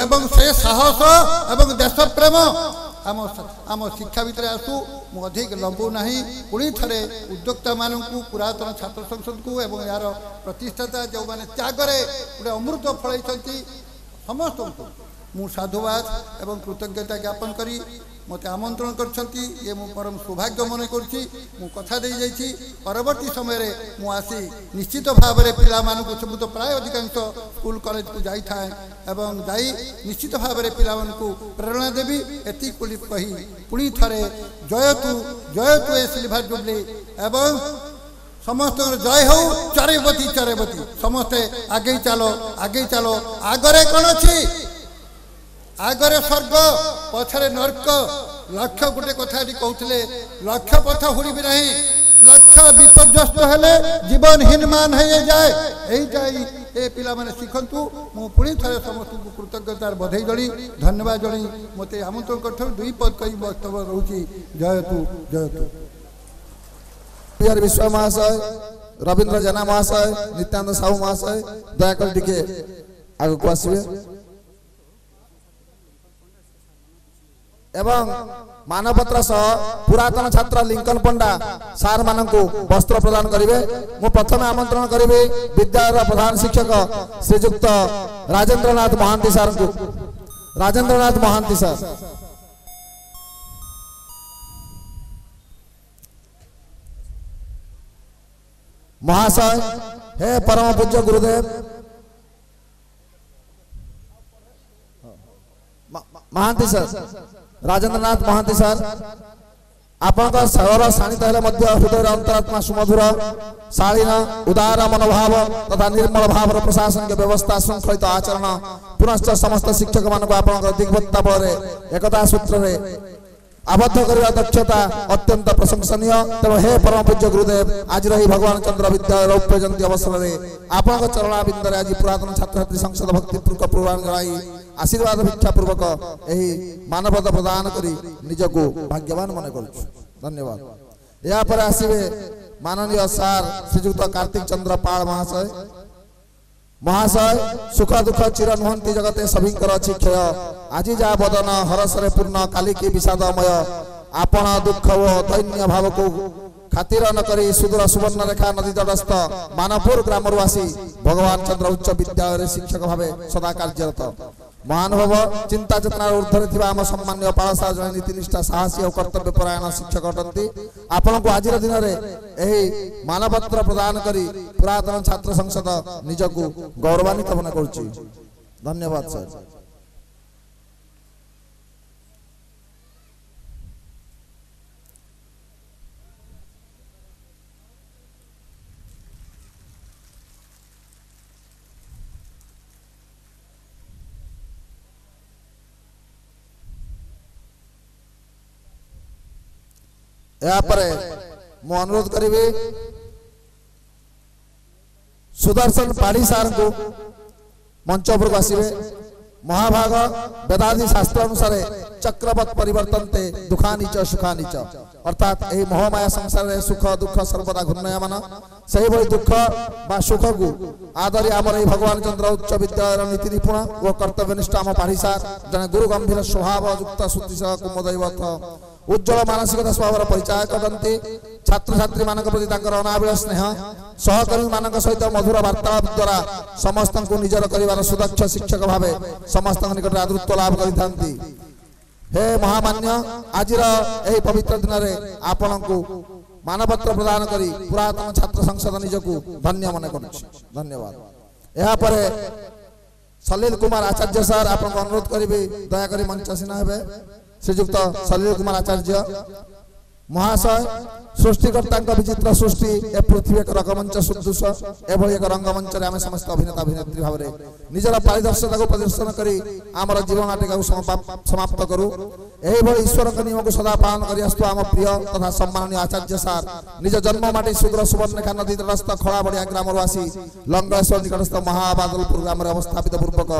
एवं से साहस एवं देश प्रेम ଆମ ଆମ ଶିକ୍ଷା ଭିତରେ ଆସୁ ମୁଁ ଅଧିକ ଲମ୍ବାଉ ନାହିଁ ପୁଣି ଥରେ ଉଦ୍ୟୋକ୍ତାମାନଙ୍କୁ ପୁରାତନ ଛାତ୍ର ସଂସଦକୁ ଏବଂ ଏହାର ପ୍ରତିଷ୍ଠାତା ଯେଉଁମାନେ ତ୍ୟାଗରେ ଗୋଟେ ଅମୃତ ଫଳେଇଛନ୍ତି ସମସ୍ତଙ୍କୁ ମୁଁ ସାଧୁବାଦ ଏବଂ କୃତଜ୍ଞତା ଜ୍ଞାପନ କରି ମୋତେ ଆମନ୍ତ୍ରଣ କରିଛନ୍ତି ଏ ମୁଁ ପରମ ସୌଭାଗ୍ୟ ମନେ କରୁଛି ମୁଁ କଥା ଦେଇଯାଇଛି ପରବର୍ତ୍ତୀ ସମୟରେ ମୁଁ ଆସି ନିଶ୍ଚିତ ଭାବରେ ପିଲାମାନଙ୍କୁ ସବୁ ତ ପ୍ରାୟ ଅଧିକାଂଶ ସ୍କୁଲ କଲେଜକୁ ଯାଇଥାଏ ଏବଂ ଯାଇ ନିଶ୍ଚିତ ଭାବରେ ପିଲାମାନଙ୍କୁ ପ୍ରେରଣା ଦେବି ଏତିକି ବୋଲି କହି ପୁଣି ଥରେ ଜୟତୁ ଜୟତୁ ଏ ସିଲଭର ଜୁବଲି ଏବଂ ସମସ୍ତଙ୍କର ଜୟ ହଉ ଚରେବତୀ ଚରେବତୀ ସମସ୍ତେ ଆଗେଇ ଚାଲ ଆଗେଇ ଚାଲ ଆଗରେ କ'ଣ ଅଛି आगरे स्वर्ग पछरे नर्क लक्ष गोटे कथा कहते लक्ष पथ हुड़ी ना लक्ष विपर्यस्त हेले जीवन हीनमान जाए यही ए पाने शिखतु मुझे थे समस्त को कृतज्ञतार बधाई जड़ी धन्यवाद जड़ी मत आमंत्रण दुई पद कही बक्तव्य रोचे जयतु जयतु विश्व महाशय रवींद्र जेना महाशय नित्यानंद साहू महाशय दयाकर टी को आसवे मानवपत्र पुरातन छात्र लिंकन पंडा सार मान वस्त्र प्रदान करेंगे मुझे प्रथम आमंत्रण करी विद्यालय प्रधान शिक्षक श्रीजुक्त राजेन्द्रनाथ महांती सार को राजेन्द्रनाथ महांती सर महाशय हे परम पूज्य गुरुदेव महांती सर ରାଜେନ୍ଦ୍ର ନାଥ ମହାନ୍ତି ସାର୍ ଆପଣଙ୍କ ସରଳ ଶାଣିତ ହେଲେ ମଧ୍ୟ ହୃଦୟର ଅନ୍ତରାତ୍ମା ସୁମଧୁର ଶାଳୀନ ଉଦାର ମନୋଭାବ ତଥା ନିର୍ମଳ ଭାବର ପ୍ରଶାସନିକ ବ୍ୟବସ୍ଥା ଶୃଙ୍ଖଳିତ ଆଚରଣ ପୁନଶ୍ଚ ସମସ୍ତ ଶିକ୍ଷକମାନଙ୍କୁ ଆପଣଙ୍କର ଦିଗ୍ବତ୍ତା ବଳରେ ଏକତା ସୂତ୍ରରେ আবদ্ধ করা দক্ষতা অত্যন্ত প্রশংসনীয় তেমন হে পরম পূজ্য গুরুদেব আজ এই ভগবান চন্দ্র বিদ্যালয় রৌপ্য জয়ন্তী অবসরের আপনার চরণাবিন্দে আজ পুরাতন ছাত্রছাত্রী সংসদ ভক্তিপূর্বক প্রদান জনাই আশীর্বাদ ভিক্ষাপূর্বক এই মানবত প্রদান করে নিজকে ভাগ্যবান মনে করছু ধন্যবাদ এরপরে আসবে মাননীয় স্যার শ্রীযুক্ত কার্তিক চন্দ্র পাল মহাশয় ମହାଶୟ ସୁଖ ଦୁଃଖ ଚିର ନୁହନ୍ତି ଜଗତେ ସଭିଙ୍କର ଅଛି କ୍ଷୟ ଆଜି ଯାହା ବଦନ ହରସରେ ପୂର୍ଣ୍ଣ କାଲିକି ବିଷାଦମୟ ଆପଣ ଦୁଃଖ ଓ ଦୈନ୍ୟ ଭାବକୁ ଖାତିର ନ କରି ସୁଦୂର ସୁବର୍ଣ୍ଣରେଖା ନଦୀ ତଟସ୍ଥ ମାନପୁର ଗ୍ରାମରୁ ଆସି ଭଗବାନ ଚନ୍ଦ୍ର ଉଚ୍ଚ ବିଦ୍ୟାଳୟରେ ଶିକ୍ଷକ ଭାବେ ସଦା କାର୍ଯ୍ୟରତ ମହାନୁଭବ ଚିନ୍ତା ଚେତନାର ଉର୍ଦ୍ଧ୍ୱରେ ଥିବା ଆମ ସମ୍ମାନୀୟ ପାଳସା ଜଣେ ନୀତିନିଷ୍ଠା ସାହସୀ ଓ କର୍ତ୍ତବ୍ୟ ପରାୟଣ ଶିକ୍ଷକ ଅଟନ୍ତି ଆପଣଙ୍କୁ ଆଜିର ଦିନରେ ଏହି ମାନପତ୍ର ପ୍ରଦାନ କରି ପୁରାତନ ଛାତ୍ର ସଂସଦ ନିଜକୁ ଗୌରବାନ୍ୱିତ ମନେ କରୁଛି ଧନ୍ୟବାଦ ସାର୍ अनुरोध कर सुदर्शन पाड़ी सार को मंच उपरक आसवे महाभाग वेदादी शास्त्र अनुसार चक्रवत परिवर्तन दुखा नीच सुखा नीच अर्थात यही महामाय संसार सुख दुख सर्वदा घूर्णयमान से दुख व सुख को आदरी आम भगवान चंद्र उच्च विद्यालय नीति निपुण और कर्तव्यनिष्ठ आम पाढ़ी सार जन गुरु गंभीर स्वभाव युक्त श्रुति सह उज्जवल मानसिकता स्वभाव परिचय करते छात्र छात्री मान प्रति अनाबिल स्नेह सहकर्मी मान सहित मधुर वार्तालाप द्वारा समस्त को निजर कर सुदक्ष शिक्षक भाव समस्त निकट आदृत्व लाभ कर हे महामान्य आज पवित्र दिन में आपण को मानपत्र प्रदान कर पुरातन छात्र संसद निजक धन्य मन कर धन्यवाद यापर सलील कुमार आचार्य सर आप अनुरोध करी दयाक मंच सीना श्रीजुक्त सलिल कुमार आचार्य ମହାଶୟ ସୃଷ୍ଟିକର୍ତ୍ତାଙ୍କ ବିଚିତ୍ର ସୃଷ୍ଟି ଏ ପୃଥିବୀ ଏକ ରଙ୍ଗମଞ୍ଚ ସୁଦୃଶ ଏଭଳି ଏକ ରଙ୍ଗମଞ୍ଚରେ ଆମେ ସମସ୍ତେ ଅଭିନେତା ଅଭିନେତ୍ରୀ ଭାବରେ ନିଜର ପାରିଦର୍ଶତାକୁ ପ୍ରଦର୍ଶନ କରି ଆମର ଜୀବନ ଟିକାକୁ ସମାପ୍ତ କରୁ ଏହିଭଳି ଈଶ୍ୱରଙ୍କ ନିୟମକୁ ସଦା ପାଳନ କରି ଆସୁଥିବା ଆମ ପ୍ରିୟ ତଥା ସମ୍ମାନନୀୟ ଆଚାର୍ଯ୍ୟ ସାର୍ ନିଜ ଜନ୍ମ ମାଟି ଶୁଗ୍ର ସୁବର୍ଣ୍ଣଖା ନଦୀ ତଟସ୍ଥ ଖଳାବଡ଼ିଆ ଗ୍ରାମରୁ ଆସି ଲଙ୍ଗେଶ୍ୱର ନିକଟସ୍ଥ ମହାବାଦଲପୁର ଗ୍ରାମରେ ଅବସ୍ଥାପିତ ପୂର୍ବକ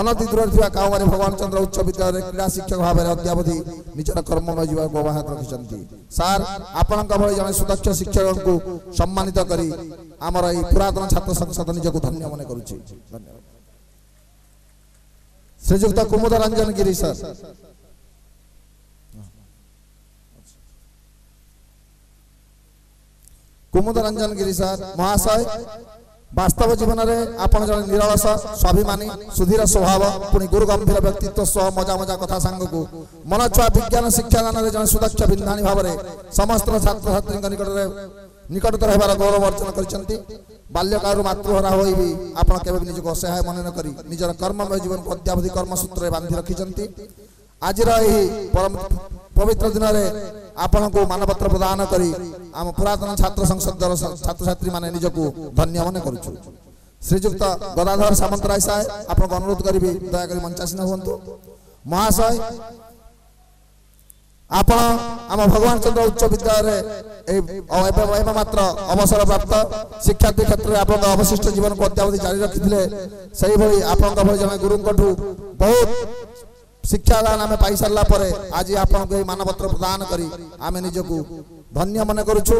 ଅନତି ଦୂରରେ ଥିବା କାଉଁମାରୀ ଭଗବାନ ଚନ୍ଦ୍ର ଉଚ୍ଚ ବିଦ୍ୟାଳୟରେ କ୍ରୀଡ଼ା ଶିକ୍ଷକ ଭାବରେ ଅଦ୍ୟାବଧି ନିଜର କର୍ମମୟ ଜୀବନକୁ ଅବ୍ୟାହତ ରଖିଛନ୍ତି ସାର୍ ଆପଣଙ୍କ ଭଳି ଜଣେ ସୁଦକ୍ଷ ଶିକ୍ଷକଙ୍କୁ ସମ୍ମାନିତ କରି ଆମର ଏଇ ପୁରାତନ ଛାତ୍ର ସଂସଦ ନିଜକୁ ଧନ୍ୟ ମନେ କରୁଛି ଧନ୍ୟବାଦ ଶ୍ରୀଯୁକ୍ତ କୁମୁଦ ରଞ୍ଜନ ଗିରି ସାର୍ କୁମୁଦ ରଞ୍ଜନ ଗିରି ସାର୍ ମହାଶୟ ବାସ୍ତବ ଜୀବନରେ ଆପଣ ଜଣେ ନିରଳସ ସ୍ୱାଭିମାନୀ ସୁଧୀର ସ୍ୱଭାବ ପୁଣି ଗୁରୁଗମ୍ଭୀର ବ୍ୟକ୍ତିତ୍ୱ ସହ ମଜା ମଜା କଥା ସାଙ୍ଗକୁ ମନଛୁଆ ବିଜ୍ଞାନ ଶିକ୍ଷାଦାନରେ ଜଣେ ସୁଦକ୍ଷ ବିନ୍ଧାଣୀ ଭାବରେ ସମସ୍ତ ଛାତ୍ରଛାତ୍ରୀଙ୍କ ନିକଟରେ ନିକଟତର ହେବାର ଗୌରବ ଅର୍ଜନ କରିଛନ୍ତି ବାଲ୍ୟକାଳରୁ ମାତୃହରା ହୋଇ ବି ଆପଣ କେବେ ବି ନିଜକୁ ଅସହାୟ ମନେ ନ କରି ନିଜର କର୍ମମୟ ଜୀବନକୁ ଅଦ୍ୟାବଧି କର୍ମସୂତ୍ରରେ ବାନ୍ଧି ରଖିଛନ୍ତି ଆଜିର ଏହି ପବିତ୍ର ଦିନରେ ଆପଣଙ୍କୁ ମାନପତ୍ର ପ୍ରଦାନ କରି ଆମ ପୁରାତନ ଛାତ୍ର ସଂସଦର ଛାତ୍ରଛାତ୍ରୀମାନେ ନିଜକୁ ଧନ୍ୟ ମନେ କରୁଛୁ ଶ୍ରୀଯୁକ୍ତ ଗଦାଧର ସାମନ୍ତରାୟ ସାହେ ଆପଣଙ୍କୁ ଅନୁରୋଧ କରିବି ଦୟାକରି ମଞ୍ଚାସୀନ ହୁଅନ୍ତୁ ମହାଶୟ ଆପଣ ଆମ ଭଗବାନ ଚନ୍ଦ୍ର ଉଚ୍ଚ ବିଦ୍ୟାଳୟରେ ଏବେ ମାତ୍ର ଅବସର ପ୍ରାପ୍ତ ଶିକ୍ଷାର୍ଥୀ କ୍ଷେତ୍ରରେ ଆପଣଙ୍କ ଅବଶିଷ୍ଟ ଜୀବନକୁ ଅତ୍ୟାବଧି ଜାରି ରଖିଥିଲେ ସେହିଭଳି ଆପଣଙ୍କ ଭଳି ଜଣେ ଗୁରୁଙ୍କଠୁ ବହୁତ शिक्षादान आम पाई सारा आज आप मानपत्र प्रदान कर आम निजक धन्य मन करुचु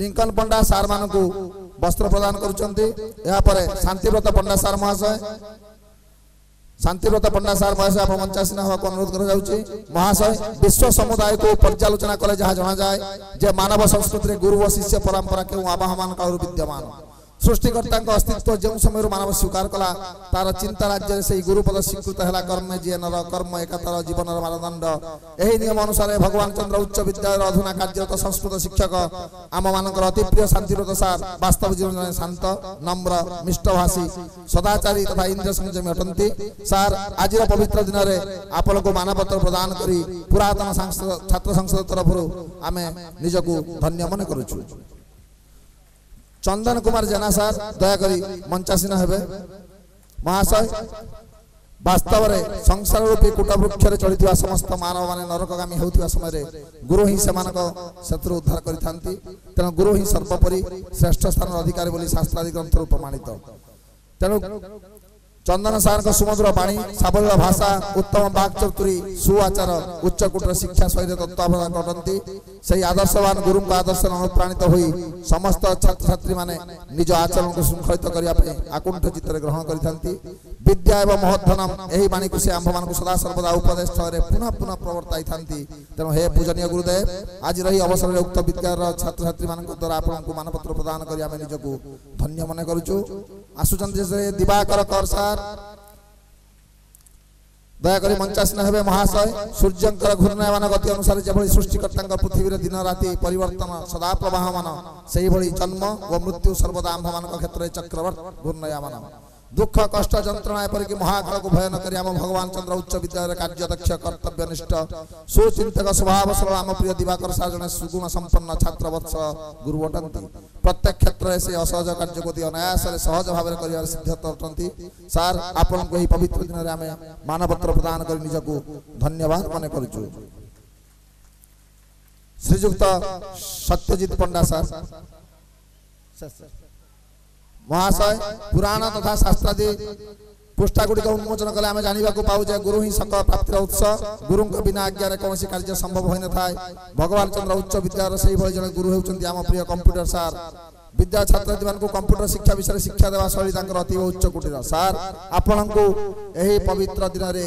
लिंकन पंडा सार मान वस्त्र प्रदान कर पंडा सार महाशय ଶାନ୍ତିବ୍ରତ ପଣ୍ଡା ସାର୍ ମହାଶୟ ଆପଣ ମଞ୍ଚାସୀନାକୁ ଅନୁରୋଧ କରାଯାଉଛି ମହାଶୟ ବିଶ୍ୱ ସମୁଦାୟକୁ ପର୍ଯ୍ୟାଲୋଚନା କଲେ ଯାହା ଜଣାଯାଏ ଯେ ମାନବ ସଂସ୍କୃତିରେ ଗୁରୁ ଓ ଶିଷ୍ୟ ପରମ୍ପରା କେଉଁ ଆବାହମାନ କାଳରୁ ବିଦ୍ୟମାନ ସୃଷ୍ଟିକର୍ତ୍ତାଙ୍କ ଅସ୍ତିତ୍ୱ ଯେଉଁ ସମୟରୁ ମାନବ ସ୍ୱୀକାର କଲା ତାର ଚିନ୍ତା ରାଜ୍ୟରେ ସେହି ଗୁରୁପଦ ସ୍ୱୀକୃତ ହେଲା କର୍ମ ଜିଏନର କର୍ମ ଏକତାର ଜୀବନର ମାନଦଣ୍ଡ ଏହି ନିୟମ ଅନୁସାରେ ଭଗବାନ ଚନ୍ଦ୍ର ଉଚ୍ଚ ବିଦ୍ୟାଳୟର ଅଧୁନା କାର୍ଯ୍ୟରତ ସଂସ୍କୃତ ଶିକ୍ଷକ ଆମମାନଙ୍କର ଅତିପ୍ରିୟ ଶାନ୍ତିପ୍ରଦ ସାର୍ ବାସ୍ତବ ଜୀବନ ଜଣେ ଶାନ୍ତ ନମ୍ର ମିଷ୍ଟଭାଷୀ ସଦାଚାରୀ ତଥା ଇନ୍ଦ୍ର ସଂଯମୀ ଅଟନ୍ତି ସାର୍ ଆଜିର ପବିତ୍ର ଦିନରେ ଆପଣଙ୍କୁ ମାନପତ୍ର ପ୍ରଦାନ କରି ପୁରାତନ ଛାତ୍ର ସଂସଦ ତରଫରୁ ଆମେ ନିଜକୁ ଧନ୍ୟ ମନେ କରୁଛୁ ଚନ୍ଦନ କୁମାର ଜେନା ସାର୍ ଦୟାକରି ମଞ୍ଚାସୀନ ହେବେ ମହାଶୟ ବାସ୍ତବରେ ସଂସାର ରୂପୀ କୂଟବୃକ୍ଷରେ ଚଳିଥିବା ସମସ୍ତ ମାନବମାନେ ନରକଗାମୀ ହେଉଥିବା ସମୟରେ ଗୁରୁ ହିଁ ସେମାନଙ୍କ ସେଥିରୁ ଉଦ୍ଧାର କରିଥାନ୍ତି ତେଣୁ ଗୁରୁ ହିଁ ସର୍ବୋପରି ଶ୍ରେଷ୍ଠ ସ୍ଥାନର ଅଧିକାରୀ ବୋଲି ଶାସ୍ତ୍ରାଦି ଗ୍ରନ୍ଥରୁ ପ୍ରମାଣିତ ତେଣୁ ଚନ୍ଦନ ସାରଙ୍କ ସୁମଧୁର ବାଣୀ ସାବଲୀଳ ଭାଷା ଉତ୍ତମ ବାକ୍ ଚତୁରୀ ସୁଆଚାର ଉଚ୍ଚକୁଟର ଶିକ୍ଷା ସହିତ ତତ୍ତ୍ୱାବଧାନ କରନ୍ତି ସେହି ଆଦର୍ଶବାନ ଗୁରୁଙ୍କ ଆଦର୍ଶରେ ଅନୁପ୍ରାଣିତ ହୋଇ ସମସ୍ତ ଛାତ୍ରଛାତ୍ରୀମାନେ ନିଜ ଆଚରଣକୁ ଶୃଙ୍ଖଳିତ କରିବା ପାଇଁ ଆକୁଣ୍ଠ ଚିତ୍ତରେ ଗ୍ରହଣ କରିଥାନ୍ତି ବିଦ୍ୟା ଏବଂ ମହଧନ ଏହି ବାଣୀକୁ ସେ ଆମ୍ଭମାନଙ୍କୁ ସଦାସର୍ବଦା ଉପଦେଶ ସ୍ଥଳରେ ପୁନଃ ପୁନଃ ପ୍ରବର୍ତ୍ତାଇଥାନ୍ତି ତେଣୁ ହେ ପୂଜନୀୟ ଗୁରୁଦେବ ଆଜିର ଏହି ଅବସରରେ ଉକ୍ତ ବିଦ୍ୟାର ଛାତ୍ରଛାତ୍ରୀମାନଙ୍କ ଦ୍ୱାରା ଆପଣଙ୍କୁ ମାନପତ୍ର ପ୍ରଦାନ କରି ଆମେ ନିଜକୁ ଧନ୍ୟ ମନେ କରୁଛୁ आसुच्च दिवाकर कर सार दयाकोरी मंचासीन हे महाशय सूर्यंर घूर्णयमान गति अनुसार जभली सृष्टिकर्ता पृथ्वी दिन राति परिवर्तन सदा प्रवाहमान से जन्म और मृत्यु सर्वदा मान क्षेत्र में चक्रवर्त घूर्णयमान দুঃখ কষ্ট যন্ত্রণা এপরিকি মহাকালকে ভয় নকরি আম ভগবান চন্দ্র উচ্চ বিদ্যালয়ের কার্যদক্ষ কর্তব্যনিষ্ঠ সুচিন্তক স্বভাব সরল আম প্রিয় দিবাকর সাহা জনে সুগুণ সম্পন্ন ছাত্র বৎস গুরু অটান্তি প্রত্যেক ক্ষেত্রে সে অসহজ কার্য প্রতি অনায়াসে সহজ ভাবে করিবার সিদ্ধত অটান্তি স্যার আপনার এই পবিত্র দিনের আমি মানপত্র প্রদান করে নিজক ধন্যবাদ মনে করছু শ্রীযুক্ত সত্যজিৎ পণ্ডা স্যার স্যার ମହାଶୟ ପୁରାଣ ତଥା ଶାସ୍ତ୍ରାଦି ପୃଷ୍ଠା ଗୁଡ଼ିକ ଉନ୍ମୋଚନ କଲେ ଆମେ ଜାଣିବାକୁ ପାଉ ଯେ ଗୁରୁ ହିଁ ସକଳ ପ୍ରାପ୍ତିର ଉତ୍ସ ଗୁରୁଙ୍କ ବିନା ଆଜ୍ଞାରେ କୌଣସି କାର୍ଯ୍ୟ ସମ୍ଭବ ହୋଇନଥାଏ ଭଗବାନ ଚନ୍ଦ୍ର ଉଚ୍ଚ ବିଦ୍ୟାର ସେହିଭଳି ଜଣେ ଗୁରୁ ହେଉଛନ୍ତି ଆମ ପ୍ରିୟ କମ୍ପ୍ୟୁଟର ସାର୍ ବିଦ୍ୟା ଛାତ୍ରଛାତ୍ରୀମାନଙ୍କୁ କମ୍ପ୍ୟୁଟର ଶିକ୍ଷା ବିଷୟରେ ଶିକ୍ଷା ଦେବା ଶୈଳୀ ତାଙ୍କର ଅତି ଉଚ୍ଚ କୋଟିର ସାର୍ ଆପଣଙ୍କୁ ଏହି ପବିତ୍ର ଦିନରେ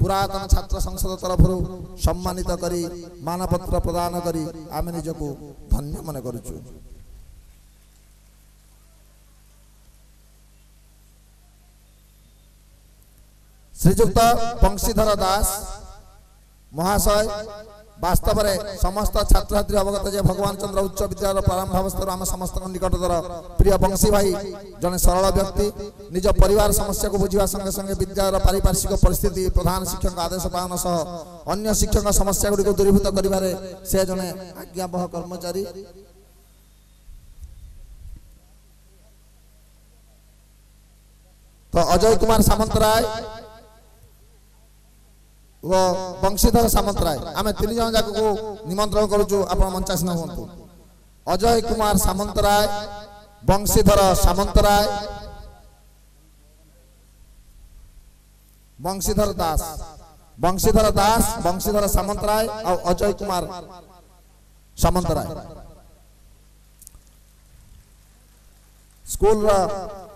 ପୁରାତନ ଛାତ୍ର ସଂସଦ ତରଫରୁ ସମ୍ମାନିତ କରି ମାନପତ୍ର ପ୍ରଦାନ କରି ଆମେ ନିଜକୁ ଧନ୍ୟ ମନେ କରୁଛୁ ଶ୍ରୀଯୁକ୍ତ ବଂଶୀଧର ଦାସ ମହାଶୟ ବାସ୍ତବରେ ସମସ୍ତ ଛାତ୍ରଛାତ୍ରୀ ଅବଗତ ଯେ ଭଗବାନ ଚନ୍ଦ୍ର ଉଚ୍ଚ ବିଦ୍ୟାଳୟର ପ୍ରାରମ୍ଭ ଅବସ୍ଥାରୁ ଆମ ସମସ୍ତଙ୍କ ନିକଟତର ପ୍ରିୟ ବଂଶୀ ଭାଇ ଜଣେ ସରଳ ବ୍ୟକ୍ତି ନିଜ ପରିବାର ସମସ୍ୟାକୁ ବୁଝିବା ସଙ୍ଗେ ସଙ୍ଗେ ବିଦ୍ୟାଳୟର ପାରିପାର୍ଶ୍ୱିକ ପରିସ୍ଥିତି ପ୍ରଧାନ ଶିକ୍ଷକଙ୍କ ଆଦେଶ ପାଳନ ସହ ଅନ୍ୟ ଶିକ୍ଷକଙ୍କ ସମସ୍ୟା ଗୁଡ଼ିକୁ ଦୂରୀଭୂତ କରିବାରେ ସେ ଜଣେ ଆଜ୍ଞାବହ କର୍ମଚାରୀ ତ ଅଜୟ କୁମାର ସାମନ୍ତରାୟ ও ବଂଶୀଧର ସାମନ୍ତରାୟ ଆମେ ତିନି ଜଣ ଯାକକୁ ନିମନ୍ତ୍ରଣ କରୁଛୁ ଆପଣ ମଞ୍ଚାସୀନ ହୁଅନ୍ତୁ ଅଜୟ କୁମାର ସାମନ୍ତରାୟ ବଂଶୀଧର ସାମନ୍ତରାୟ ବଂଶୀଧର ଦାସ ବଂଶୀଧର ଦାସ ବଂଶୀଧର ସାମନ୍ତରାୟ ଆଉ ଅଜୟ କୁମାର ସାମନ୍ତରାୟ ସ୍କୁଲର